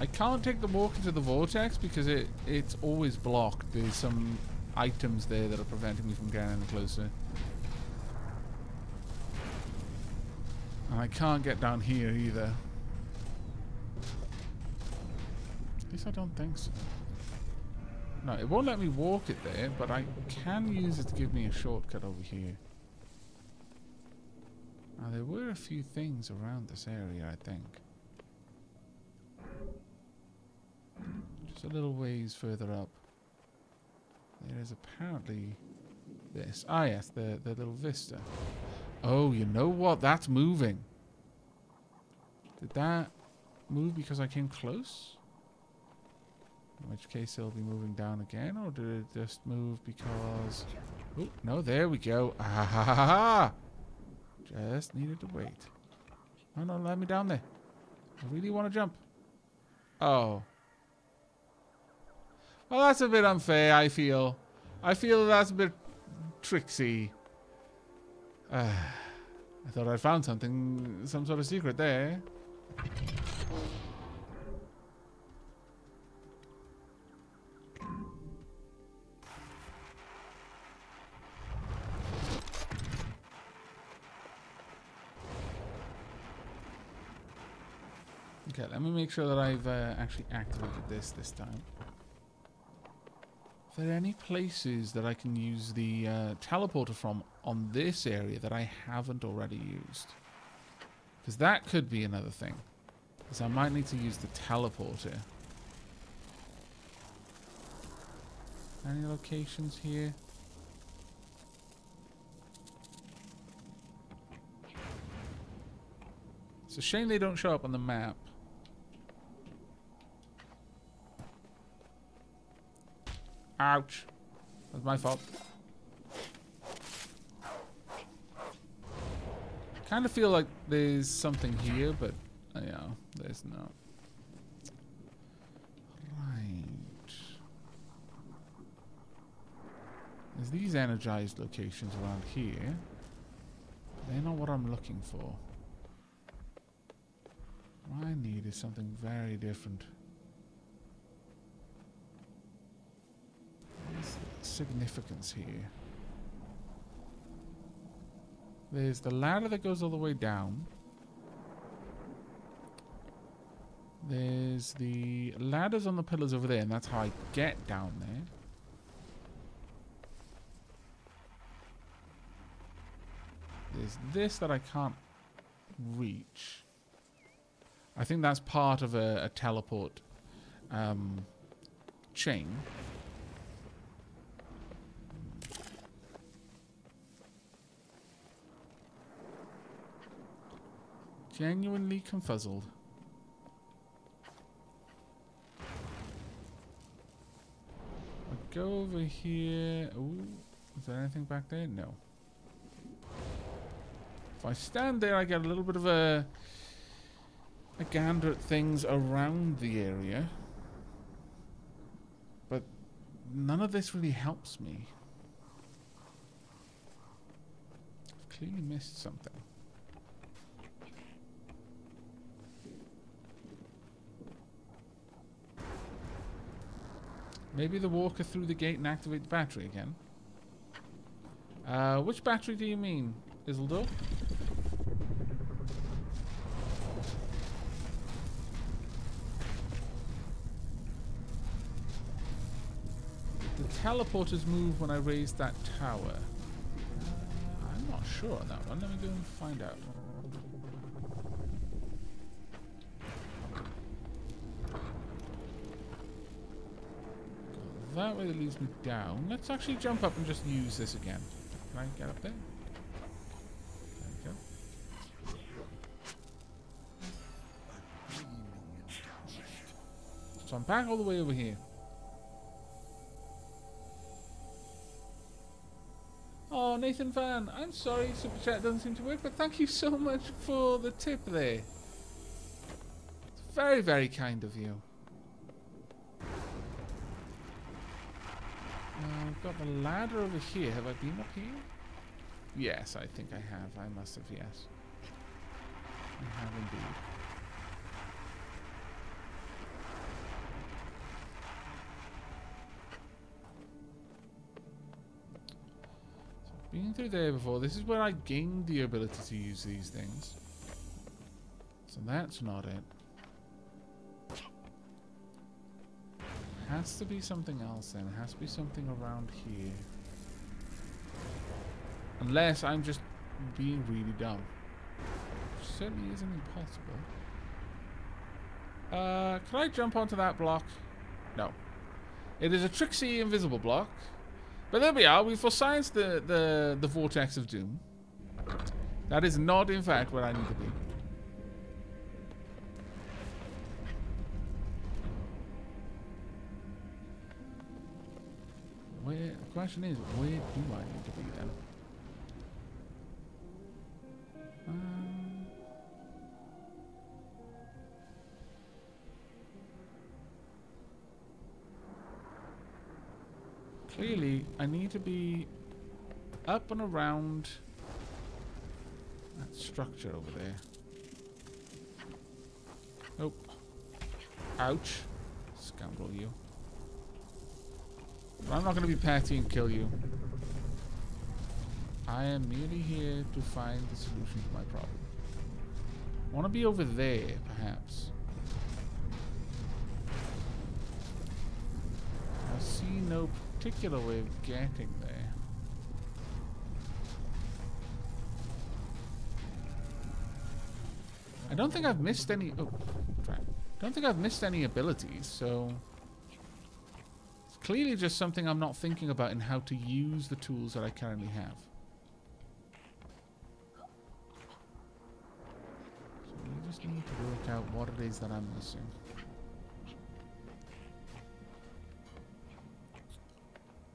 I can't take the walk into the vortex because it it's always blocked. There's some items there that are preventing me from getting any closer. I can't get down here either. At least I don't think so. No, it won't let me walk it there, but I can use it to give me a shortcut over here. Now, there were a few things around this area, I think. Just a little ways further up. There is apparently this. Ah, yes, the, the little vista. Oh, you know what? That's moving. Did that move because I came close? In which case it'll be moving down again, or did it just move because... Oh, no, there we go. Ah, ha, ha, ha. Just needed to wait. No, no, let me down there. I really want to jump. Oh. Well, that's a bit unfair, I feel. I feel that's a bit tricksy. Uh, I thought I found something, some sort of secret there. Okay, let me make sure that I've uh, actually activated this this time. Are there any places that I can use the uh, teleporter from on this area that I haven't already used? Because that could be another thing. Because I might need to use the teleporter. Any locations here? It's a shame they don't show up on the map. Ouch. That's my fault. Kind of feel like there's something here, but uh, yeah, there's not. Right. There's these energized locations around here. They're not what I'm looking for. What I need is something very different. Significance here? There's the ladder that goes all the way down. There's the ladders on the pillars over there, and that's how I get down there. There's this that I can't reach. I think that's part of a, a teleport um, chain. Genuinely confuzzled. I'll go over here. Ooh, is there anything back there? No. If I stand there, I get a little bit of a a gander at things around the area. But none of this really helps me. I've clearly missed something. Maybe the walker through the gate and activate the battery again. Uh, which battery do you mean, Isildur? The teleporters move when I raise that tower. Uh, I'm not sure on that one. Let me go and find out. That way that leads me down. Let's actually jump up and just use this again. Can I get up there? There we go. So I'm back all the way over here. Oh, Nathan Van, I'm sorry Super Chat doesn't seem to work, but thank you so much for the tip there. It's very, very kind of you. I've got the ladder over here. Have I been up here? Yes, I think I have. I must have, yes. I have indeed. Been through there before. This is where I gained the ability to use these things. So that's not it. Has to be something else then. It has to be something around here. Unless I'm just being really dumb. Which certainly isn't impossible. Uh, can I jump onto that block? No. It is a tricksy invisible block. But there we are. We've forescience the, the, the Vortex of Doom. That is not, in fact, where I need to be. Where the question is, where do I need to be then? Um, clearly, I need to be up and around that structure over there. Nope. Ouch. Scoundrel you. I'm not going to be petty and kill you. I am merely here to find the solution to my problem. I want to be over there, perhaps. I see no particular way of getting there. I don't think I've missed any... Oh, crap. I don't think I've missed any abilities, so... Clearly just something I'm not thinking about in how to use the tools that I currently have. So we just need to work out what it is that I'm missing.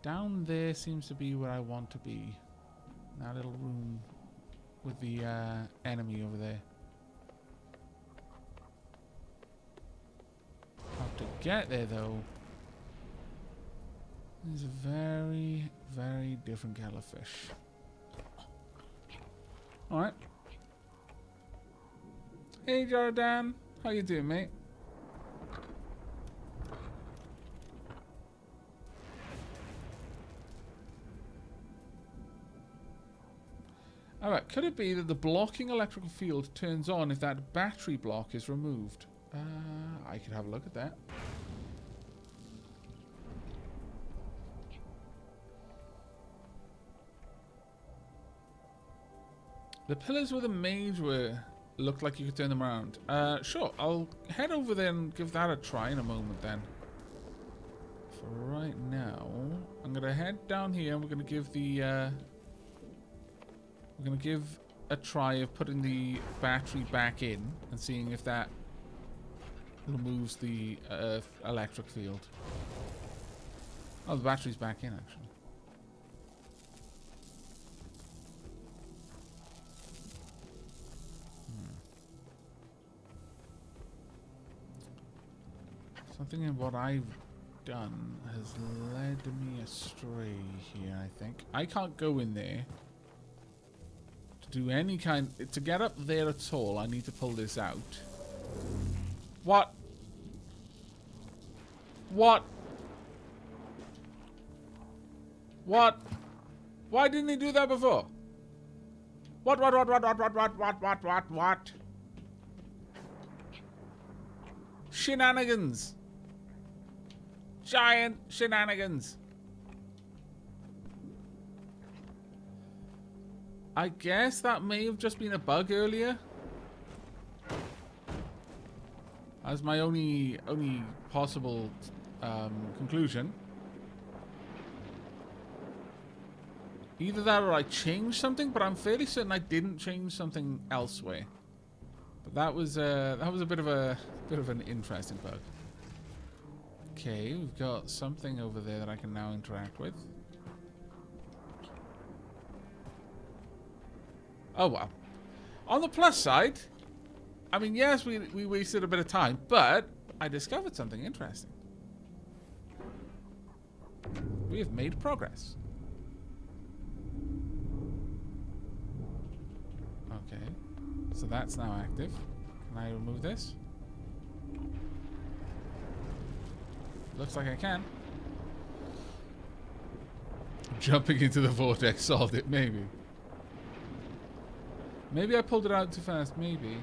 Down there seems to be where I want to be. That little room with the uh, enemy over there. How to get there though is a very, very different kettle of fish. Alright. Hey Jordan, how you doing mate? Alright, could it be that the blocking electrical field turns on if that battery block is removed? Uh, I could have a look at that. The pillars where the mage were looked like you could turn them around. Uh, sure, I'll head over there and give that a try in a moment then. For right now, I'm going to head down here and we're going to give the... Uh, we're going to give a try of putting the battery back in and seeing if that removes the uh, electric field. Oh, the battery's back in, actually. Something in what I've done has led me astray here, I think. I can't go in there to do any kind... To get up there at all, I need to pull this out. What? What? What? Why didn't he do that before? What, what, what, what, what, what, what, what, what, what, what? Shenanigans. Giant shenanigans. I guess that may have just been a bug earlier. As my only only possible um, conclusion. Either that or I changed something, but I'm fairly certain I didn't change something elsewhere. But that was uh, that was a bit of a bit of an interesting bug. Okay, we've got something over there that I can now interact with. Oh well. On the plus side, I mean, yes, we, we wasted a bit of time, but I discovered something interesting. We have made progress. Okay, so that's now active. Can I remove this? Looks like I can. Jumping into the vortex solved it, maybe. Maybe I pulled it out too fast, maybe.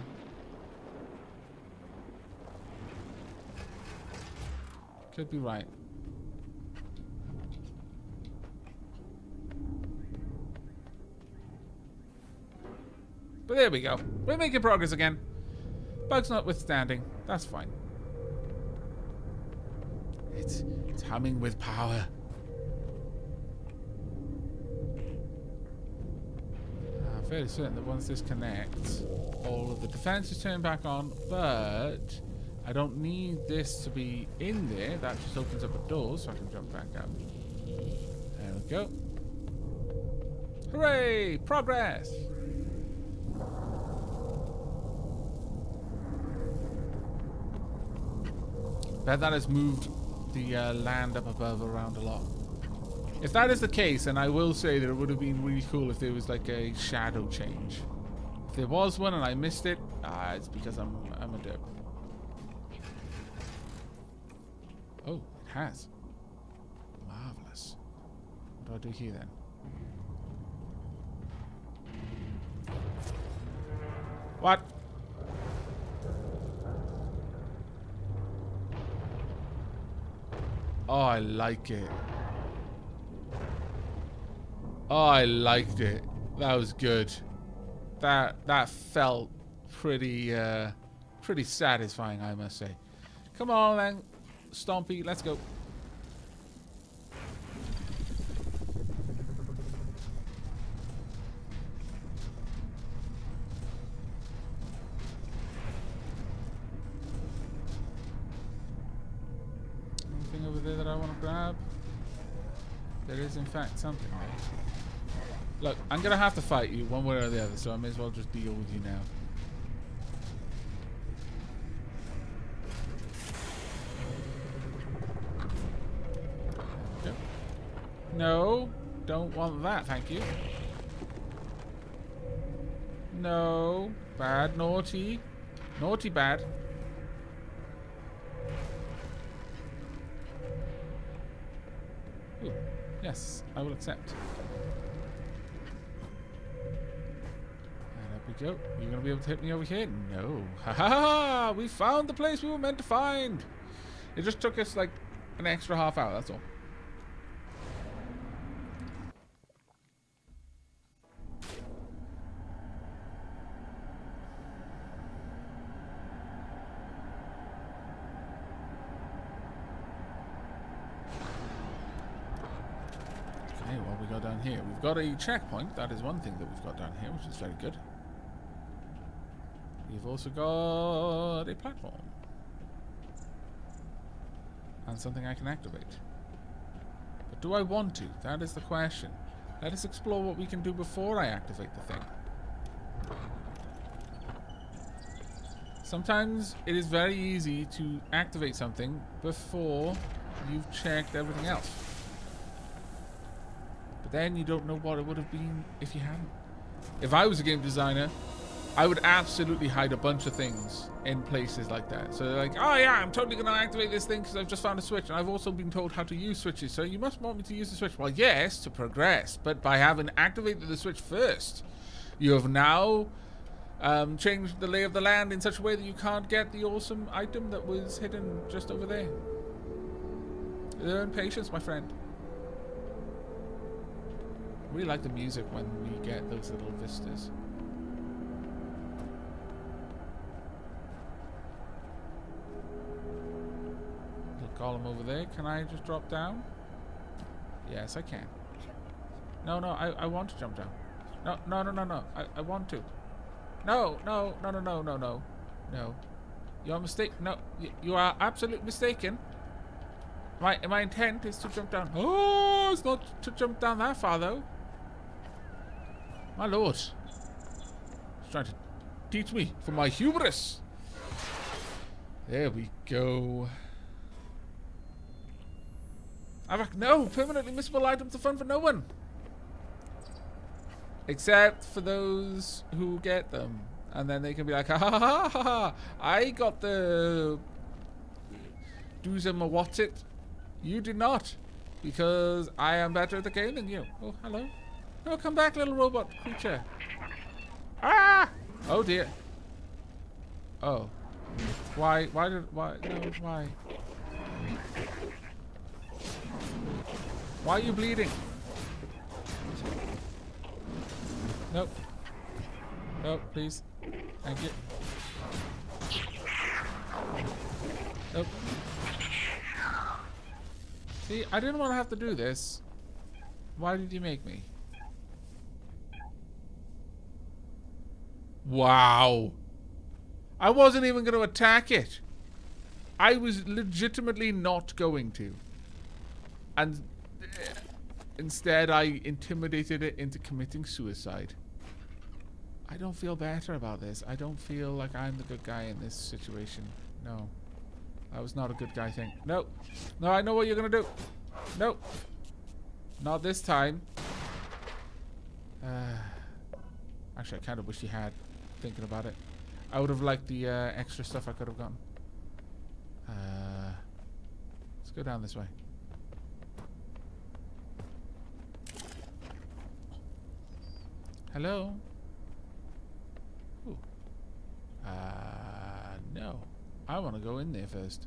Could be right. But there we go. We're making progress again. Bugs notwithstanding. That's fine. It's, it's humming with power. I'm ah, fairly certain that once this connects, all of the defenses turn back on, but I don't need this to be in there. That just opens up a door so I can jump back up. There we go. Hooray! Progress! Bet that has moved the uh, land up above around a lot. If that is the case, and I will say that it would have been really cool if there was like a shadow change. If there was one and I missed it, ah, it's because I'm I'm a derp. Oh, it has. Marvelous. What do I do here then? What? Oh, I like it. Oh, I liked it. That was good. That that felt pretty uh pretty satisfying, I must say. Come on then, Stompy, let's go. Grab? There is in fact something. Look, I'm going to have to fight you one way or the other, so I may as well just deal with you now. No, don't want that, thank you. No, bad, naughty. Naughty bad. Yes, I will accept. Ah, and up we go. You're gonna be able to hit me over here? No. Ha ha ha! We found the place we were meant to find! It just took us like an extra half hour, that's all. Here we've got a checkpoint. That is one thing that we've got down here, which is very good. We've also got a platform. And something I can activate. But do I want to? That is the question. Let us explore what we can do before I activate the thing. Sometimes it is very easy to activate something before you've checked everything else. But then you don't know what it would have been if you hadn't. If I was a game designer, I would absolutely hide a bunch of things in places like that. So like, oh yeah, I'm totally going to activate this thing because I've just found a switch. And I've also been told how to use switches. So you must want me to use the switch. Well, yes, to progress. But by having activated the switch first, you have now um, changed the lay of the land in such a way that you can't get the awesome item that was hidden just over there. Learn patience, my friend. Really like the music when we get those little vistas. Little column over there. Can I just drop down? Yes, I can. No, no, I, I want to jump down. No, no, no, no, no. I, I want to. No, no, no, no, no, no, no. No. You're mistaken. No, you, you are absolutely mistaken. My, my intent is to jump down. Oh, it's not to jump down that far, though. My lord. He's trying to teach me for my hubris. There we go. I've no permanently missable items are fun for no one. Except for those who get them. And then they can be like, ha ha ha ha ha, I got the do them a what's it. You did not. Because I am better at the game than you. Oh, hello. Come back, little robot creature. Ah! Oh dear. Oh. Why, why did, why, no, why? Why are you bleeding? Nope. Nope, please. Thank you. Nope. See, I didn't want to have to do this. Why did you make me? Wow. I wasn't even going to attack it. I was legitimately not going to. And uh, instead I intimidated it into committing suicide. I don't feel better about this. I don't feel like I'm the good guy in this situation. No. That was not a good guy thing. No. No, I know what you're going to do. No. Not this time. Uh, actually, I kind of wish you had thinking about it. I would have liked the uh, extra stuff I could have gotten. Uh, let's go down this way. Hello? Ooh. Uh, no. I want to go in there first.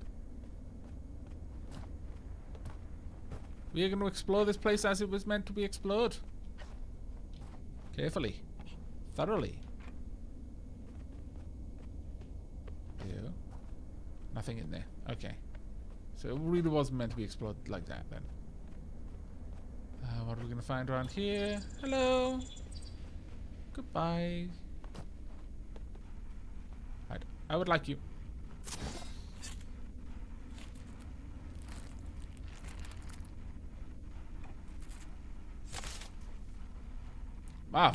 We are going to explore this place as it was meant to be explored. Carefully. Thoroughly. Nothing in there. Okay. So it really wasn't meant to be explored like that then. Uh, what are we going to find around here? Hello. Goodbye. Right. I would like you. Wow.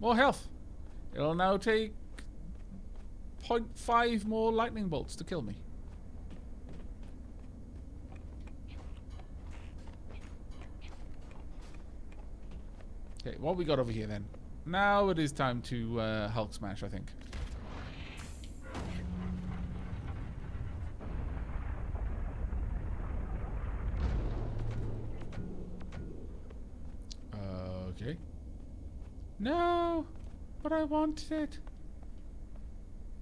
More health. It'll now take 0.5 more lightning bolts to kill me. Okay, what we got over here then? Now it is time to uh, Hulk smash, I think. Okay. No! But I wanted it.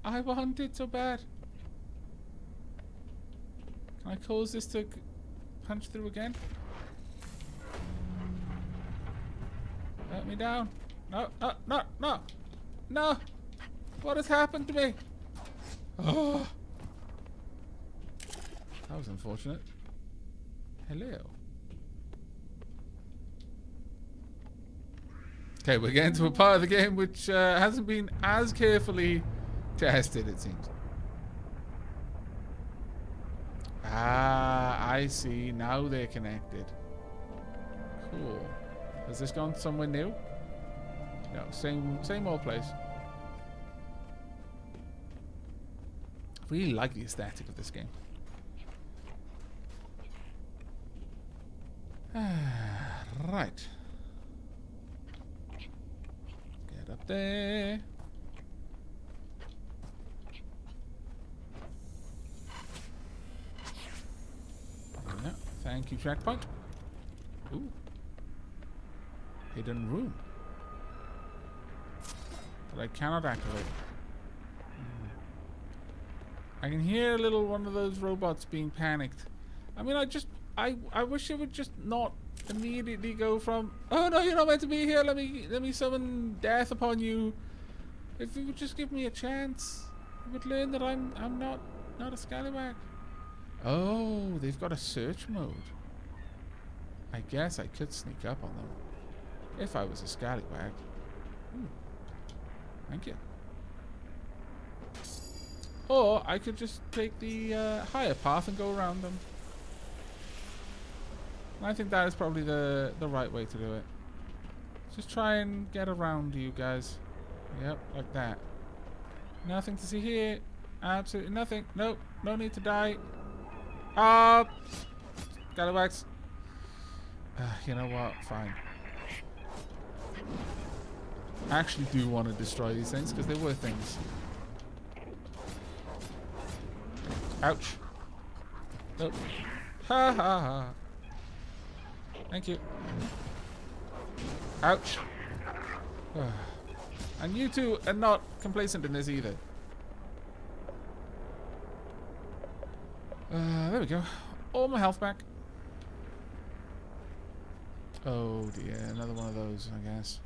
I want it so bad. Can I cause this to punch through again? Let me down. No, no, no, no. No. What has happened to me? Oh. That was unfortunate. Hello. Okay, we're getting to a part of the game which uh, hasn't been as carefully tested, it seems. Ah, I see. Now they're connected. Cool. Has this gone somewhere new? No, same same old place. I Really like the aesthetic of this game. right. Get up there. Yeah, thank you, jackpot. Ooh. Hidden room. That I cannot activate. Hmm. I can hear a little one of those robots being panicked. I mean, I just, I, I wish it would just not immediately go from, oh no, you're not meant to be here. Let me, let me summon death upon you. If you would just give me a chance, you would learn that I'm, I'm not, not a scallywag. Oh, they've got a search mode. I guess I could sneak up on them if I was a scallywag. Ooh. Thank you. Or I could just take the uh, higher path and go around them. I think that is probably the, the right way to do it. Just try and get around you guys. Yep, like that. Nothing to see here. Absolutely nothing. Nope, no need to die. Ah! Uh, Scalawags. Uh, you know what? Fine. I actually do want to destroy these things because they were things. Ouch. Nope. Ha ha ha. Thank you. Ouch. and you two are not complacent in this either. Uh, there we go. All my health back. Oh dear, another one of those, I guess.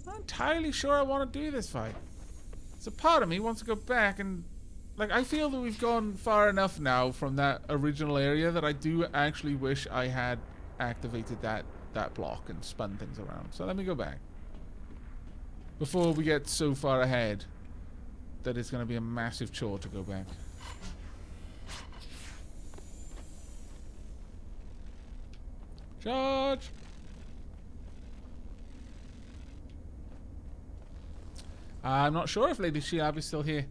I'm Not entirely sure I want to do this fight. So part of me wants to go back and... Like, I feel that we've gone far enough now from that original area that I do actually wish I had activated that, that block and spun things around. So let me go back. Before we get so far ahead that it's going to be a massive chore to go back. Charge! I'm not sure if Lady Sheab is still here.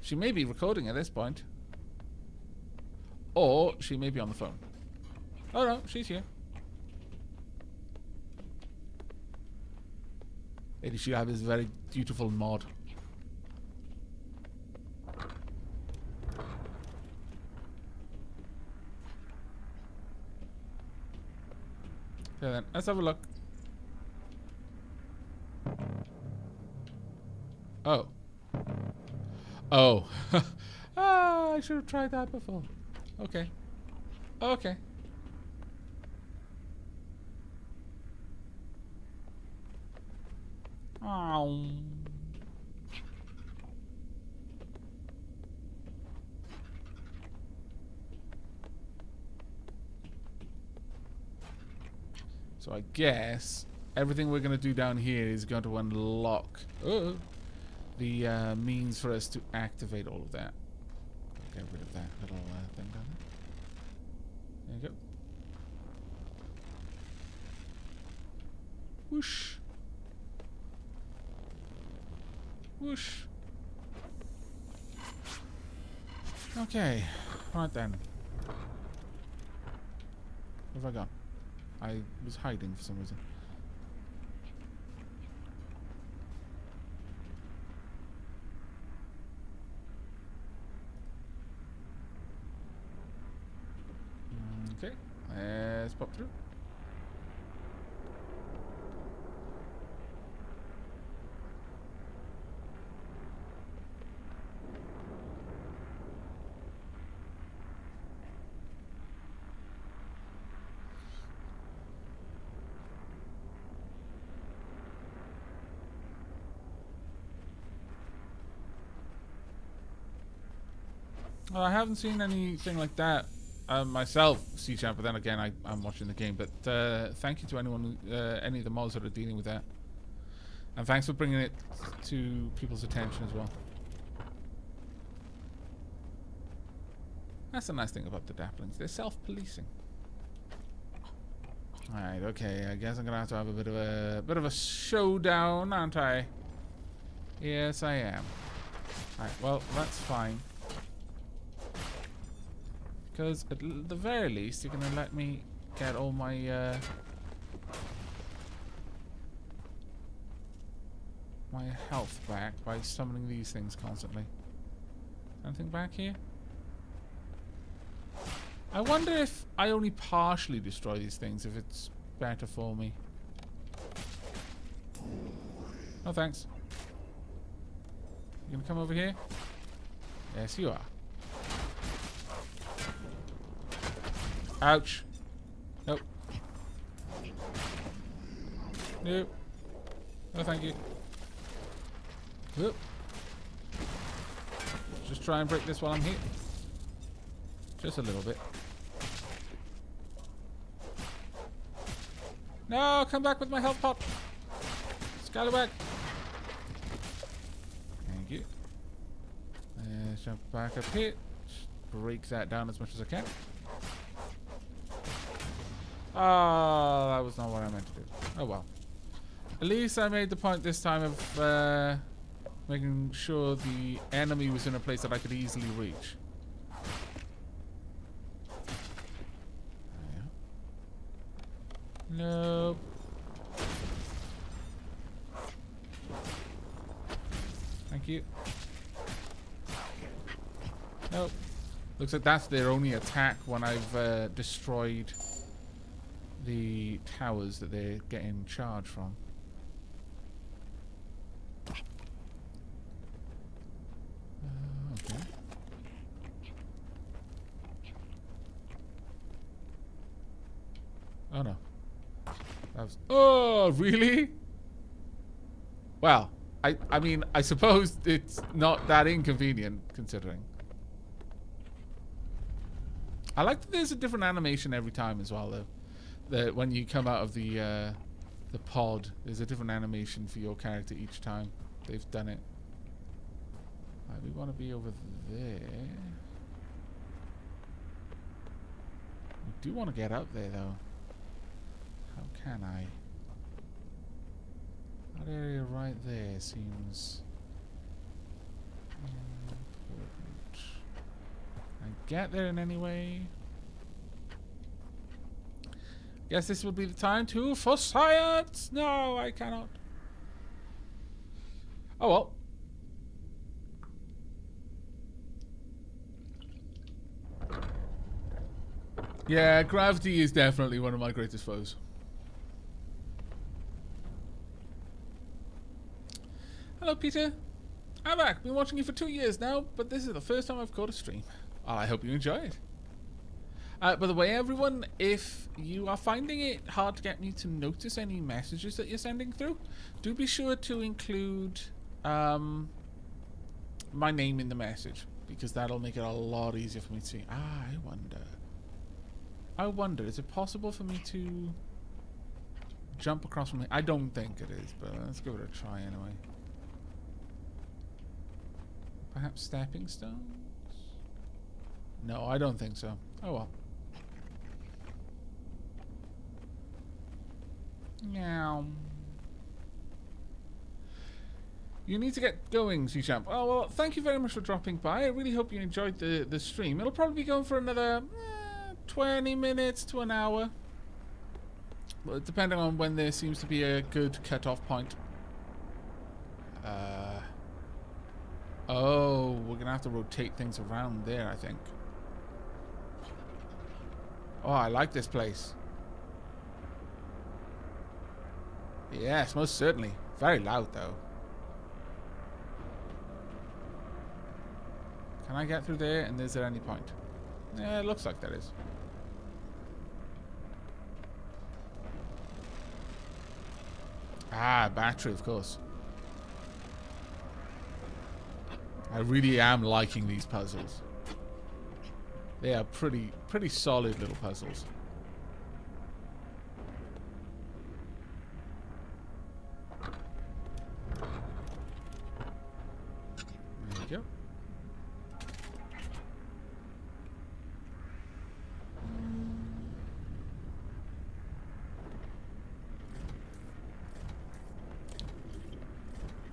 She may be recording at this point. Or she may be on the phone. Oh no, she's here. Lady Sheab is a very beautiful mod. Okay then, let's have a look. Oh. Oh. ah, I should have tried that before. Okay. Okay. So I guess everything we're going to do down here is going to unlock... Oh the uh, means for us to activate all of that. Get rid of that little uh, thing down there. There you go. Whoosh. Whoosh. Okay, right then. Where have I gone? I was hiding for some reason. Okay, let's pop through. Well, I haven't seen anything like that uh, myself, C champ, but then again, I, am watching the game. But uh, thank you to anyone, uh, any of the mods that are dealing with that. And thanks for bringing it to people's attention as well. That's the nice thing about the Daplings. They're self-policing. Alright, okay. I guess I'm gonna have to have a bit of a bit of a showdown, aren't I? Yes, I am. Alright, well, that's fine. Because at the very least, you're gonna let me get all my uh, my health back by summoning these things constantly. Anything back here? I wonder if I only partially destroy these things, if it's better for me. No thanks. You gonna come over here? Yes, you are. Ouch. Nope. Nope. No, thank you. Whoop. Just try and break this while I'm here. Just a little bit. No, come back with my health pot. Scallywag. Thank you. Let's jump back up here. Just break that down as much as I can. Oh, that was not what I meant to do. Oh well. At least I made the point this time of uh, making sure the enemy was in a place that I could easily reach. Nope. Thank you. Nope. Looks like that's their only attack when I've uh, destroyed the towers that they're getting charged from. Uh, okay. Oh no. Was, oh, really? Well, I, I mean, I suppose it's not that inconvenient considering. I like that there's a different animation every time as well, though. That when you come out of the uh, the pod, there's a different animation for your character each time they've done it. Right, we want to be over there. We do want to get up there, though. How can I? That area right there seems important. Can I get there in any way? Guess this will be the time to for science. No, I cannot. Oh well. Yeah, gravity is definitely one of my greatest foes. Hello, Peter. I'm back. Been watching you for two years now, but this is the first time I've caught a stream. I hope you enjoy it. Uh, by the way, everyone, if you are finding it hard to get me to notice any messages that you're sending through, do be sure to include um, my name in the message, because that'll make it a lot easier for me to see. Ah, I wonder. I wonder, is it possible for me to jump across from here? I don't think it is, but let's give it a try anyway. Perhaps stepping stones? No, I don't think so. Oh well. Meow. You need to get going, C-Champ. Oh, well, thank you very much for dropping by. I really hope you enjoyed the, the stream. It'll probably be going for another eh, 20 minutes to an hour. Well, depending on when there seems to be a good cut-off point. Uh... Oh, we're going to have to rotate things around there, I think. Oh, I like this place. Yes, most certainly. Very loud, though. Can I get through there? And is there any point? Yeah, it looks like there is. Ah, battery, of course. I really am liking these puzzles. They are pretty, pretty solid little puzzles.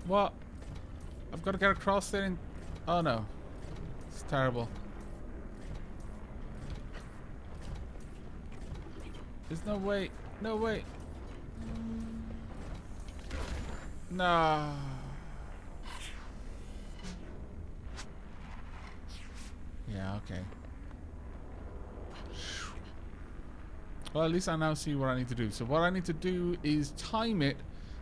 What? I've got to get across there and... Oh no. It's terrible. There's no way. No way. No. Yeah, okay. Well, at least I now see what I need to do. So what I need to do is time it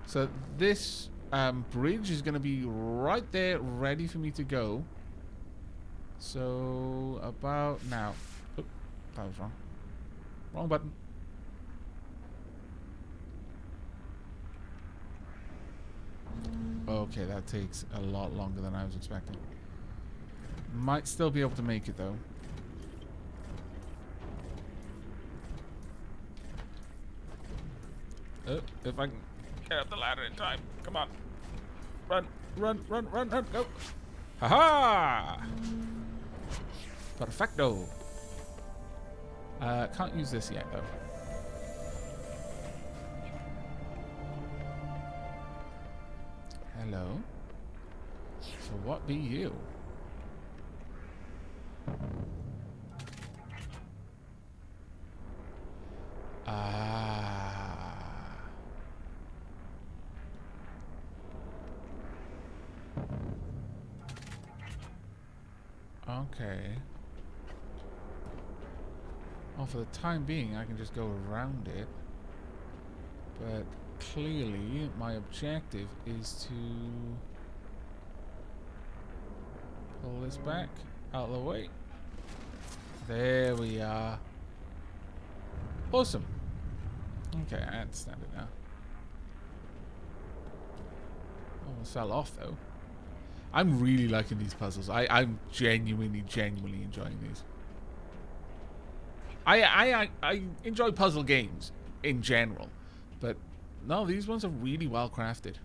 so this um, bridge is going to be right there, ready for me to go. So, about now. Oop, that was wrong. Wrong button. Okay, that takes a lot longer than I was expecting. Might still be able to make it, though. Uh, if I can get up the ladder in time. Come on. Run, run, run, run, run, go. Haha! -Ha! Perfecto. Uh, can't use this yet, though. Hello. So what be you? Okay. Well, for the time being, I can just go around it. But clearly, my objective is to pull this back out of the way. There we are. Awesome. Okay, I understand it now. Almost fell off though. I'm really liking these puzzles. I, I'm genuinely, genuinely enjoying these. I, I, I enjoy puzzle games in general, but no, these ones are really well crafted.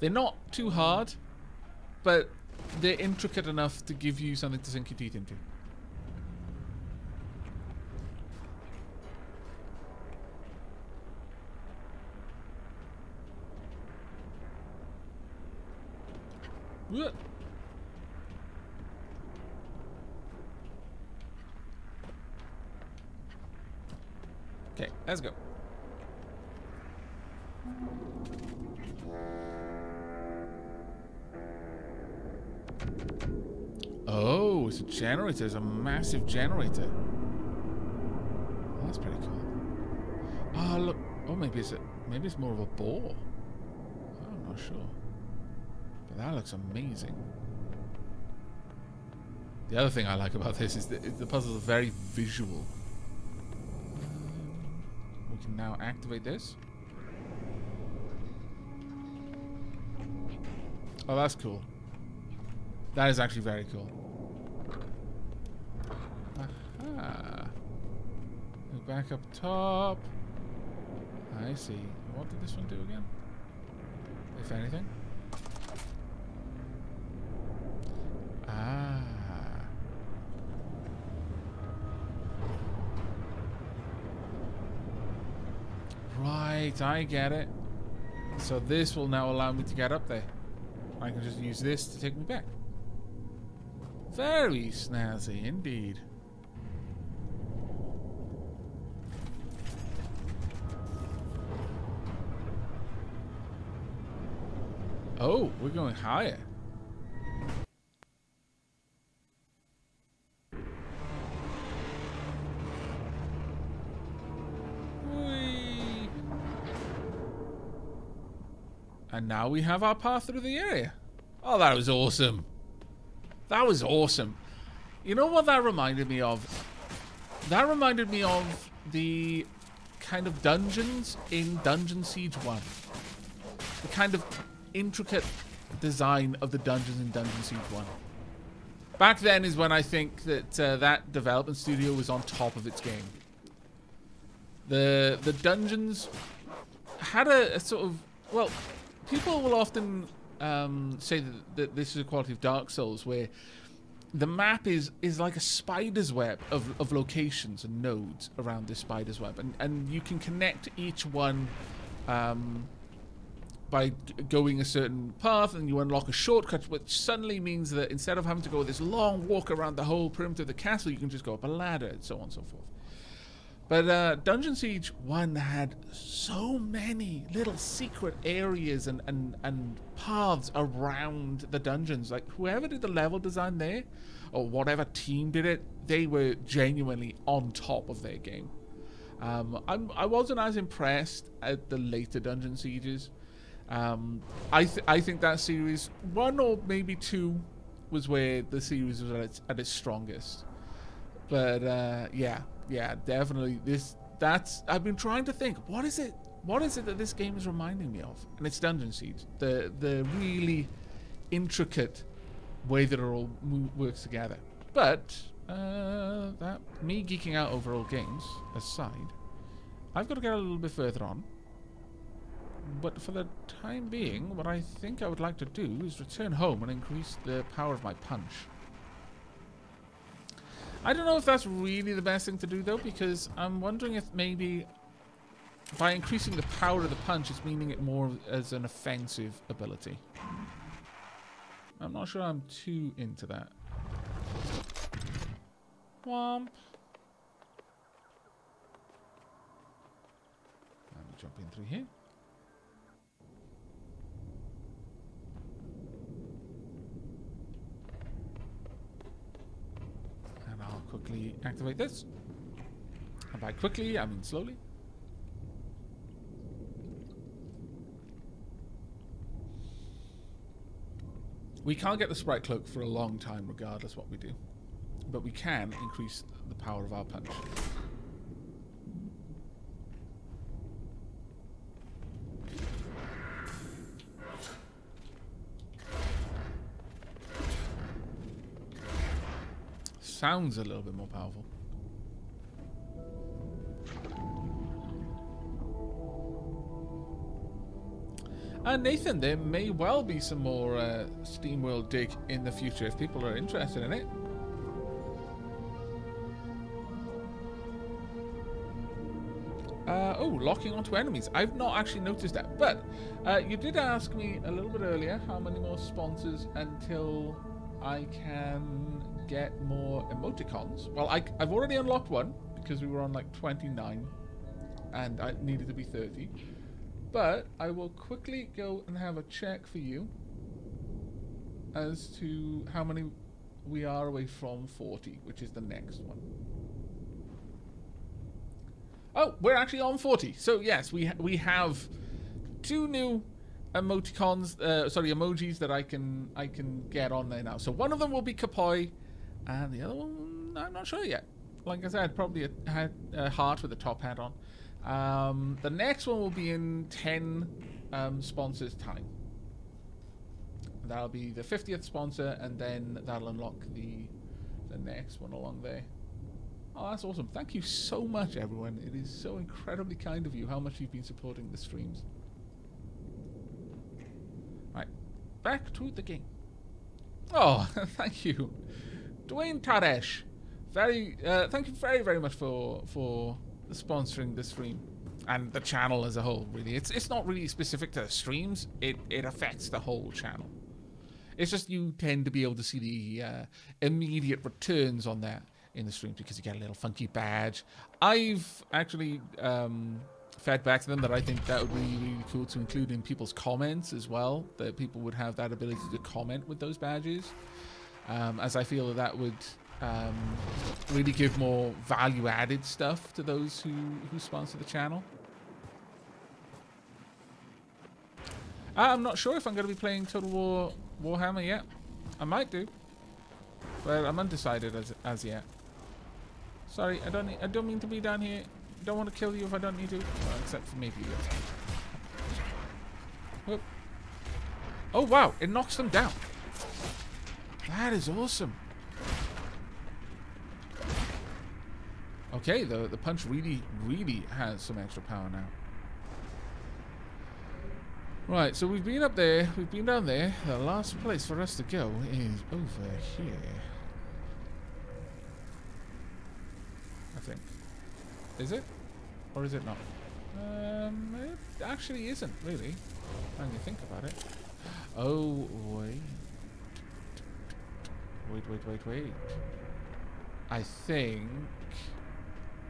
They're not too hard, but they're intricate enough to give you something to sink your teeth into. Okay, let's go. Oh, it's a generator. It's a massive generator. that's pretty cool. Oh, look. Oh, maybe it's a, maybe it's more of a bore. I'm not sure. That looks amazing. The other thing I like about this is that the puzzles are very visual. We can now activate this. Oh, that's cool. That is actually very cool. Aha. back up top. I see. What did this one do again? If anything? Ah. Right, I get it. So this will now allow me to get up there. I can just use this to take me back. Very snazzy indeed. Oh, we're going higher. And now we have our path through the area. Oh, that was awesome. That was awesome. You know what that reminded me of? That reminded me of the kind of dungeons in Dungeon Siege 1. The kind of intricate design of the dungeons in Dungeon Siege 1. Back then is when I think that uh, that development studio was on top of its game. The the dungeons had a, a sort of well, people will often um, say that, that this is a quality of Dark Souls where the map is is like a spider's web of, of locations and nodes around this spider's web, and and you can connect each one. Um, by going a certain path and you unlock a shortcut which suddenly means that instead of having to go this long walk around the whole perimeter of the castle you can just go up a ladder and so on and so forth but uh, Dungeon Siege 1 had so many little secret areas and, and, and paths around the dungeons. Like, whoever did the level design there, or whatever team did it, they were genuinely on top of their game. Um, I'm, I wasn't as impressed at the later Dungeon Sieges. Um, I, th I think that series, one or maybe two, was where the series was at its, at its strongest. But uh, yeah, yeah, definitely. This that's I've been trying to think. What is it? What is it that this game is reminding me of? And it's Dungeon Siege. The the really intricate way that it all works together. But uh, that me geeking out over old games aside, I've got to get a little bit further on. But for the time being, what I think I would like to do is return home and increase the power of my punch. I don't know if that's really the best thing to do though, because I'm wondering if maybe by increasing the power of the punch, it's meaning it more as an offensive ability. I'm not sure I'm too into that. Womp. Let me jump in through here. Quickly activate this. And by quickly, I mean slowly. We can't get the Sprite Cloak for a long time regardless what we do. But we can increase the power of our punch. Sounds a little bit more powerful. And Nathan, there may well be some more uh, SteamWorld Dig in the future if people are interested in it. Uh, oh, locking onto enemies. I've not actually noticed that. But uh, you did ask me a little bit earlier how many more sponsors until I can get more emoticons. Well, I, I've already unlocked one because we were on like 29 and I needed to be 30. But I will quickly go and have a check for you as to how many we are away from 40, which is the next one. Oh, we're actually on 40. So yes, we ha we have two new emoticons, uh, sorry, emojis that I can I can get on there now. So one of them will be Kapoi, and the other one, I'm not sure yet. Like I said, probably a, a heart with a top hat on. Um, the next one will be in 10 um, sponsors' time. That'll be the 50th sponsor, and then that'll unlock the the next one along there. Oh, that's awesome. Thank you so much, everyone. It is so incredibly kind of you how much you've been supporting the streams. Right, back to the game. Oh, thank you. Dwayne Tadesh, very uh, thank you very very much for for sponsoring the stream and the channel as a whole. Really, it's it's not really specific to the streams. It it affects the whole channel. It's just you tend to be able to see the uh, immediate returns on that in the stream because you get a little funky badge. I've actually um, fed back to them that I think that would be really cool to include in people's comments as well. That people would have that ability to comment with those badges um, as I feel that that would um, really give more value-added stuff to those who, who sponsor the channel. Uh, I'm not sure if I'm going to be playing Total War Warhammer yet. I might do, but I'm undecided as as yet. Sorry, I don't I don't mean to be down here. Don't want to kill you if I don't need to, well, except for maybe you. Oh wow! It knocks them down. That is awesome. Okay, the, the punch really, really has some extra power now. Right, so we've been up there, we've been down there. The last place for us to go is over here. I think. Is it? Or is it not? Um, it actually isn't, really. When you think about it. Oh, wait. Wait, wait, wait, wait. I think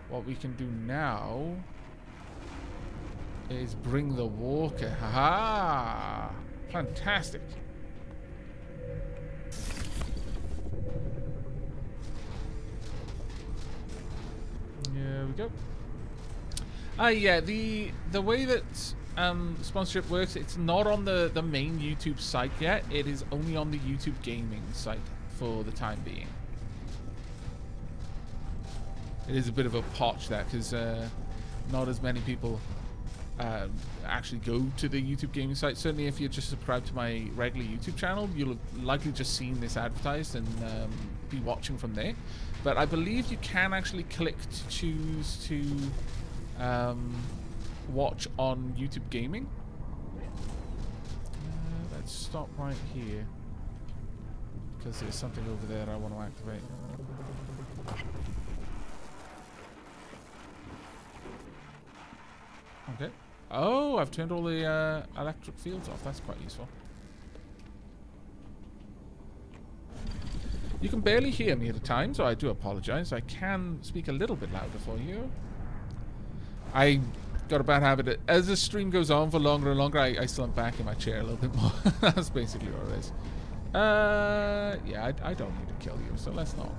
what we can do now is bring the walker. Ha! Fantastic. There we go. Ah, uh, yeah. The the way that um, sponsorship works, it's not on the the main YouTube site yet. It is only on the YouTube gaming site for the time being. It is a bit of a potch there because uh, not as many people um, actually go to the YouTube gaming site. Certainly, if you're just subscribed to my regular YouTube channel, you'll have likely just seen this advertised and um, be watching from there. But I believe you can actually click to choose to um, watch on YouTube Gaming. Uh, let's stop right here because there's something over there I want to activate. Okay. Oh, I've turned all the uh, electric fields off. That's quite useful. You can barely hear me at a time, so I do apologize. I can speak a little bit louder for you. I got a bad habit. As the stream goes on for longer and longer, I, I slump back in my chair a little bit more. That's basically what it is. Uh, yeah, I, I don't need to kill you, so let's not.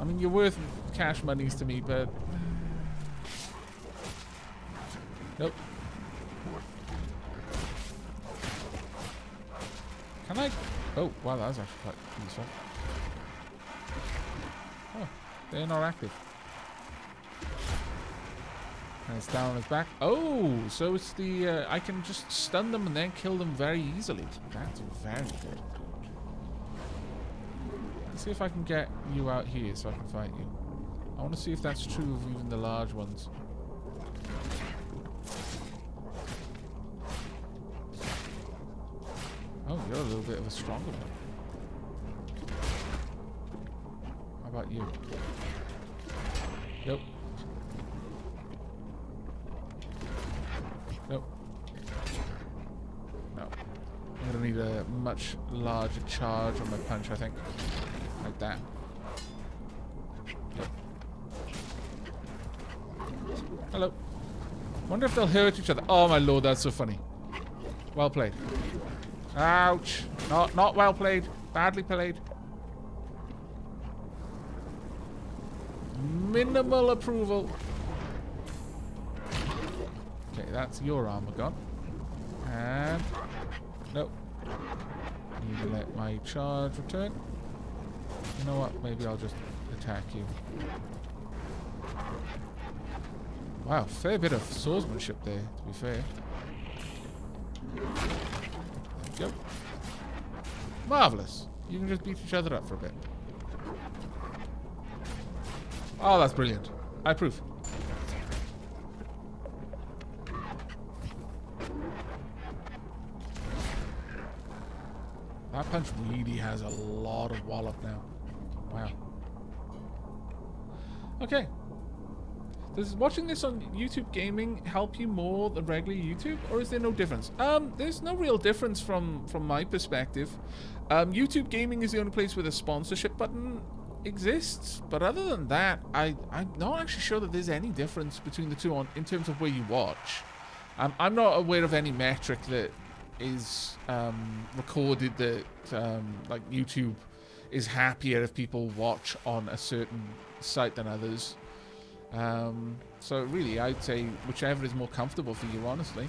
I mean, you're worth cash monies to me, but Nope. Can I? Oh, wow, that was actually quite useful. Oh, they're not active. And it's down on his back. Oh, so it's the... Uh, I can just stun them and then kill them very easily. That's very good. Let's see if I can get you out here so I can fight you. I want to see if that's true of even the large ones. Oh, you're a little bit of a stronger one. How about you? Nope. Nope. No. I'm gonna need a much larger charge on my punch, I think. Like that. Hello. Wonder if they'll hurt each other. Oh my lord, that's so funny. Well played. Ouch. Not, not well played. Badly played. Minimal approval. Okay, that's your armor gone. And... Nope. Need to let my charge return. You know what? Maybe I'll just attack you. Wow, fair bit of swordsmanship there, to be fair. Yep. Marvellous. You can just beat each other up for a bit. Oh, that's brilliant. I approve. That punch really has a lot of wallop now. Wow. Okay. Does watching this on YouTube Gaming help you more than regular YouTube, or is there no difference? Um, there's no real difference from from my perspective. Um, YouTube Gaming is the only place where the sponsorship button exists, but other than that, I I'm not actually sure that there's any difference between the two on in terms of where you watch. Um, I'm not aware of any metric that is um, recorded that um, like YouTube is happier if people watch on a certain site than others. Um, so really, I'd say whichever is more comfortable for you, honestly.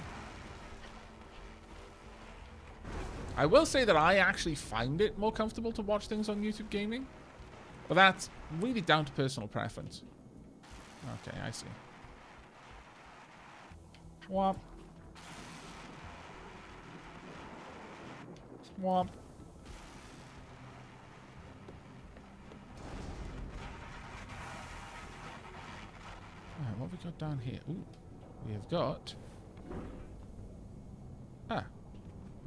I will say that I actually find it more comfortable to watch things on YouTube Gaming. But that's really down to personal preference. Okay, I see. Womp. Womp. Right, what have we got down here? Ooh, we have got Ah.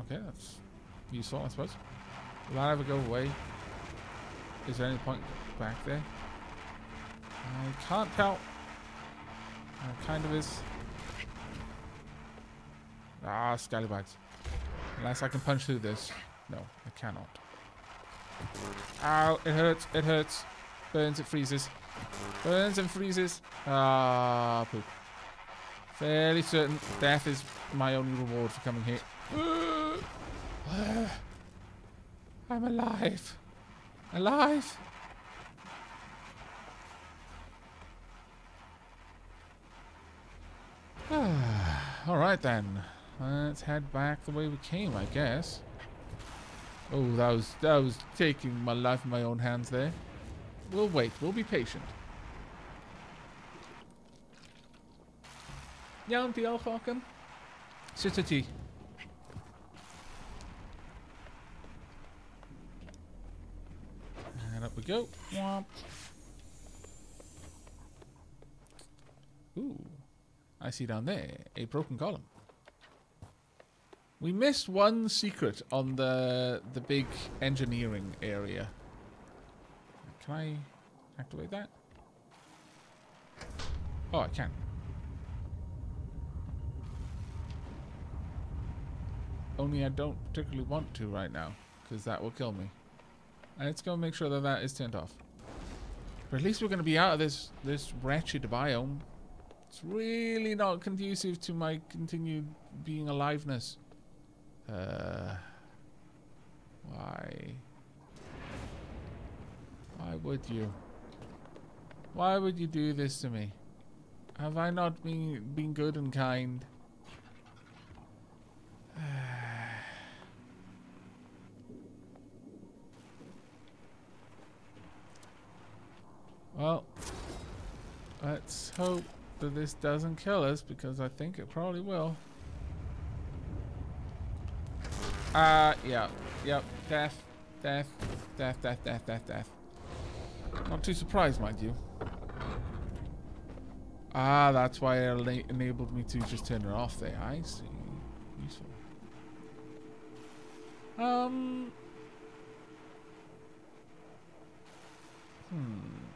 Okay, that's useful, I suppose. Will that ever go away? Is there any point back there? I can't tell. It kind of is. Ah, scallywags. Unless I can punch through this. No, I cannot. Ow, it hurts, it hurts. Burns, it freezes. Burns and freezes. Ah, poop. Fairly certain death is my only reward for coming here. I'm alive. Alive. Alright then. Let's head back the way we came, I guess. Oh, that was that was taking my life in my own hands there. We'll wait. We'll be patient. Iawn, diolch Håkon. Sut y ti? And up we go. Womp. Ooh. I see down there a broken column. We missed one secret on the the big engineering area. Can I activate that? Oh, I can. Only I don't particularly want to right now, because that will kill me. And let's go make sure that that is turned off. But at least we're going to be out of this this wretched biome. It's really not conducive to my continued being aliveness. Uh, why? Why would you? Why would you do this to me? Have I not been been good and kind? well, let's hope that this doesn't kill us because I think it probably will. Uh, yeah. Yep. Death. Death. Death, death, death, death, death. Not too surprised, mind you. Ah, that's why it enabled me to just turn it off there. I see. Useful. Um... Hmm.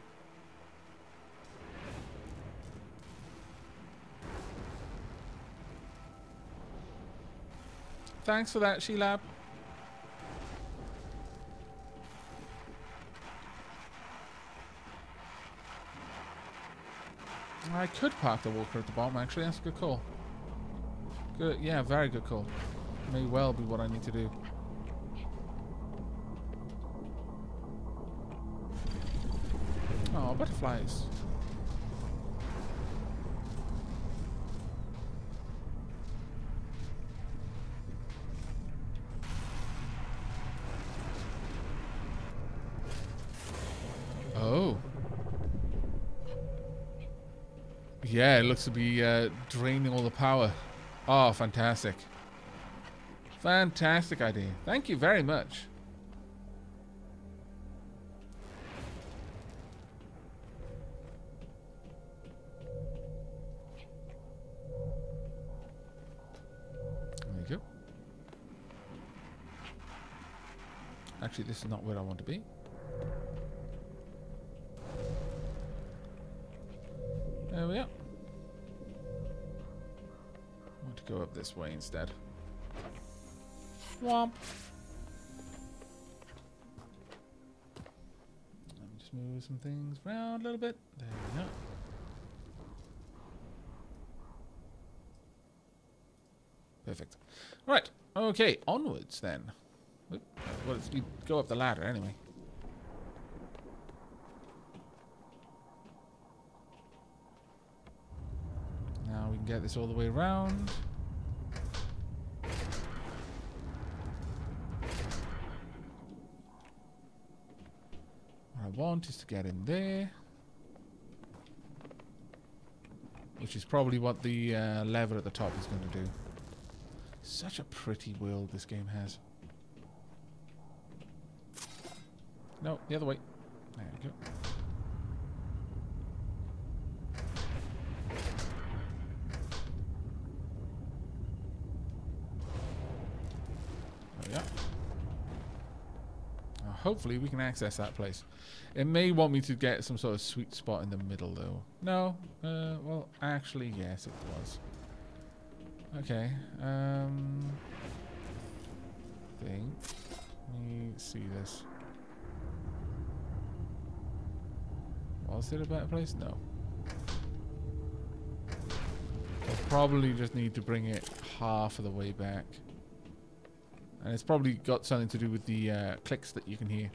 Thanks for that, She-Lab. I could park the walker at the bottom, actually. That's a good call. Good, yeah, very good call. May well be what I need to do. Oh, butterflies. Yeah, it looks to be uh, draining all the power. Oh, fantastic. Fantastic idea. Thank you very much. There you go. Actually, this is not where I want to be. There we are. Go up this way instead. Womp. Let me just move some things around a little bit. There we go. Perfect. Right. Okay. Onwards then. Well, let's go up the ladder anyway. Now we can get this all the way around. Want is to get in there. Which is probably what the uh, lever at the top is going to do. Such a pretty world this game has. No, the other way. There we go. Hopefully we can access that place. It may want me to get some sort of sweet spot in the middle, though. No? Uh, well, actually, yes, it was. Okay. Um, think. Let me see this. Was it a better place? No. I'll probably just need to bring it half of the way back. And it's probably got something to do with the uh, clicks that you can hear.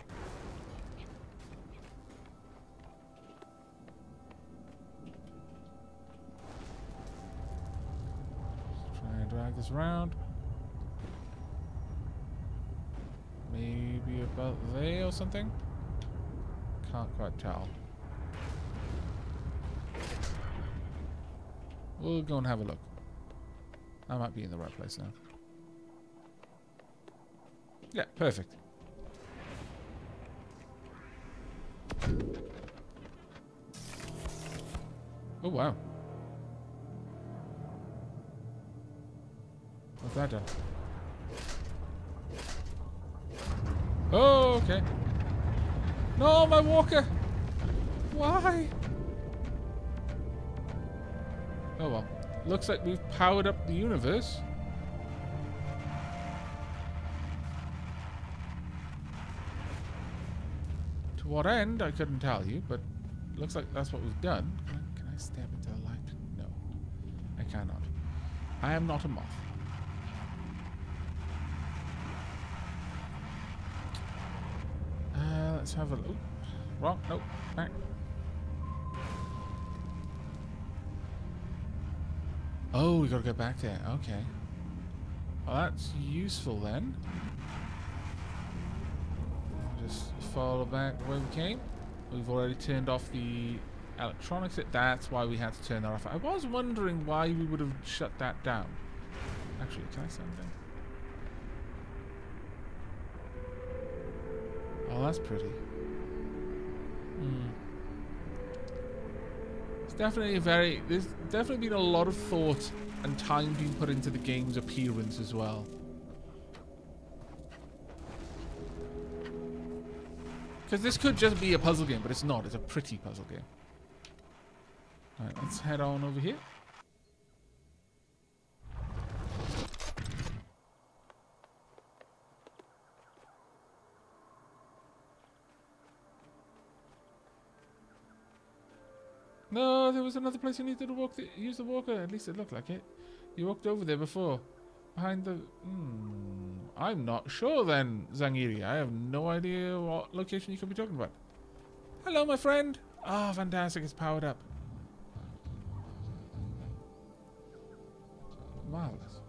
Try and drag this around. Maybe about there or something? Can't quite tell. We'll go and have a look. I might be in the right place now. Yeah, perfect. Oh, wow. What's that done? Oh, okay. No, my walker! Why? Oh well. Looks like we've powered up the universe. What end, I couldn't tell you, but looks like that's what we've done. Can I, can I step into the light? No. I cannot. I am not a moth. Uh, let's have a look. Wrong. Nope. Back. Oh, we gotta go back there. Okay. Well, that's useful then. Follow back the way we came. We've already turned off the electronics. That's why we had to turn that off. I was wondering why we would have shut that down. Actually, can I send them? Oh, that's pretty. Hmm. It's definitely a very. There's definitely been a lot of thought and time being put into the game's appearance as well. Because this could just be a puzzle game, but it's not. It's a pretty puzzle game. Alright, let's head on over here. No, there was another place you needed to walk. Use the walker. At least it looked like it. You walked over there before, behind the. Hmm, I'm not sure then, Zangiri. I have no idea what location you could be talking about. Hello, my friend. Ah, oh, fantastic! It's powered up. Marvelous.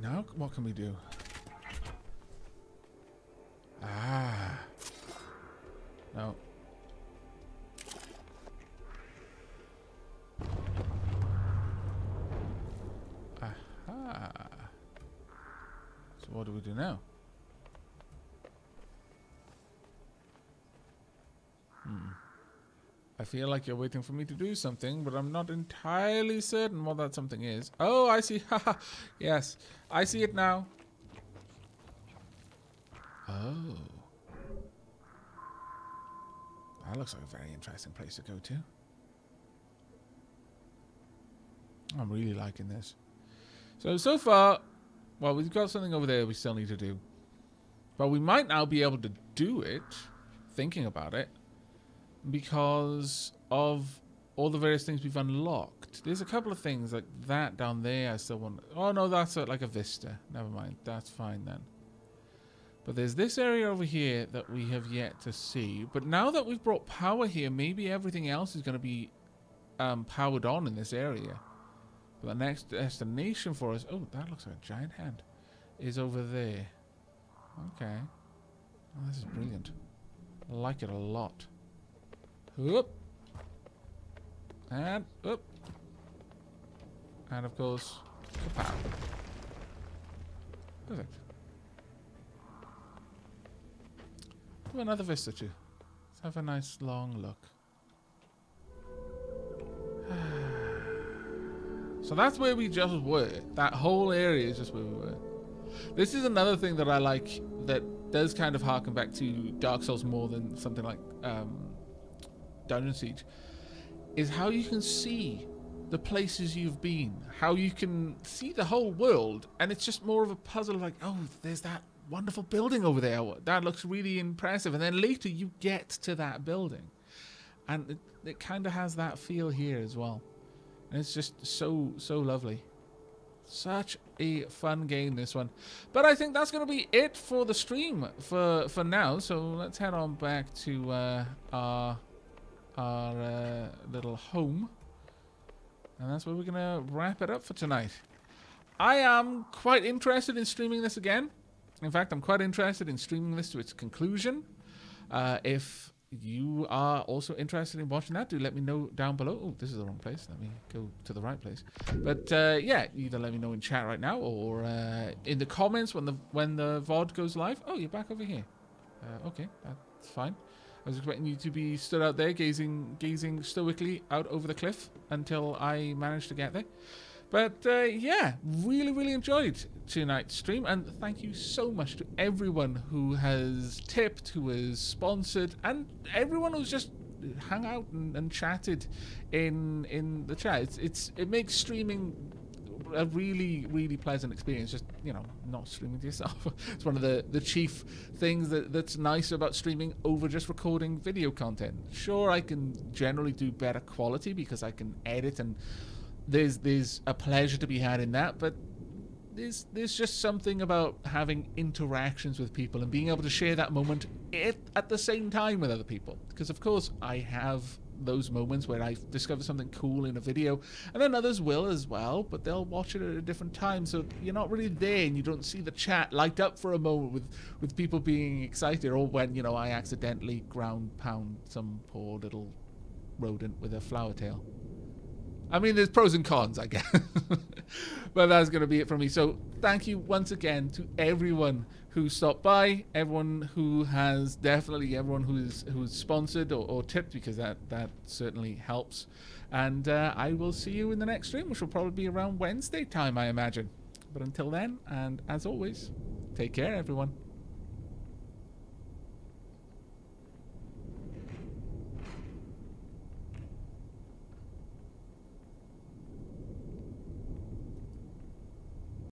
Now, what can we do? Ah. No. What do we do now? Hmm. I feel like you're waiting for me to do something, but I'm not entirely certain what that something is. Oh, I see. yes. I see it now. Oh. That looks like a very interesting place to go to. I'm really liking this. So, so far, well, we've got something over there we still need to do. But we might now be able to do it, thinking about it, because of all the various things we've unlocked. There's a couple of things like that down there I still want... Oh, no, that's a, like a vista. Never mind. That's fine then. But there's this area over here that we have yet to see. But now that we've brought power here, maybe everything else is going to be um, powered on in this area. The next destination for us... Oh, that looks like a giant hand. Is over there. Okay. Oh, this is brilliant. I like it a lot. Whoop. And up. And of course, kapow. Perfect. Do another vista too. Let's have a nice long look. Ah. So that's where we just were. That whole area is just where we were. This is another thing that I like that does kind of harken back to Dark Souls more than something like um, Dungeon Siege, is how you can see the places you've been, how you can see the whole world, and it's just more of a puzzle like, oh, there's that wonderful building over there. That looks really impressive. And then later you get to that building. And it, it kind of has that feel here as well. And it's just so, so lovely. Such a fun game, this one. But I think that's going to be it for the stream for, for now. So let's head on back to uh, our, our uh, little home. And that's where we're going to wrap it up for tonight. I am quite interested in streaming this again. In fact, I'm quite interested in streaming this to its conclusion. Uh, if you are also interested in watching that, do let me know down below. Oh, this is the wrong place. Let me go to the right place. But uh, yeah, either let me know in chat right now or uh, in the comments when the when the VOD goes live. Oh, you're back over here. Uh, okay, that's fine. I was expecting you to be stood out there gazing gazing stoically out over the cliff until I managed to get there. But uh, yeah, really, really enjoyed tonight's stream, and thank you so much to everyone who has tipped, who has sponsored, and everyone who's just hung out and, and chatted in in the chat. It's, it's it makes streaming a really, really pleasant experience. Just you know, not streaming to yourself. it's one of the the chief things that that's nice about streaming over just recording video content. Sure, I can generally do better quality because I can edit and there's there's a pleasure to be had in that, but there's there's just something about having interactions with people and being able to share that moment at, at the same time with other people. Because of course I have those moments where I discover something cool in a video, and then others will as well, but they'll watch it at a different time. So you're not really there, and you don't see the chat light up for a moment with with people being excited, or when you know I accidentally ground pound some poor little rodent with a flower tail. I mean, there's pros and cons, I guess. but that's going to be it from me. So thank you once again to everyone who stopped by, everyone who has definitely, everyone who's who's sponsored or, or tipped, because that that certainly helps. And uh, I will see you in the next stream, which will probably be around Wednesday time, I imagine. But until then, and as always, take care, everyone.